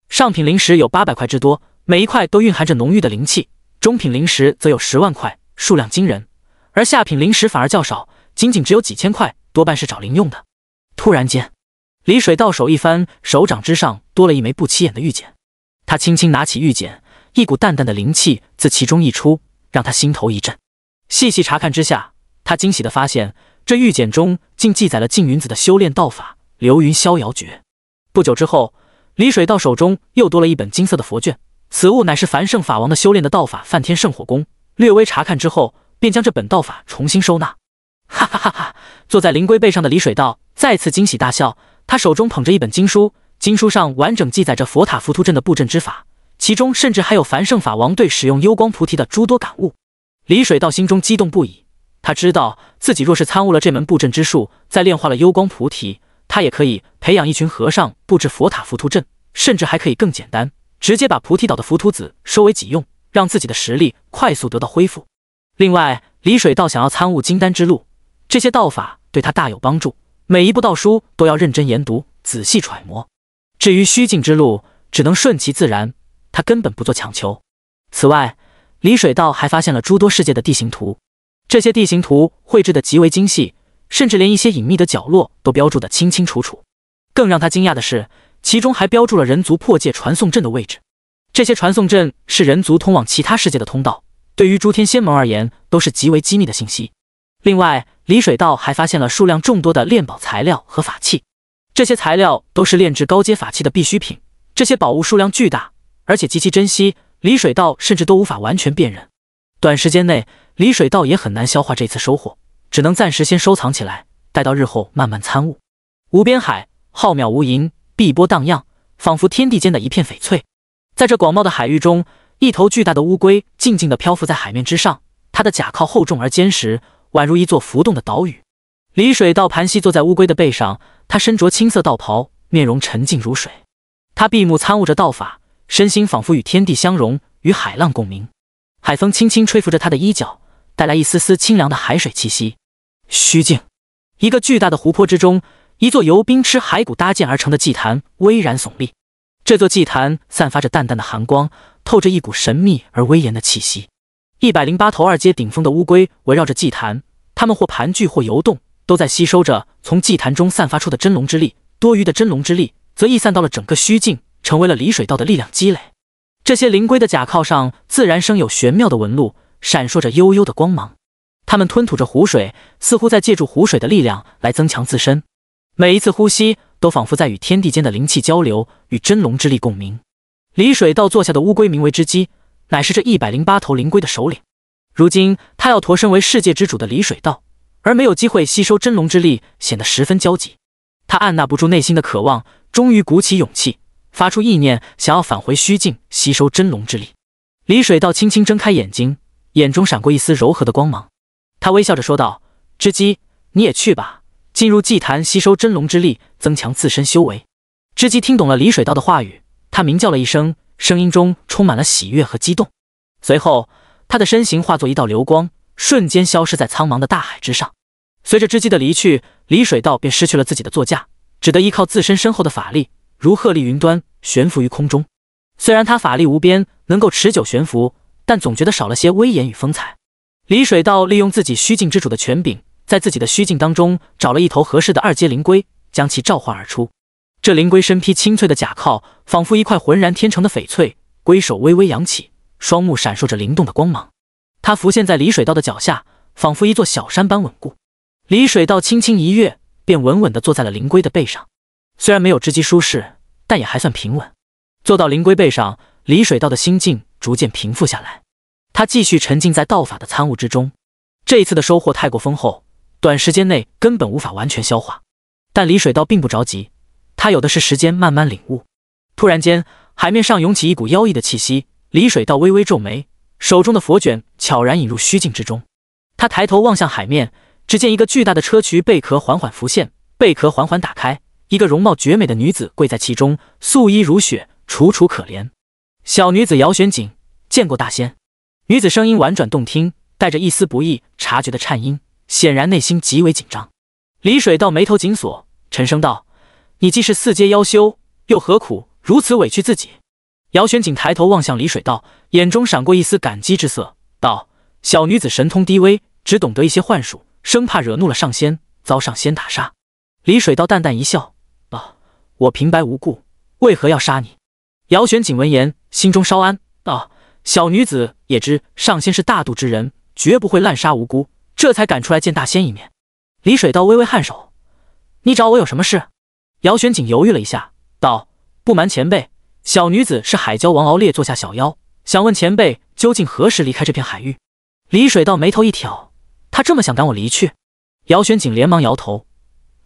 上品灵石有八百块之多，每一块都蕴含着浓郁的灵气。中品灵石则有十万块，数量惊人；而下品灵石反而较少，仅仅只有几千块，多半是找零用的。突然间，李水道手一翻，手掌之上多了一枚不起眼的玉简。他轻轻拿起玉简，一股淡淡的灵气自其中溢出，让他心头一震。细细查看之下，他惊喜地发现，这玉简中竟记载了静云子的修炼道法——流云逍遥诀。不久之后，李水道手中又多了一本金色的佛卷。此物乃是繁盛法王的修炼的道法梵天圣火功。略微查看之后，便将这本道法重新收纳。哈哈哈哈！坐在灵龟背上的李水道再次惊喜大笑。他手中捧着一本经书，经书上完整记载着佛塔浮屠阵的布阵之法，其中甚至还有繁盛法王对使用幽光菩提的诸多感悟。李水道心中激动不已。他知道自己若是参悟了这门布阵之术，再炼化了幽光菩提，他也可以培养一群和尚布置佛塔浮屠阵，甚至还可以更简单。直接把菩提岛的浮屠子收为己用，让自己的实力快速得到恢复。另外，李水道想要参悟金丹之路，这些道法对他大有帮助。每一步道书都要认真研读，仔细揣摩。至于虚境之路，只能顺其自然，他根本不做强求。此外，李水道还发现了诸多世界的地形图，这些地形图绘制的极为精细，甚至连一些隐秘的角落都标注得清清楚楚。更让他惊讶的是，其中还标注了人族破界传送阵的位置。这些传送阵是人族通往其他世界的通道，对于诸天仙盟而言都是极为机密的信息。另外，李水道还发现了数量众多的炼宝材料和法器，这些材料都是炼制高阶法器的必需品。这些宝物数量巨大，而且极其珍惜，李水道甚至都无法完全辨认。短时间内，李水道也很难消化这次收获，只能暂时先收藏起来，待到日后慢慢参悟。无边海浩渺无垠，碧波荡漾，仿佛天地间的一片翡翠。在这广袤的海域中，一头巨大的乌龟静静地漂浮在海面之上，它的甲壳厚重而坚实，宛如一座浮动的岛屿。李水道盘膝坐在乌龟的背上，他身着青色道袍，面容沉静如水。他闭目参悟着道法，身心仿佛与天地相融，与海浪共鸣。海风轻轻吹拂着他的衣角，带来一丝丝清凉的海水气息。虚境，一个巨大的湖泊之中，一座由冰吃骸骨搭建而成的祭坛巍然耸立。这座祭坛散发着淡淡的寒光，透着一股神秘而威严的气息。一百零八头二阶顶峰的乌龟围绕着祭坛，它们或盘踞，或游动，都在吸收着从祭坛中散发出的真龙之力。多余的真龙之力则溢散到了整个虚境，成为了离水道的力量积累。这些灵龟的甲壳上自然生有玄妙的纹路，闪烁着幽幽的光芒。它们吞吐着湖水，似乎在借助湖水的力量来增强自身。每一次呼吸。都仿佛在与天地间的灵气交流，与真龙之力共鸣。李水道坐下的乌龟名为织姬，乃是这一百零八头灵龟的首领。如今他要驼身为世界之主的李水道，而没有机会吸收真龙之力，显得十分焦急。他按捺不住内心的渴望，终于鼓起勇气，发出意念，想要返回虚境吸收真龙之力。李水道轻轻睁开眼睛，眼中闪过一丝柔和的光芒。他微笑着说道：“织姬，你也去吧。”进入祭坛，吸收真龙之力，增强自身修为。织姬听懂了李水道的话语，他鸣叫了一声，声音中充满了喜悦和激动。随后，他的身形化作一道流光，瞬间消失在苍茫的大海之上。随着织姬的离去，李水道便失去了自己的座驾，只得依靠自身深厚的法力，如鹤立云端，悬浮于空中。虽然他法力无边，能够持久悬浮，但总觉得少了些威严与风采。李水道利用自己虚境之主的权柄。在自己的虚境当中找了一头合适的二阶灵龟，将其召唤而出。这灵龟身披青翠的甲壳，仿佛一块浑然天成的翡翠，龟首微微扬起，双目闪烁着灵动的光芒。它浮现在李水道的脚下，仿佛一座小山般稳固。李水道轻轻一跃，便稳稳地坐在了灵龟的背上。虽然没有织机舒适，但也还算平稳。坐到灵龟背上，李水道的心境逐渐平复下来。他继续沉浸在道法的参悟之中。这一次的收获太过丰厚。短时间内根本无法完全消化，但李水道并不着急，他有的是时间慢慢领悟。突然间，海面上涌起一股妖异的气息，李水道微微皱眉，手中的佛卷悄然引入虚境之中。他抬头望向海面，只见一个巨大的砗磲贝壳缓缓浮现，贝壳缓缓打开，一个容貌绝美的女子跪在其中，素衣如雪，楚楚可怜。小女子姚玄景见过大仙。女子声音婉转动听，带着一丝不易察觉的颤音。显然内心极为紧张，李水道眉头紧锁，沉声道：“你既是四阶妖修，又何苦如此委屈自己？”姚玄景抬头望向李水道，眼中闪过一丝感激之色，道：“小女子神通低微，只懂得一些幻术，生怕惹怒了上仙，遭上仙打杀。”李水道淡淡一笑，道：“我平白无故，为何要杀你？”姚玄景闻言，心中稍安，道：“小女子也知上仙是大度之人，绝不会滥杀无辜。”这才赶出来见大仙一面。李水道微微颔首：“你找我有什么事？”姚玄景犹豫了一下，道：“不瞒前辈，小女子是海蛟王敖烈座下小妖，想问前辈究竟何时离开这片海域？”李水道眉头一挑：“他这么想赶我离去？”姚玄景连忙摇头：“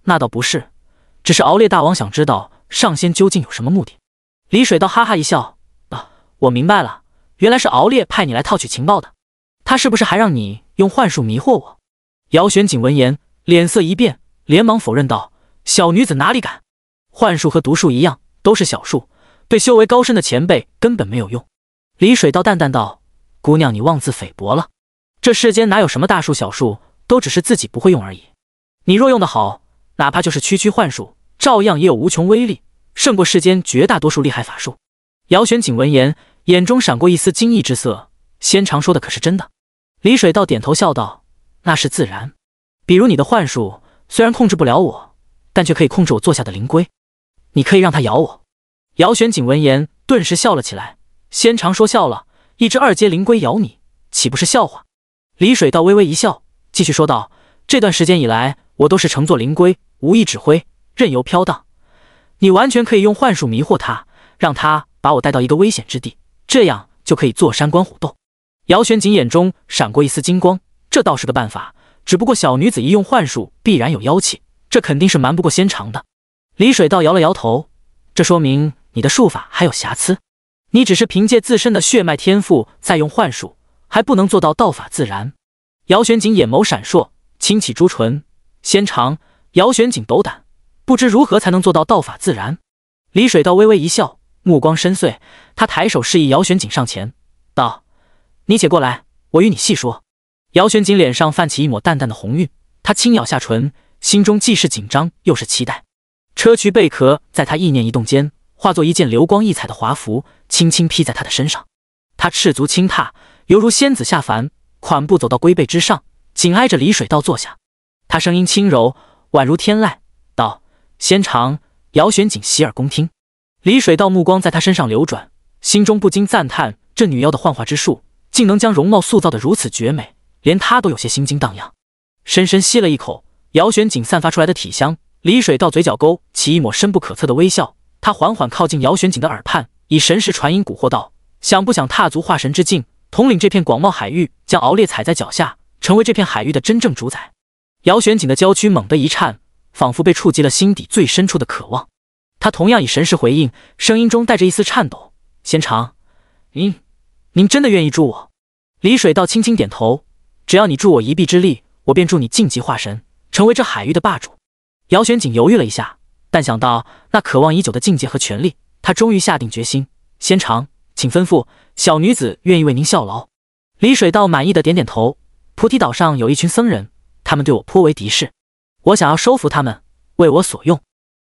那倒不是，只是敖烈大王想知道上仙究竟有什么目的。”李水道哈哈一笑：“啊，我明白了，原来是敖烈派你来套取情报的。他是不是还让你？”用幻术迷惑我，姚玄景闻言脸色一变，连忙否认道：“小女子哪里敢？幻术和毒术一样，都是小术，对修为高深的前辈根本没有用。”李水道淡淡道：“姑娘，你妄自菲薄了。这世间哪有什么大术小术，都只是自己不会用而已。你若用得好，哪怕就是区区幻术，照样也有无穷威力，胜过世间绝大多数厉害法术。姚玄景闻言，眼中闪过一丝惊异之色。仙长说的可是真的？李水道点头笑道：“那是自然。比如你的幻术，虽然控制不了我，但却可以控制我坐下的灵龟。你可以让它咬我。”姚玄景闻言，顿时笑了起来。仙长说笑了，一只二阶灵龟咬你，岂不是笑话？李水道微微一笑，继续说道：“这段时间以来，我都是乘坐灵龟，无意指挥，任由飘荡。你完全可以用幻术迷惑他，让他把我带到一个危险之地，这样就可以坐山观虎斗。”姚玄景眼中闪过一丝金光，这倒是个办法。只不过小女子一用幻术，必然有妖气，这肯定是瞒不过仙长的。李水道摇了摇头，这说明你的术法还有瑕疵。你只是凭借自身的血脉天赋在用幻术，还不能做到道法自然。姚玄景眼眸闪烁，轻启朱唇。纤长，姚玄景斗胆，不知如何才能做到道法自然。李水道微微一笑，目光深邃，他抬手示意姚玄景上前，道。你且过来，我与你细说。姚玄景脸上泛起一抹淡淡的红晕，他轻咬下唇，心中既是紧张又是期待。砗磲贝壳在他意念一动间，化作一件流光溢彩的华服，轻轻披在他的身上。他赤足轻踏，犹如仙子下凡，款步走到龟背之上，紧挨着李水道坐下。他声音轻柔，宛如天籁，道：“仙长，姚玄景洗耳恭听。”李水道目光在他身上流转，心中不禁赞叹这女妖的幻化之术。竟能将容貌塑造的如此绝美，连他都有些心惊荡漾。深深吸了一口姚玄景散发出来的体香，李水道嘴角勾起一抹深不可测的微笑。他缓缓靠近姚玄景的耳畔，以神识传音蛊惑道：“想不想踏足化神之境，统领这片广袤海域，将敖烈踩在脚下，成为这片海域的真正主宰？”姚玄景的娇躯猛地一颤，仿佛被触及了心底最深处的渴望。他同样以神识回应，声音中带着一丝颤抖：“仙长，您……”您真的愿意助我？李水道轻轻点头。只要你助我一臂之力，我便助你晋级化神，成为这海域的霸主。姚玄景犹豫了一下，但想到那渴望已久的境界和权力，他终于下定决心。仙长，请吩咐，小女子愿意为您效劳。李水道满意的点点头。菩提岛上有一群僧人，他们对我颇为敌视，我想要收服他们，为我所用。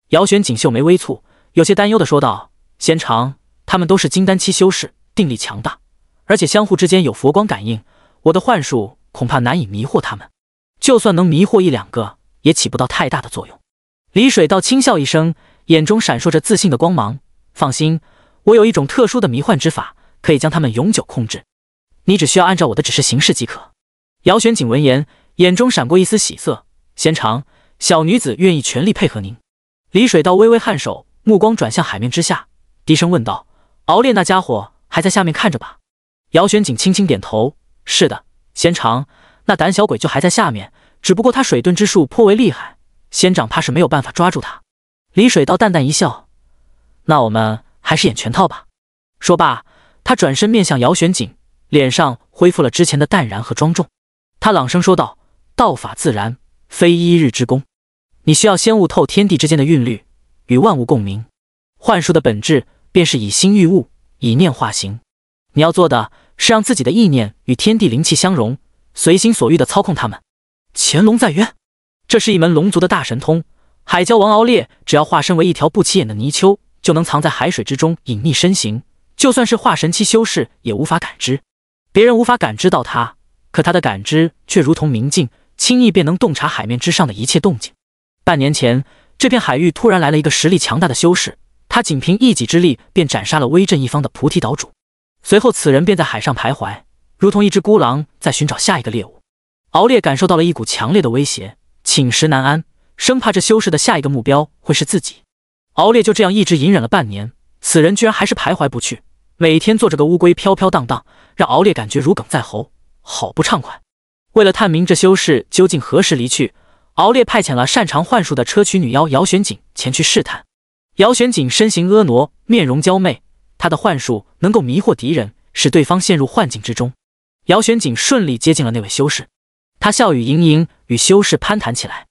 姚玄景秀眉微蹙，有些担忧的说道：“仙长，他们都是金丹期修士，定力强大。”而且相互之间有佛光感应，我的幻术恐怕难以迷惑他们。就算能迷惑一两个，也起不到太大的作用。李水道轻笑一声，眼中闪烁着自信的光芒。放心，我有一种特殊的迷幻之法，可以将他们永久控制。你只需要按照我的指示行事即可。姚玄景闻言，眼中闪过一丝喜色。仙长，小女子愿意全力配合您。李水道微微颔首，目光转向海面之下，低声问道：“敖烈那家伙还在下面看着吧？”姚玄景轻轻点头：“是的，仙长，那胆小鬼就还在下面，只不过他水遁之术颇为厉害，仙长怕是没有办法抓住他。”李水道淡淡一笑：“那我们还是演全套吧。”说罢，他转身面向姚玄景，脸上恢复了之前的淡然和庄重。他朗声说道：“道法自然，非一日之功。你需要先悟透天地之间的韵律，与万物共鸣。幻术的本质便是以心喻物，以念化形。你要做的。”是让自己的意念与天地灵气相融，随心所欲地操控它们。潜龙在渊，这是一门龙族的大神通。海蛟王敖烈只要化身为一条不起眼的泥鳅，就能藏在海水之中隐匿身形，就算是化神期修士也无法感知。别人无法感知到他，可他的感知却如同明镜，轻易便能洞察海面之上的一切动静。半年前，这片海域突然来了一个实力强大的修士，他仅凭一己之力便斩杀了威震一方的菩提岛主。随后，此人便在海上徘徊，如同一只孤狼在寻找下一个猎物。敖烈感受到了一股强烈的威胁，寝食难安，生怕这修士的下一个目标会是自己。敖烈就这样一直隐忍了半年，此人居然还是徘徊不去，每天做着个乌龟飘飘荡荡，让敖烈感觉如鲠在喉，好不畅快。为了探明这修士究竟何时离去，敖烈派遣了擅长幻术的砗磲女妖姚玄景前去试探。姚玄景身形婀娜，面容娇媚。他的幻术能够迷惑敌人，使对方陷入幻境之中。姚玄景顺利接近了那位修士，他笑语盈盈，与修士攀谈起来。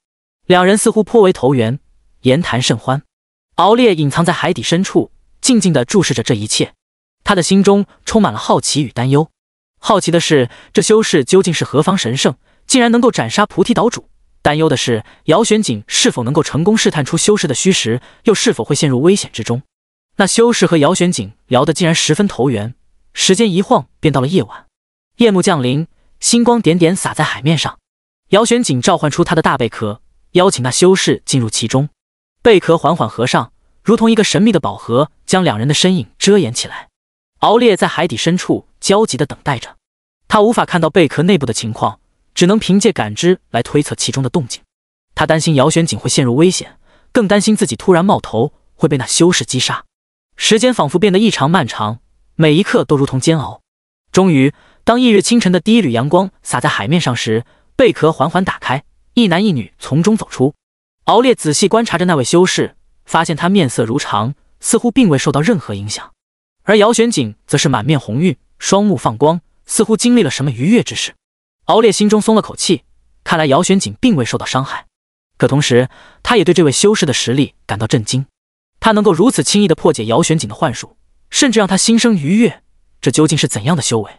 两人似乎颇为投缘，言谈甚欢。敖烈隐藏在海底深处，静静地注视着这一切。他的心中充满了好奇与担忧。好奇的是，这修士究竟是何方神圣，竟然能够斩杀菩提岛主？担忧的是姚玄景是否能够成功试探出修士的虚实，又是否会陷入危险之中。那修士和姚玄景聊得竟然十分投缘，时间一晃便到了夜晚，夜幕降临，星光点点洒在海面上。姚玄景召唤出他的大贝壳，邀请那修士进入其中。贝壳缓缓合上，如同一个神秘的宝盒，将两人的身影遮掩起来。敖烈在海底深处焦急地等待着，他无法看到贝壳内部的情况，只能凭借感知来推测其中的动静。他担心姚玄景会陷入危险，更担心自己突然冒头会被那修士击杀。时间仿佛变得异常漫长，每一刻都如同煎熬。终于，当翌日清晨的第一缕阳光洒在海面上时，贝壳缓缓打开，一男一女从中走出。敖烈仔细观察着那位修士，发现他面色如常，似乎并未受到任何影响。而姚玄景则是满面红晕，双目放光，似乎经历了什么愉悦之事。敖烈心中松了口气，看来姚玄景并未受到伤害。可同时，他也对这位修士的实力感到震惊。他能够如此轻易地破解姚玄景的幻术，甚至让他心生愉悦，这究竟是怎样的修为？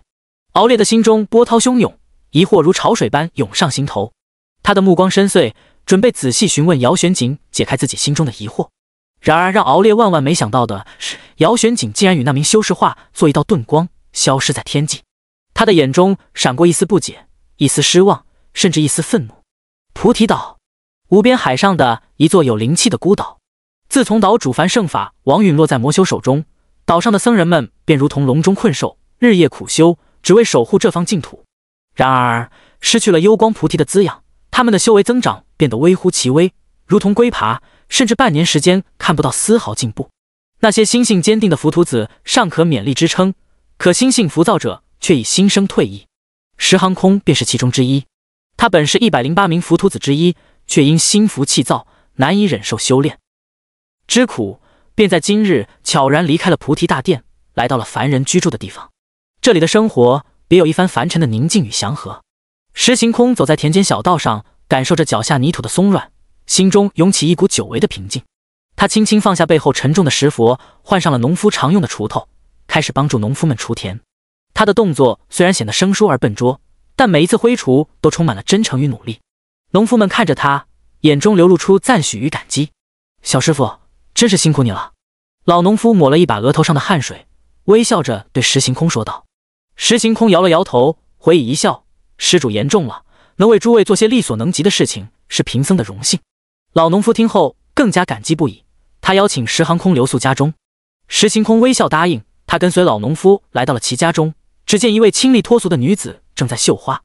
敖烈的心中波涛汹涌，疑惑如潮水般涌上心头。他的目光深邃。准备仔细询问姚玄景，解开自己心中的疑惑。然而，让敖烈万万没想到的是，姚玄景竟然与那名修士化作一道遁光，消失在天际。他的眼中闪过一丝不解，一丝失望，甚至一丝愤怒。菩提岛，无边海上的一座有灵气的孤岛。自从岛主凡圣法王陨落在魔修手中，岛上的僧人们便如同笼中困兽，日夜苦修，只为守护这方净土。然而，失去了幽光菩提的滋养，他们的修为增长。变得微乎其微，如同龟爬，甚至半年时间看不到丝毫进步。那些心性坚定的浮屠子尚可勉力支撑，可心性浮躁者却已心生退意。石航空便是其中之一。他本是一百零八名浮屠子之一，却因心浮气躁，难以忍受修炼之苦，便在今日悄然离开了菩提大殿，来到了凡人居住的地方。这里的生活别有一番凡尘的宁静与祥和。石行空走在田间小道上。感受着脚下泥土的松软，心中涌起一股久违的平静。他轻轻放下背后沉重的石佛，换上了农夫常用的锄头，开始帮助农夫们锄田。他的动作虽然显得生疏而笨拙，但每一次挥锄都充满了真诚与努力。农夫们看着他，眼中流露出赞许与感激。小师傅，真是辛苦你了。老农夫抹了一把额头上的汗水，微笑着对石行空说道。石行空摇了摇头，回以一笑：“施主言重了。”能为诸位做些力所能及的事情，是贫僧的荣幸。老农夫听后更加感激不已。他邀请石行空留宿家中，石行空微笑答应。他跟随老农夫来到了其家中，只见一位清丽脱俗的女子正在绣花，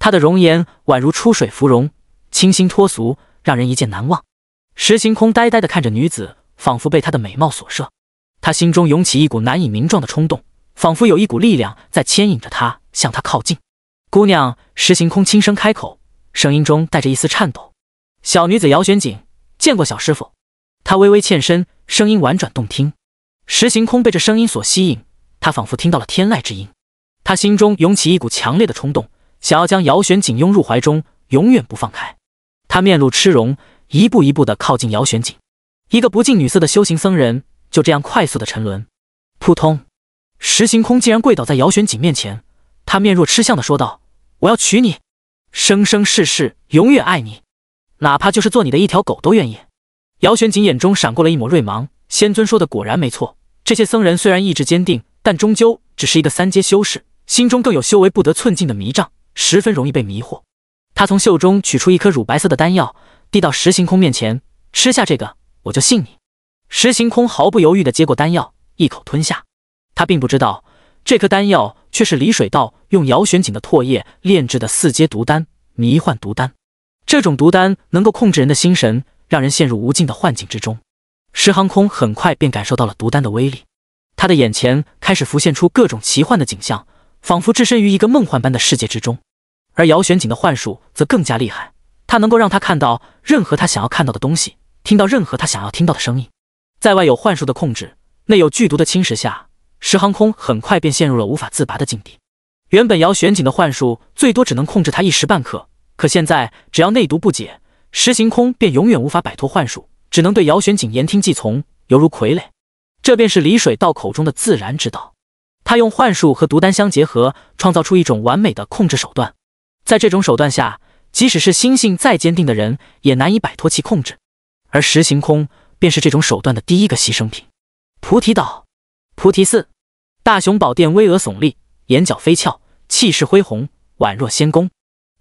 她的容颜宛如出水芙蓉，清新脱俗，让人一见难忘。石行空呆呆地看着女子，仿佛被她的美貌所摄。他心中涌起一股难以名状的冲动，仿佛有一股力量在牵引着他向她靠近。姑娘，石行空轻声开口，声音中带着一丝颤抖。小女子姚玄景见过小师傅。她微微欠身，声音婉转动听。石行空被这声音所吸引，他仿佛听到了天籁之音。他心中涌起一股强烈的冲动，想要将姚玄景拥入怀中，永远不放开。他面露痴容，一步一步地靠近姚玄景。一个不近女色的修行僧人，就这样快速地沉沦。扑通！石行空竟然跪倒在姚玄景面前，他面若痴相的说道。我要娶你，生生世世永远爱你，哪怕就是做你的一条狗都愿意。姚玄景眼中闪过了一抹锐芒，仙尊说的果然没错。这些僧人虽然意志坚定，但终究只是一个三阶修士，心中更有修为不得寸进的迷障，十分容易被迷惑。他从袖中取出一颗乳白色的丹药，递到石行空面前：“吃下这个，我就信你。”石行空毫不犹豫地接过丹药，一口吞下。他并不知道。这颗丹药却是李水道用姚玄景的唾液炼制的四阶毒丹——迷幻毒丹。这种毒丹能够控制人的心神，让人陷入无尽的幻境之中。石航空很快便感受到了毒丹的威力，他的眼前开始浮现出各种奇幻的景象，仿佛置身于一个梦幻般的世界之中。而姚玄景的幻术则更加厉害，他能够让他看到任何他想要看到的东西，听到任何他想要听到的声音。在外有幻术的控制，内有剧毒的侵蚀下。石航空很快便陷入了无法自拔的境地。原本姚玄景的幻术最多只能控制他一时半刻，可现在只要内毒不解，石行空便永远无法摆脱幻术，只能对姚玄景言听计从，犹如傀儡。这便是李水道口中的自然之道。他用幻术和毒丹相结合，创造出一种完美的控制手段。在这种手段下，即使是心性再坚定的人，也难以摆脱其控制。而石行空便是这种手段的第一个牺牲品。菩提岛，菩提寺，大雄宝殿巍峨耸立，眼角飞翘，气势恢宏，宛若仙宫。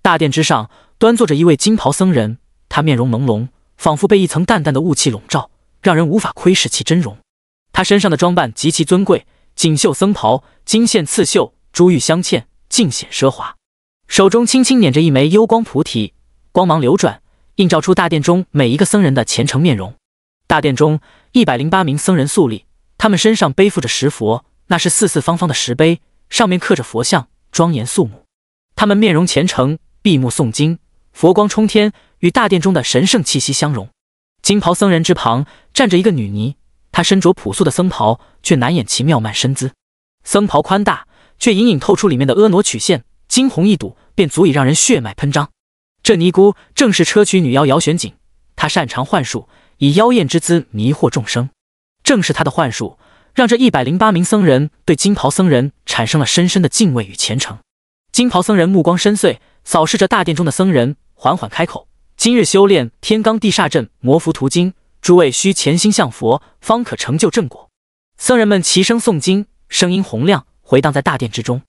大殿之上端坐着一位金袍僧人，他面容朦胧，仿佛被一层淡淡的雾气笼罩，让人无法窥视其真容。他身上的装扮极其尊贵，锦绣僧袍，金线刺绣，珠玉镶嵌，尽显奢华。手中轻轻捻着一枚幽光菩提，光芒流转，映照出大殿中每一个僧人的虔诚面容。大殿中一百零八名僧人肃立，他们身上背负着石佛，那是四四方方的石碑，上面刻着佛像，庄严肃穆。他们面容虔诚。闭目诵经，佛光冲天，与大殿中的神圣气息相融。金袍僧人之旁站着一个女尼，她身着朴素的僧袍，却难掩其妙曼身姿。僧袍宽大，却隐隐透出里面的婀娜曲线，惊鸿一睹便足以让人血脉喷张。这尼姑正是砗磲女妖姚玄景，她擅长幻术，以妖艳之姿迷惑众生。正是她的幻术，让这一百零八名僧人对金袍僧人产生了深深的敬畏与虔诚。金袍僧人目光深邃。扫视着大殿中的僧人，缓缓开口：“今日修炼天罡地煞阵魔符图经，诸位需潜心向佛，方可成就正果。”僧人们齐声诵经，声音洪亮，回荡在大殿之中。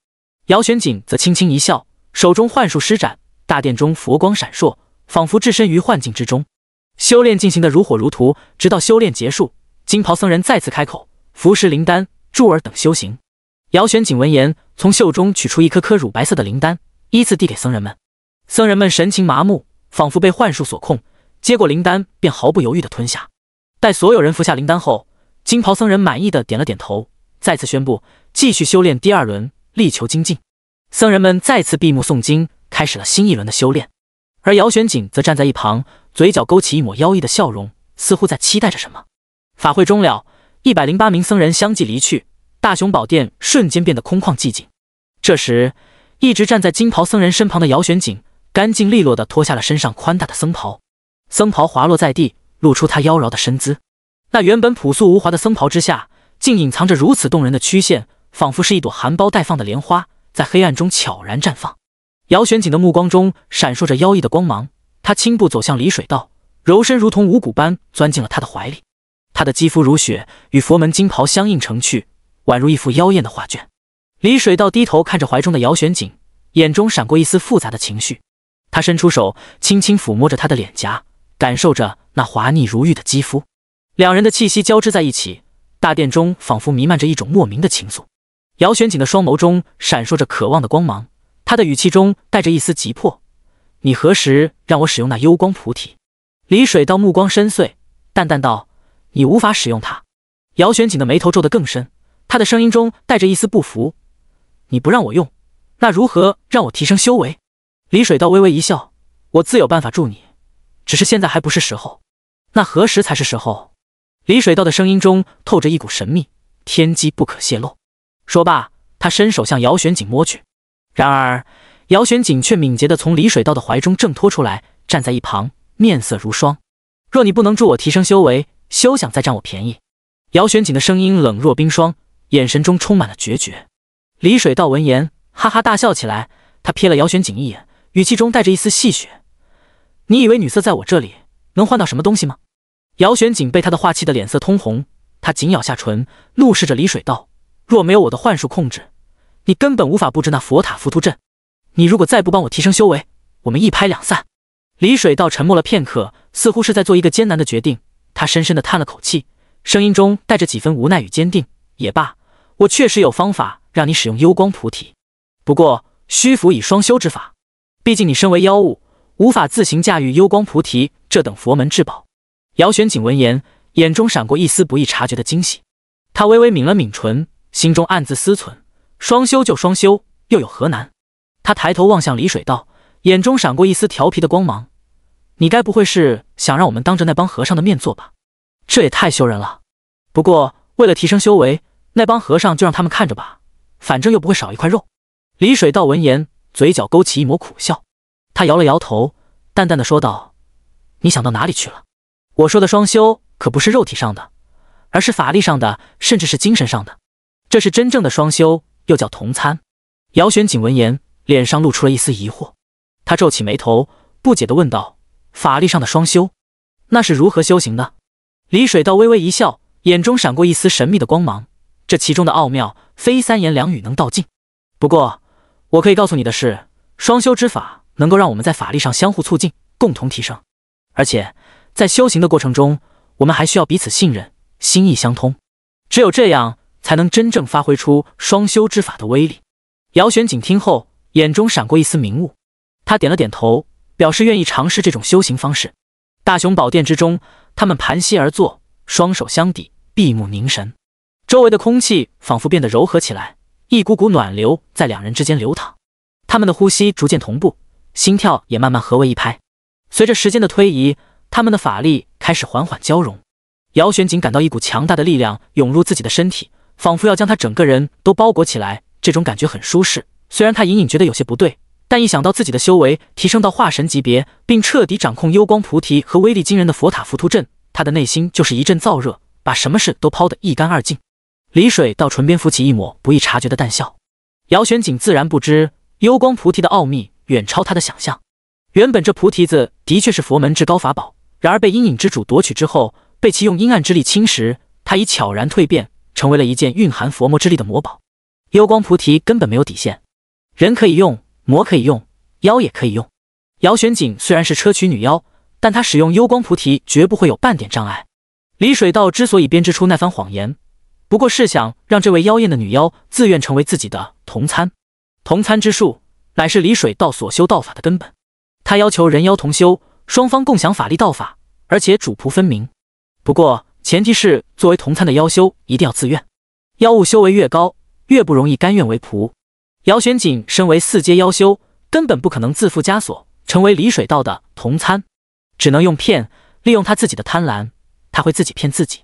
姚玄景则轻轻一笑，手中幻术施展，大殿中佛光闪烁，仿佛置身于幻境之中。修炼进行的如火如荼，直到修炼结束，金袍僧人再次开口：“服食灵丹，助尔等修行。”姚玄景闻言，从袖中取出一颗颗乳白色的灵丹。依次递给僧人们，僧人们神情麻木，仿佛被幻术所控，接过灵丹便毫不犹豫地吞下。待所有人服下灵丹后，金袍僧人满意的点了点头，再次宣布继续修炼第二轮，力求精进。僧人们再次闭目诵经，开始了新一轮的修炼。而姚玄景则站在一旁，嘴角勾起一抹妖异的笑容，似乎在期待着什么。法会终了，一百零八名僧人相继离去，大雄宝殿瞬间变得空旷寂静。这时。一直站在金袍僧人身旁的姚玄景，干净利落地脱下了身上宽大的僧袍，僧袍滑落在地，露出他妖娆的身姿。那原本朴素无华的僧袍之下，竟隐藏着如此动人的曲线，仿佛是一朵含苞待放的莲花，在黑暗中悄然绽放。姚玄景的目光中闪烁着妖异的光芒，他轻步走向李水道，柔身如同五谷般钻进了他的怀里。他的肌肤如雪，与佛门金袍相映成趣，宛如一幅妖艳的画卷。李水道低头看着怀中的姚玄景，眼中闪过一丝复杂的情绪。他伸出手，轻轻抚摸着她的脸颊，感受着那滑腻如玉的肌肤。两人的气息交织在一起，大殿中仿佛弥漫着一种莫名的情愫。姚玄景的双眸中闪烁着渴望的光芒，他的语气中带着一丝急迫：“你何时让我使用那幽光菩提？”李水道目光深邃，淡淡道：“你无法使用它。”姚玄景的眉头皱得更深，他的声音中带着一丝不服。你不让我用，那如何让我提升修为？李水道微微一笑，我自有办法助你，只是现在还不是时候。那何时才是时候？李水道的声音中透着一股神秘，天机不可泄露。说罢，他伸手向姚玄景摸去，然而姚玄景却敏捷地从李水道的怀中挣脱出来，站在一旁，面色如霜。若你不能助我提升修为，休想再占我便宜。姚玄景的声音冷若冰霜，眼神中充满了决绝。李水道闻言，哈哈大笑起来。他瞥了姚玄景一眼，语气中带着一丝戏谑：“你以为女色在我这里能换到什么东西吗？”姚玄景被他的话气得脸色通红，他紧咬下唇，怒视着李水道：“若没有我的幻术控制，你根本无法布置那佛塔浮屠阵。你如果再不帮我提升修为，我们一拍两散。”李水道沉默了片刻，似乎是在做一个艰难的决定。他深深的叹了口气，声音中带着几分无奈与坚定：“也罢，我确实有方法。”让你使用幽光菩提，不过须辅以双修之法。毕竟你身为妖物，无法自行驾驭幽光菩提这等佛门至宝。姚玄景闻言，眼中闪过一丝不易察觉的惊喜。他微微抿了抿唇，心中暗自思忖：双修就双修，又有何难？他抬头望向李水道，眼中闪过一丝调皮的光芒：“你该不会是想让我们当着那帮和尚的面做吧？这也太羞人了。不过为了提升修为，那帮和尚就让他们看着吧。”反正又不会少一块肉。李水道闻言，嘴角勾起一抹苦笑，他摇了摇头，淡淡的说道：“你想到哪里去了？我说的双修可不是肉体上的，而是法力上的，甚至是精神上的。这是真正的双修，又叫同参。”姚玄景闻言，脸上露出了一丝疑惑，他皱起眉头，不解的问道：“法力上的双修，那是如何修行的？”李水道微微一笑，眼中闪过一丝神秘的光芒。这其中的奥妙，非三言两语能道尽。不过，我可以告诉你的是，双修之法能够让我们在法力上相互促进，共同提升。而且，在修行的过程中，我们还需要彼此信任，心意相通。只有这样，才能真正发挥出双修之法的威力。姚玄景听后，眼中闪过一丝明悟，他点了点头，表示愿意尝试这种修行方式。大雄宝殿之中，他们盘膝而坐，双手相抵，闭目凝神。周围的空气仿佛变得柔和起来，一股股暖流在两人之间流淌。他们的呼吸逐渐同步，心跳也慢慢合为一拍。随着时间的推移，他们的法力开始缓缓交融。姚玄景感到一股强大的力量涌入自己的身体，仿佛要将他整个人都包裹起来。这种感觉很舒适。虽然他隐隐觉得有些不对，但一想到自己的修为提升到化神级别，并彻底掌控幽光菩提和威力惊人的佛塔浮屠阵，他的内心就是一阵燥热，把什么事都抛得一干二净。李水到唇边浮起一抹不易察觉的淡笑。姚玄景自然不知幽光菩提的奥秘远超他的想象。原本这菩提子的确是佛门至高法宝，然而被阴影之主夺取之后，被其用阴暗之力侵蚀，它已悄然蜕变，成为了一件蕴含佛魔之力的魔宝。幽光菩提根本没有底线，人可以用，魔可以用，妖也可以用。姚玄景虽然是砗磲女妖，但她使用幽光菩提绝不会有半点障碍。李水道之所以编织出那番谎言。不过是想让这位妖艳的女妖自愿成为自己的同参，同参之术乃是李水道所修道法的根本。他要求人妖同修，双方共享法力道法，而且主仆分明。不过前提是作为同参的妖修一定要自愿，妖物修为越高，越不容易甘愿为仆。姚玄景身为四阶妖修，根本不可能自负枷锁成为李水道的同参，只能用骗，利用他自己的贪婪，他会自己骗自己。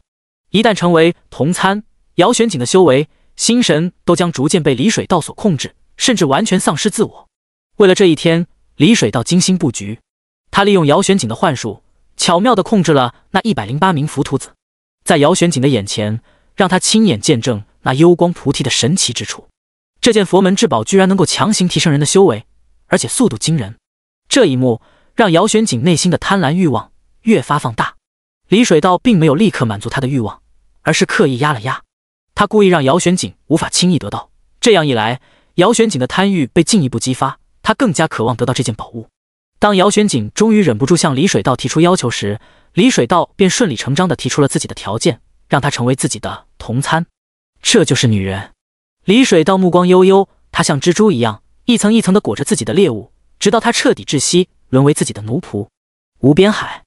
一旦成为同参，姚玄景的修为、心神都将逐渐被李水道所控制，甚至完全丧失自我。为了这一天，李水道精心布局。他利用姚玄景的幻术，巧妙地控制了那一百零八名浮屠子，在姚玄景的眼前，让他亲眼见证那幽光菩提的神奇之处。这件佛门至宝居然能够强行提升人的修为，而且速度惊人。这一幕让姚玄景内心的贪婪欲望越发放大。李水道并没有立刻满足他的欲望，而是刻意压了压。他故意让姚玄景无法轻易得到，这样一来，姚玄景的贪欲被进一步激发，他更加渴望得到这件宝物。当姚玄景终于忍不住向李水道提出要求时，李水道便顺理成章地提出了自己的条件，让他成为自己的同参。这就是女人。李水道目光悠悠，他像蜘蛛一样一层一层地裹着自己的猎物，直到他彻底窒息，沦为自己的奴仆。无边海，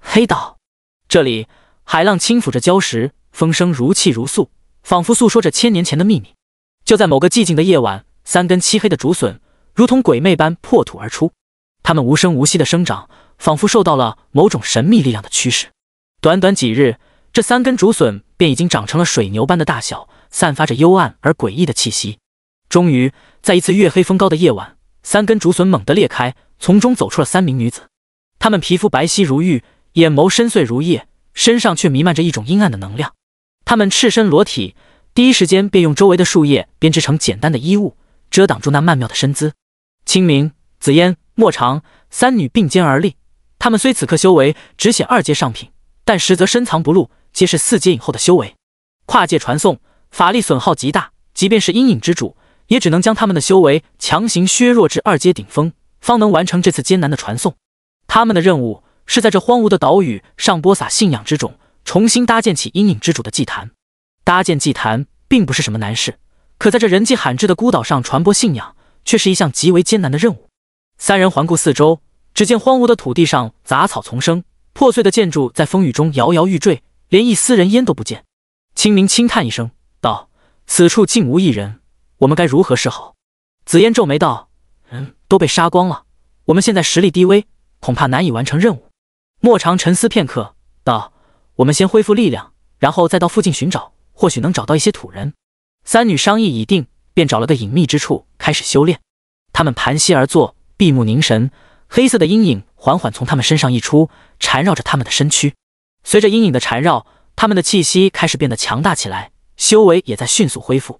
黑岛，这里海浪轻抚着礁石，风声如泣如诉。仿佛诉说着千年前的秘密。就在某个寂静的夜晚，三根漆黑的竹笋如同鬼魅般破土而出，它们无声无息的生长，仿佛受到了某种神秘力量的驱使。短短几日，这三根竹笋便已经长成了水牛般的大小，散发着幽暗而诡异的气息。终于，在一次月黑风高的夜晚，三根竹笋猛地裂开，从中走出了三名女子。她们皮肤白皙如玉，眼眸深邃如夜，身上却弥漫着一种阴暗的能量。他们赤身裸体，第一时间便用周围的树叶编织成简单的衣物，遮挡住那曼妙的身姿。清明、紫烟、莫长三女并肩而立，她们虽此刻修为只显二阶上品，但实则深藏不露，皆是四阶以后的修为。跨界传送，法力损耗极大，即便是阴影之主，也只能将他们的修为强行削弱至二阶顶峰，方能完成这次艰难的传送。他们的任务是在这荒芜的岛屿上播撒信仰之种。重新搭建起阴影之主的祭坛，搭建祭坛并不是什么难事，可在这人迹罕至的孤岛上传播信仰，却是一项极为艰难的任务。三人环顾四周，只见荒芜的土地上杂草丛生，破碎的建筑在风雨中摇摇欲坠，连一丝人烟都不见。清明轻叹一声道：“此处竟无一人，我们该如何是好？”紫烟皱眉道：“人都被杀光了，我们现在实力低微，恐怕难以完成任务。”莫长沉思片刻道。我们先恢复力量，然后再到附近寻找，或许能找到一些土人。三女商议已定，便找了个隐秘之处开始修炼。她们盘膝而坐，闭目凝神，黑色的阴影缓缓从她们身上溢出，缠绕着她们的身躯。随着阴影的缠绕，她们的气息开始变得强大起来，修为也在迅速恢复。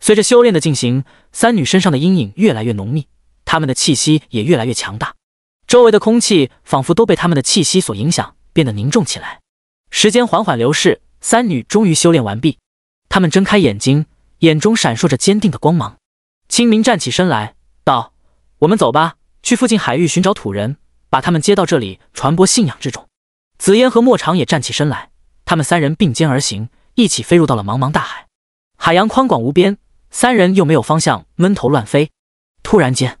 随着修炼的进行，三女身上的阴影越来越浓密，她们的气息也越来越强大。周围的空气仿佛都被他们的气息所影响，变得凝重起来。时间缓缓流逝，三女终于修炼完毕。她们睁开眼睛，眼中闪烁着坚定的光芒。清明站起身来，道：“我们走吧，去附近海域寻找土人，把他们接到这里，传播信仰之种。”紫烟和莫长也站起身来，他们三人并肩而行，一起飞入到了茫茫大海。海洋宽广无边，三人又没有方向，闷头乱飞。突然间，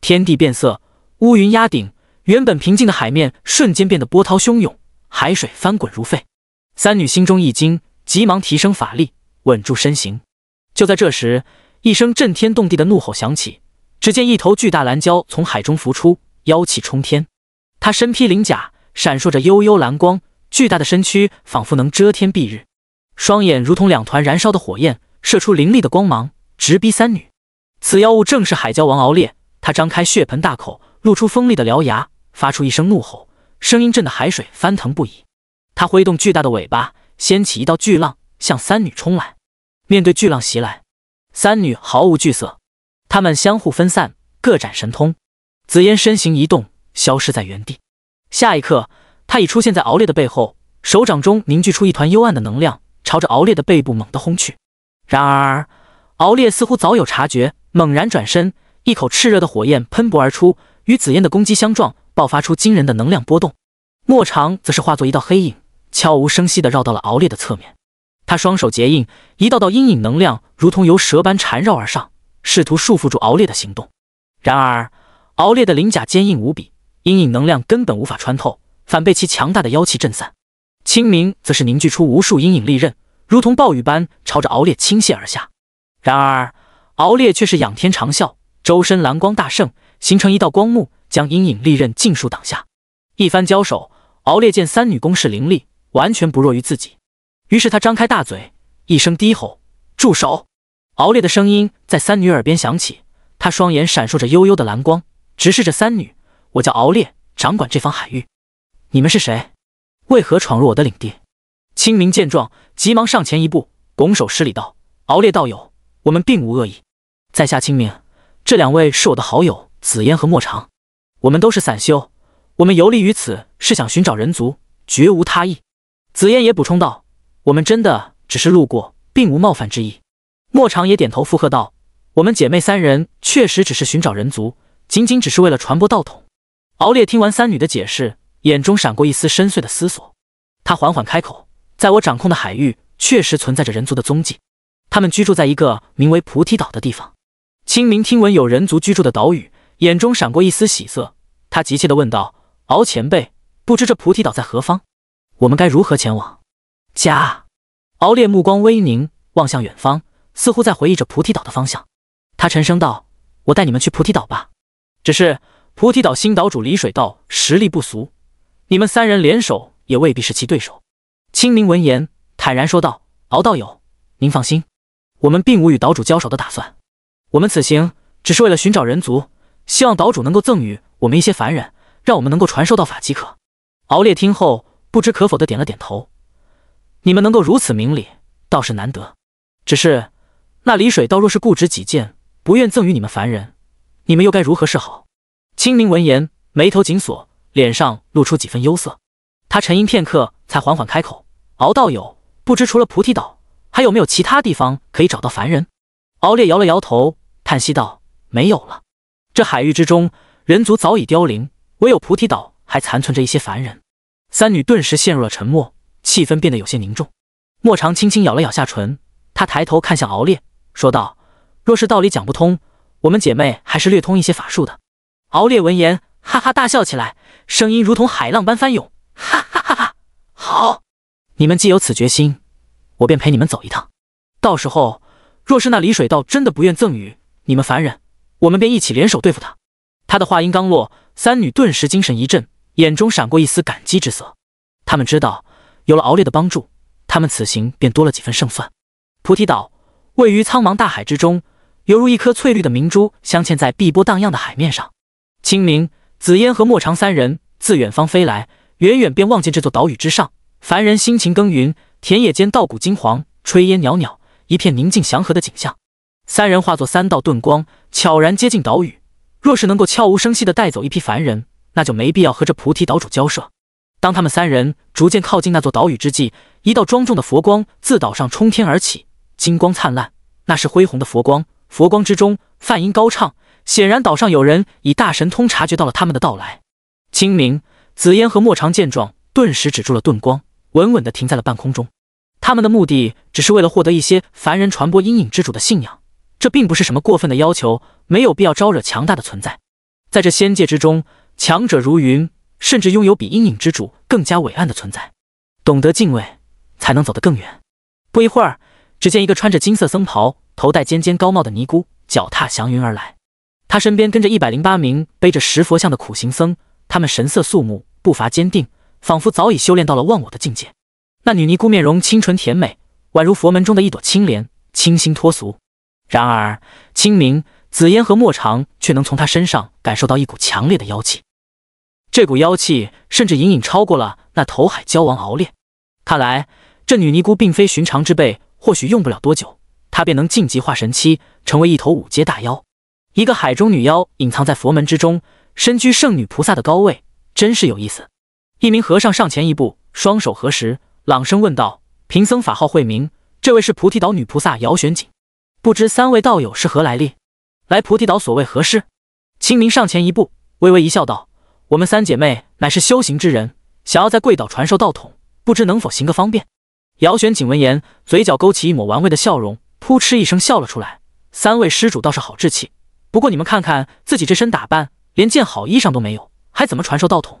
天地变色，乌云压顶，原本平静的海面瞬间变得波涛汹涌。海水翻滚如沸，三女心中一惊，急忙提升法力，稳住身形。就在这时，一声震天动地的怒吼响起，只见一头巨大蓝蛟从海中浮出，妖气冲天。它身披鳞甲，闪烁着幽幽蓝光，巨大的身躯仿佛能遮天蔽日，双眼如同两团燃烧的火焰，射出凌厉的光芒，直逼三女。此妖物正是海蛟王敖烈，他张开血盆大口，露出锋利的獠牙，发出一声怒吼。声音震得海水翻腾不已，他挥动巨大的尾巴，掀起一道巨浪，向三女冲来。面对巨浪袭来，三女毫无惧色，他们相互分散，各展神通。紫烟身形一动，消失在原地。下一刻，他已出现在敖烈的背后，手掌中凝聚出一团幽暗的能量，朝着敖烈的背部猛地轰去。然而，敖烈似乎早有察觉，猛然转身，一口炽热的火焰喷薄而出，与紫烟的攻击相撞。爆发出惊人的能量波动，莫长则是化作一道黑影，悄无声息地绕到了敖烈的侧面。他双手结印，一道道阴影能量如同游蛇般缠绕而上，试图束缚住敖烈的行动。然而，敖烈的鳞甲坚硬无比，阴影能量根本无法穿透，反被其强大的妖气震散。清明则是凝聚出无数阴影利刃，如同暴雨般朝着敖烈倾泻而下。然而，敖烈却是仰天长啸，周身蓝光大盛，形成一道光幕。将阴影利刃尽数挡下，一番交手，敖烈见三女攻势凌厉，完全不弱于自己，于是他张开大嘴，一声低吼：“住手！”敖烈的声音在三女耳边响起，他双眼闪烁着幽幽的蓝光，直视着三女：“我叫敖烈，掌管这方海域。你们是谁？为何闯入我的领地？”清明见状，急忙上前一步，拱手施礼道：“敖烈道友，我们并无恶意。在下清明，这两位是我的好友紫烟和莫长。”我们都是散修，我们游历于此是想寻找人族，绝无他意。紫嫣也补充道：“我们真的只是路过，并无冒犯之意。”莫长也点头附和道：“我们姐妹三人确实只是寻找人族，仅仅只是为了传播道统。”敖烈听完三女的解释，眼中闪过一丝深邃的思索，他缓缓开口：“在我掌控的海域，确实存在着人族的踪迹，他们居住在一个名为菩提岛的地方。”清明听闻有人族居住的岛屿。眼中闪过一丝喜色，他急切地问道：“敖前辈，不知这菩提岛在何方？我们该如何前往？”家，敖烈目光微凝，望向远方，似乎在回忆着菩提岛的方向。他沉声道：“我带你们去菩提岛吧。只是菩提岛新岛主李水道实力不俗，你们三人联手也未必是其对手。”清明闻言，坦然说道：“敖道友，您放心，我们并无与岛主交手的打算。我们此行只是为了寻找人族。”希望岛主能够赠予我们一些凡人，让我们能够传授道法即可。敖烈听后不知可否的点了点头。你们能够如此明理，倒是难得。只是那李水道若是固执己见，不愿赠予你们凡人，你们又该如何是好？清明闻言，眉头紧锁，脸上露出几分忧色。他沉吟片刻，才缓缓开口：“敖道友，不知除了菩提岛，还有没有其他地方可以找到凡人？”敖烈摇了摇头，叹息道：“没有了。”这海域之中，人族早已凋零，唯有菩提岛还残存着一些凡人。三女顿时陷入了沉默，气氛变得有些凝重。莫长轻轻咬了咬下唇，他抬头看向敖烈，说道：“若是道理讲不通，我们姐妹还是略通一些法术的。”敖烈闻言，哈哈大笑起来，声音如同海浪般翻涌：“哈哈哈哈！好，你们既有此决心，我便陪你们走一趟。到时候，若是那李水道真的不愿赠予你们凡人，”我们便一起联手对付他。他的话音刚落，三女顿时精神一振，眼中闪过一丝感激之色。他们知道，有了敖烈的帮助，他们此行便多了几分胜算。菩提岛位于苍茫大海之中，犹如一颗翠绿的明珠，镶嵌在碧波荡漾的海面上。清明、紫烟和莫长三人自远方飞来，远远便望见这座岛屿之上，凡人辛勤耕耘，田野间稻谷金黄，炊烟袅袅，一片宁静祥和的景象。三人化作三道遁光，悄然接近岛屿。若是能够悄无声息地带走一批凡人，那就没必要和这菩提岛主交涉。当他们三人逐渐靠近那座岛屿之际，一道庄重的佛光自岛上冲天而起，金光灿烂，那是恢宏的佛光。佛光之中，梵音高唱，显然岛上有人以大神通察觉到了他们的到来。清明、紫烟和莫长见状，顿时止住了遁光，稳稳地停在了半空中。他们的目的只是为了获得一些凡人传播阴影之主的信仰，这并不是什么过分的要求，没有必要招惹强大的存在。在这仙界之中，强者如云。甚至拥有比阴影之主更加伟岸的存在，懂得敬畏，才能走得更远。不一会儿，只见一个穿着金色僧袍、头戴尖尖高帽的尼姑脚踏祥云而来，他身边跟着一百零八名背着石佛像的苦行僧，他们神色肃穆，步伐坚定，仿佛早已修炼到了忘我的境界。那女尼姑面容清纯甜美，宛如佛门中的一朵青莲，清新脱俗。然而，清明、紫烟和莫长却能从她身上感受到一股强烈的妖气。这股妖气甚至隐隐超过了那头海蛟王敖烈。看来这女尼姑并非寻常之辈，或许用不了多久，她便能晋级化神期，成为一头五阶大妖。一个海中女妖隐藏在佛门之中，身居圣女菩萨的高位，真是有意思。一名和尚上前一步，双手合十，朗声问道：“贫僧法号慧明，这位是菩提岛女菩萨姚玄景，不知三位道友是何来历？来菩提岛所谓何事？”清明上前一步，微微一笑，道。我们三姐妹乃是修行之人，想要在贵岛传授道统，不知能否行个方便？姚玄景闻言，嘴角勾起一抹玩味的笑容，扑哧一声笑了出来。三位施主倒是好志气，不过你们看看自己这身打扮，连件好衣裳都没有，还怎么传授道统？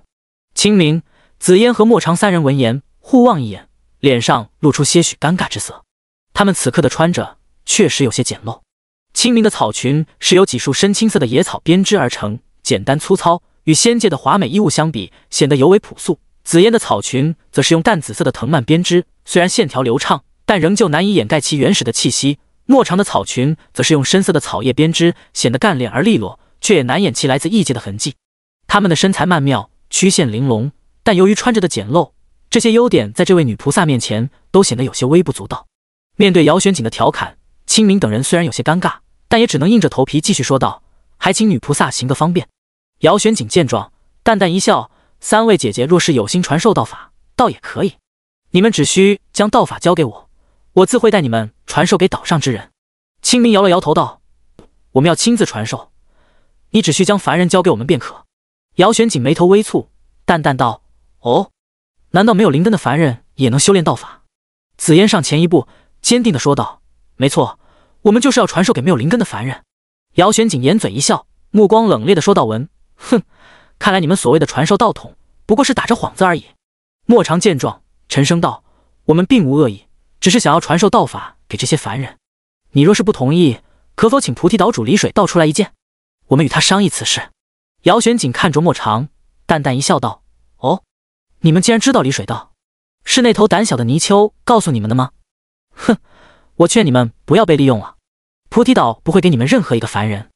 清明、紫烟和莫长三人闻言互望一眼，脸上露出些许尴尬之色。他们此刻的穿着确实有些简陋。清明的草裙是由几束深青色的野草编织而成，简单粗糙。与仙界的华美衣物相比，显得尤为朴素。紫烟的草裙则是用淡紫色的藤蔓编织，虽然线条流畅，但仍旧难以掩盖其原始的气息。墨长的草裙则是用深色的草叶编织，显得干练而利落，却也难掩其来自异界的痕迹。她们的身材曼妙，曲线玲珑，但由于穿着的简陋，这些优点在这位女菩萨面前都显得有些微不足道。面对姚玄景的调侃，清明等人虽然有些尴尬，但也只能硬着头皮继续说道：“还请女菩萨行个方便。”姚玄景见状，淡淡一笑：“三位姐姐若是有心传授道法，倒也可以。你们只需将道法交给我，我自会带你们传授给岛上之人。”清明摇了摇头道：“我们要亲自传授，你只需将凡人交给我们便可。”姚玄景眉头微蹙，淡淡道：“哦，难道没有灵根的凡人也能修炼道法？”紫烟上前一步，坚定地说道：“没错，我们就是要传授给没有灵根的凡人。”姚玄景掩嘴一笑，目光冷冽地说道：“文。”哼，看来你们所谓的传授道统，不过是打着幌子而已。莫长见状，沉声道：“我们并无恶意，只是想要传授道法给这些凡人。你若是不同意，可否请菩提岛主李水道出来一见，我们与他商议此事？”姚玄景看着莫长，淡淡一笑，道：“哦，你们竟然知道李水道？是那头胆小的泥鳅告诉你们的吗？哼，我劝你们不要被利用了。菩提岛不会给你们任何一个凡人，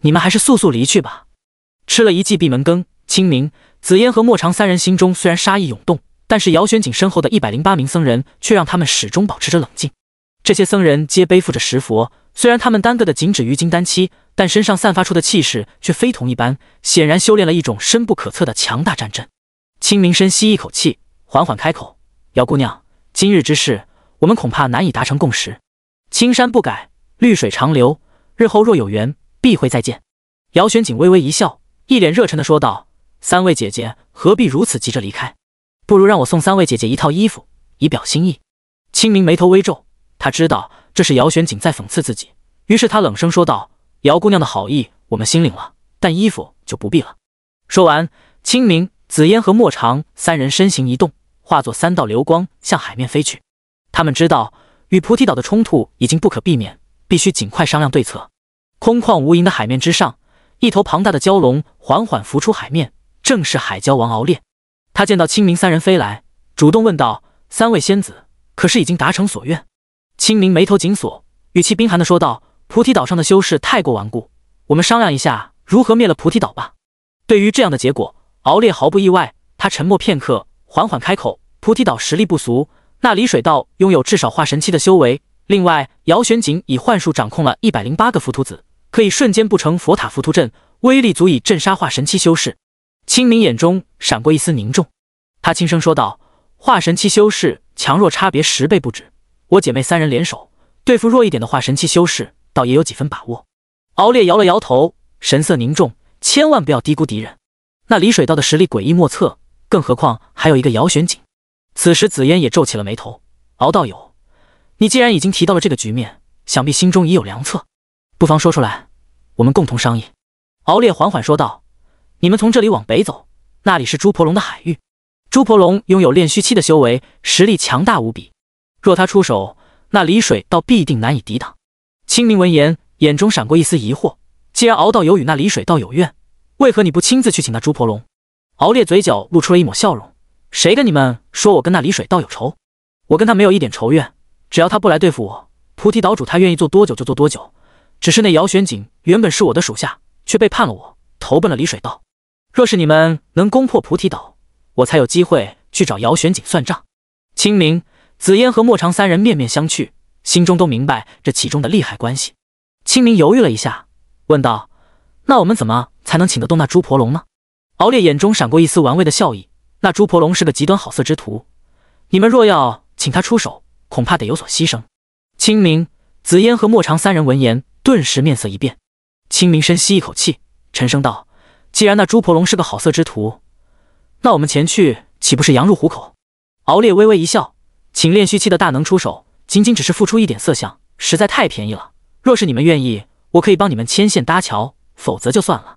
你们还是速速离去吧。”吃了一记闭门羹，清明、紫烟和莫长三人心中虽然杀意涌动，但是姚玄景身后的一百零八名僧人却让他们始终保持着冷静。这些僧人皆背负着石佛，虽然他们单个的仅止于金丹期，但身上散发出的气势却非同一般，显然修炼了一种深不可测的强大战阵。清明深吸一口气，缓缓开口：“姚姑娘，今日之事，我们恐怕难以达成共识。青山不改，绿水长流，日后若有缘，必会再见。”姚玄景微微一笑。一脸热忱的说道：“三位姐姐何必如此急着离开？不如让我送三位姐姐一套衣服，以表心意。”清明眉头微皱，他知道这是姚玄景在讽刺自己，于是他冷声说道：“姚姑娘的好意我们心领了，但衣服就不必了。”说完，清明、紫烟和莫长三人身形一动，化作三道流光向海面飞去。他们知道与菩提岛的冲突已经不可避免，必须尽快商量对策。空旷无垠的海面之上。一头庞大的蛟龙缓缓浮出海面，正是海蛟王敖烈。他见到清明三人飞来，主动问道：“三位仙子，可是已经达成所愿？”清明眉头紧锁，语气冰寒的说道：“菩提岛上的修士太过顽固，我们商量一下如何灭了菩提岛吧。”对于这样的结果，敖烈毫不意外。他沉默片刻，缓缓开口：“菩提岛实力不俗，那离水道拥有至少化神期的修为。另外，姚玄景以幻术掌控了一百零八个浮屠子。”可以瞬间布成佛塔浮屠阵，威力足以镇杀化神期修士。清明眼中闪过一丝凝重，他轻声说道：“化神期修士强弱差别十倍不止，我姐妹三人联手对付弱一点的化神期修士，倒也有几分把握。”敖烈摇了摇头，神色凝重：“千万不要低估敌人，那李水道的实力诡异莫测，更何况还有一个姚玄景。”此时紫嫣也皱起了眉头：“敖道友，你既然已经提到了这个局面，想必心中已有良策，不妨说出来，我们共同商议。”敖烈缓缓说道。你们从这里往北走，那里是朱婆龙的海域。朱婆龙拥有炼虚期的修为，实力强大无比。若他出手，那李水道必定难以抵挡。清明闻言，眼中闪过一丝疑惑：既然敖道友与那李水道有怨，为何你不亲自去请那朱婆龙？敖烈嘴角露出了一抹笑容：谁跟你们说我跟那李水道有仇？我跟他没有一点仇怨，只要他不来对付我，菩提岛主他愿意做多久就做多久。只是那姚玄景原本是我的属下，却背叛了我，投奔了李水道。若是你们能攻破菩提岛，我才有机会去找姚玄景算账。清明、紫嫣和莫长三人面面相觑，心中都明白这其中的利害关系。清明犹豫了一下，问道：“那我们怎么才能请得动那朱婆龙呢？”敖烈眼中闪过一丝玩味的笑意：“那朱婆龙是个极端好色之徒，你们若要请他出手，恐怕得有所牺牲。”清明、紫嫣和莫长三人闻言，顿时面色一变。清明深吸一口气，沉声道。既然那朱婆龙是个好色之徒，那我们前去岂不是羊入虎口？敖烈微微一笑，请炼虚期的大能出手，仅仅只是付出一点色相，实在太便宜了。若是你们愿意，我可以帮你们牵线搭桥，否则就算了。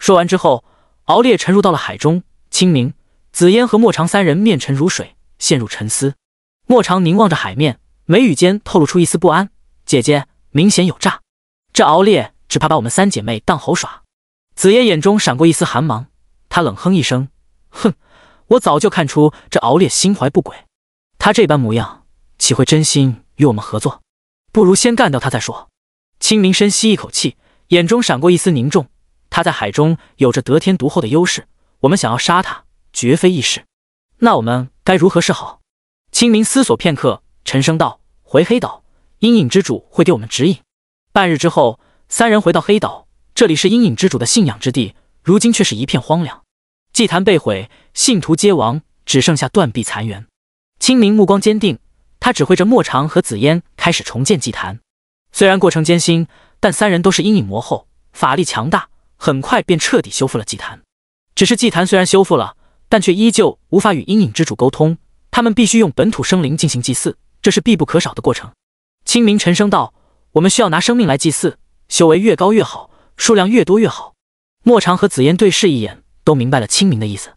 说完之后，敖烈沉入到了海中。清明、紫嫣和莫长三人面沉如水，陷入沉思。莫长凝望着海面，眉宇间透露出一丝不安。姐姐明显有诈，这敖烈只怕把我们三姐妹当猴耍。紫嫣眼中闪过一丝寒芒，她冷哼一声：“哼，我早就看出这敖烈心怀不轨，他这般模样，岂会真心与我们合作？不如先干掉他再说。”清明深吸一口气，眼中闪过一丝凝重。他在海中有着得天独厚的优势，我们想要杀他，绝非易事。那我们该如何是好？清明思索片刻，沉声道：“回黑岛，阴影之主会给我们指引。”半日之后，三人回到黑岛。这里是阴影之主的信仰之地，如今却是一片荒凉，祭坛被毁，信徒皆亡，只剩下断壁残垣。清明目光坚定，他指挥着莫长和紫嫣开始重建祭坛。虽然过程艰辛，但三人都是阴影魔后，法力强大，很快便彻底修复了祭坛。只是祭坛虽然修复了，但却依旧无法与阴影之主沟通，他们必须用本土生灵进行祭祀，这是必不可少的过程。清明沉声道：“我们需要拿生命来祭祀，修为越高越好。”数量越多越好。莫长和紫嫣对视一眼，都明白了清明的意思。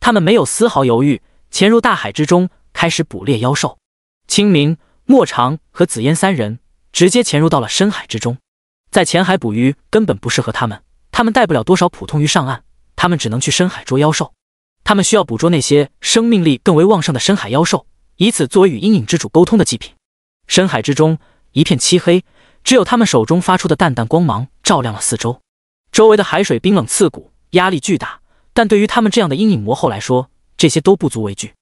他们没有丝毫犹豫，潜入大海之中，开始捕猎妖兽。清明、莫长和紫嫣三人直接潜入到了深海之中。在浅海捕鱼根本不适合他们，他们带不了多少普通鱼上岸，他们只能去深海捉妖兽。他们需要捕捉那些生命力更为旺盛的深海妖兽，以此作为与阴影之主沟通的祭品。深海之中一片漆黑。只有他们手中发出的淡淡光芒照亮了四周，周围的海水冰冷刺骨，压力巨大。但对于他们这样的阴影魔后来说，这些都不足为惧。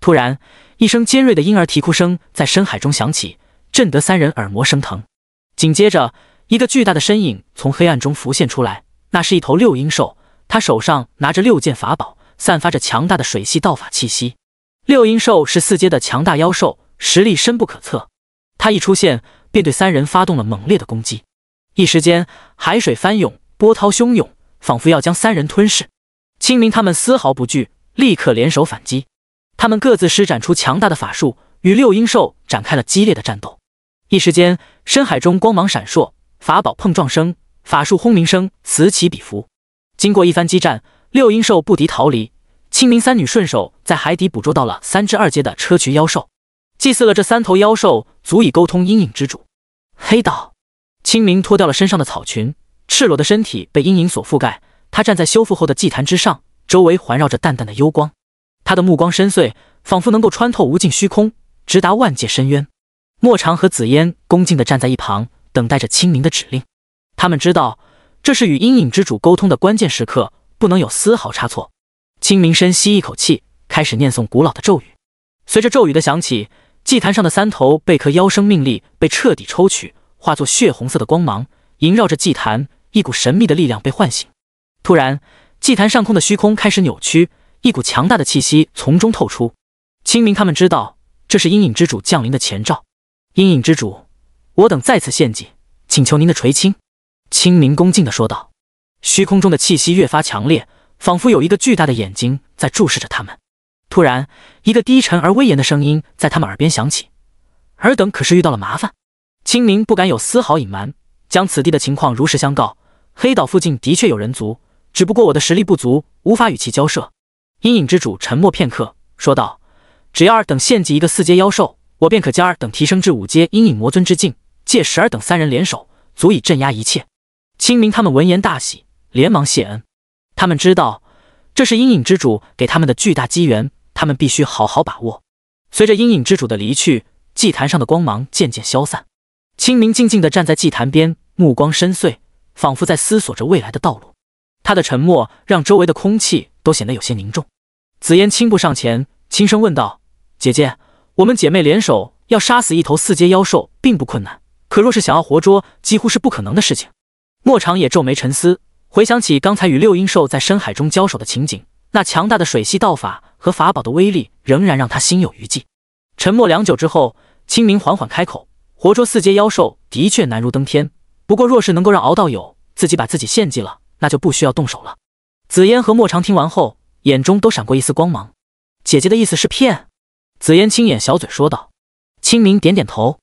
突然，一声尖锐的婴儿啼哭声在深海中响起，震得三人耳膜生疼。紧接着，一个巨大的身影从黑暗中浮现出来，那是一头六阴兽，他手上拿着六件法宝，散发着强大的水系道法气息。六阴兽是四阶的强大妖兽，实力深不可测。他一出现。便对三人发动了猛烈的攻击，一时间海水翻涌，波涛汹涌，仿佛要将三人吞噬。清明他们丝毫不惧，立刻联手反击。他们各自施展出强大的法术，与六阴兽展开了激烈的战斗。一时间，深海中光芒闪烁，法宝碰撞声、法术轰鸣声此起彼伏。经过一番激战，六阴兽不敌逃离。清明三女顺手在海底捕捉到了三至二阶的砗磲妖兽，祭祀了这三头妖兽，足以沟通阴影之主。黑岛，清明脱掉了身上的草裙，赤裸的身体被阴影所覆盖。他站在修复后的祭坛之上，周围环绕着淡淡的幽光。他的目光深邃，仿佛能够穿透无尽虚空，直达万界深渊。莫长和紫嫣恭敬地站在一旁，等待着清明的指令。他们知道，这是与阴影之主沟通的关键时刻，不能有丝毫差错。清明深吸一口气，开始念诵古老的咒语。随着咒语的响起。祭坛上的三头贝壳妖生命力被彻底抽取，化作血红色的光芒，萦绕着祭坛，一股神秘的力量被唤醒。突然，祭坛上空的虚空开始扭曲，一股强大的气息从中透出。清明他们知道这是阴影之主降临的前兆。阴影之主，我等再次献祭，请求您的垂青。清明恭敬地说道。虚空中的气息越发强烈，仿佛有一个巨大的眼睛在注视着他们。突然，一个低沉而威严的声音在他们耳边响起：“尔等可是遇到了麻烦？”清明不敢有丝毫隐瞒，将此地的情况如实相告。黑岛附近的确有人族，只不过我的实力不足，无法与其交涉。阴影之主沉默片刻，说道：“只要尔等献祭一个四阶妖兽，我便可将尔等提升至五阶阴影魔尊之境。届时尔等三人联手，足以镇压一切。”清明他们闻言大喜。连忙谢恩，他们知道这是阴影之主给他们的巨大机缘，他们必须好好把握。随着阴影之主的离去，祭坛上的光芒渐渐消散。清明静静地站在祭坛边，目光深邃，仿佛在思索着未来的道路。他的沉默让周围的空气都显得有些凝重。紫嫣轻步上前，轻声问道：“姐姐，我们姐妹联手要杀死一头四阶妖兽，并不困难，可若是想要活捉，几乎是不可能的事情。”莫长也皱眉沉思。回想起刚才与六阴兽在深海中交手的情景，那强大的水系道法和法宝的威力仍然让他心有余悸。沉默良久之后，清明缓缓开口：“活捉四阶妖兽的确难如登天，不过若是能够让敖道友自己把自己献祭了，那就不需要动手了。”紫嫣和莫长听完后，眼中都闪过一丝光芒。姐姐的意思是骗？紫嫣轻掩小嘴说道。清明点点头。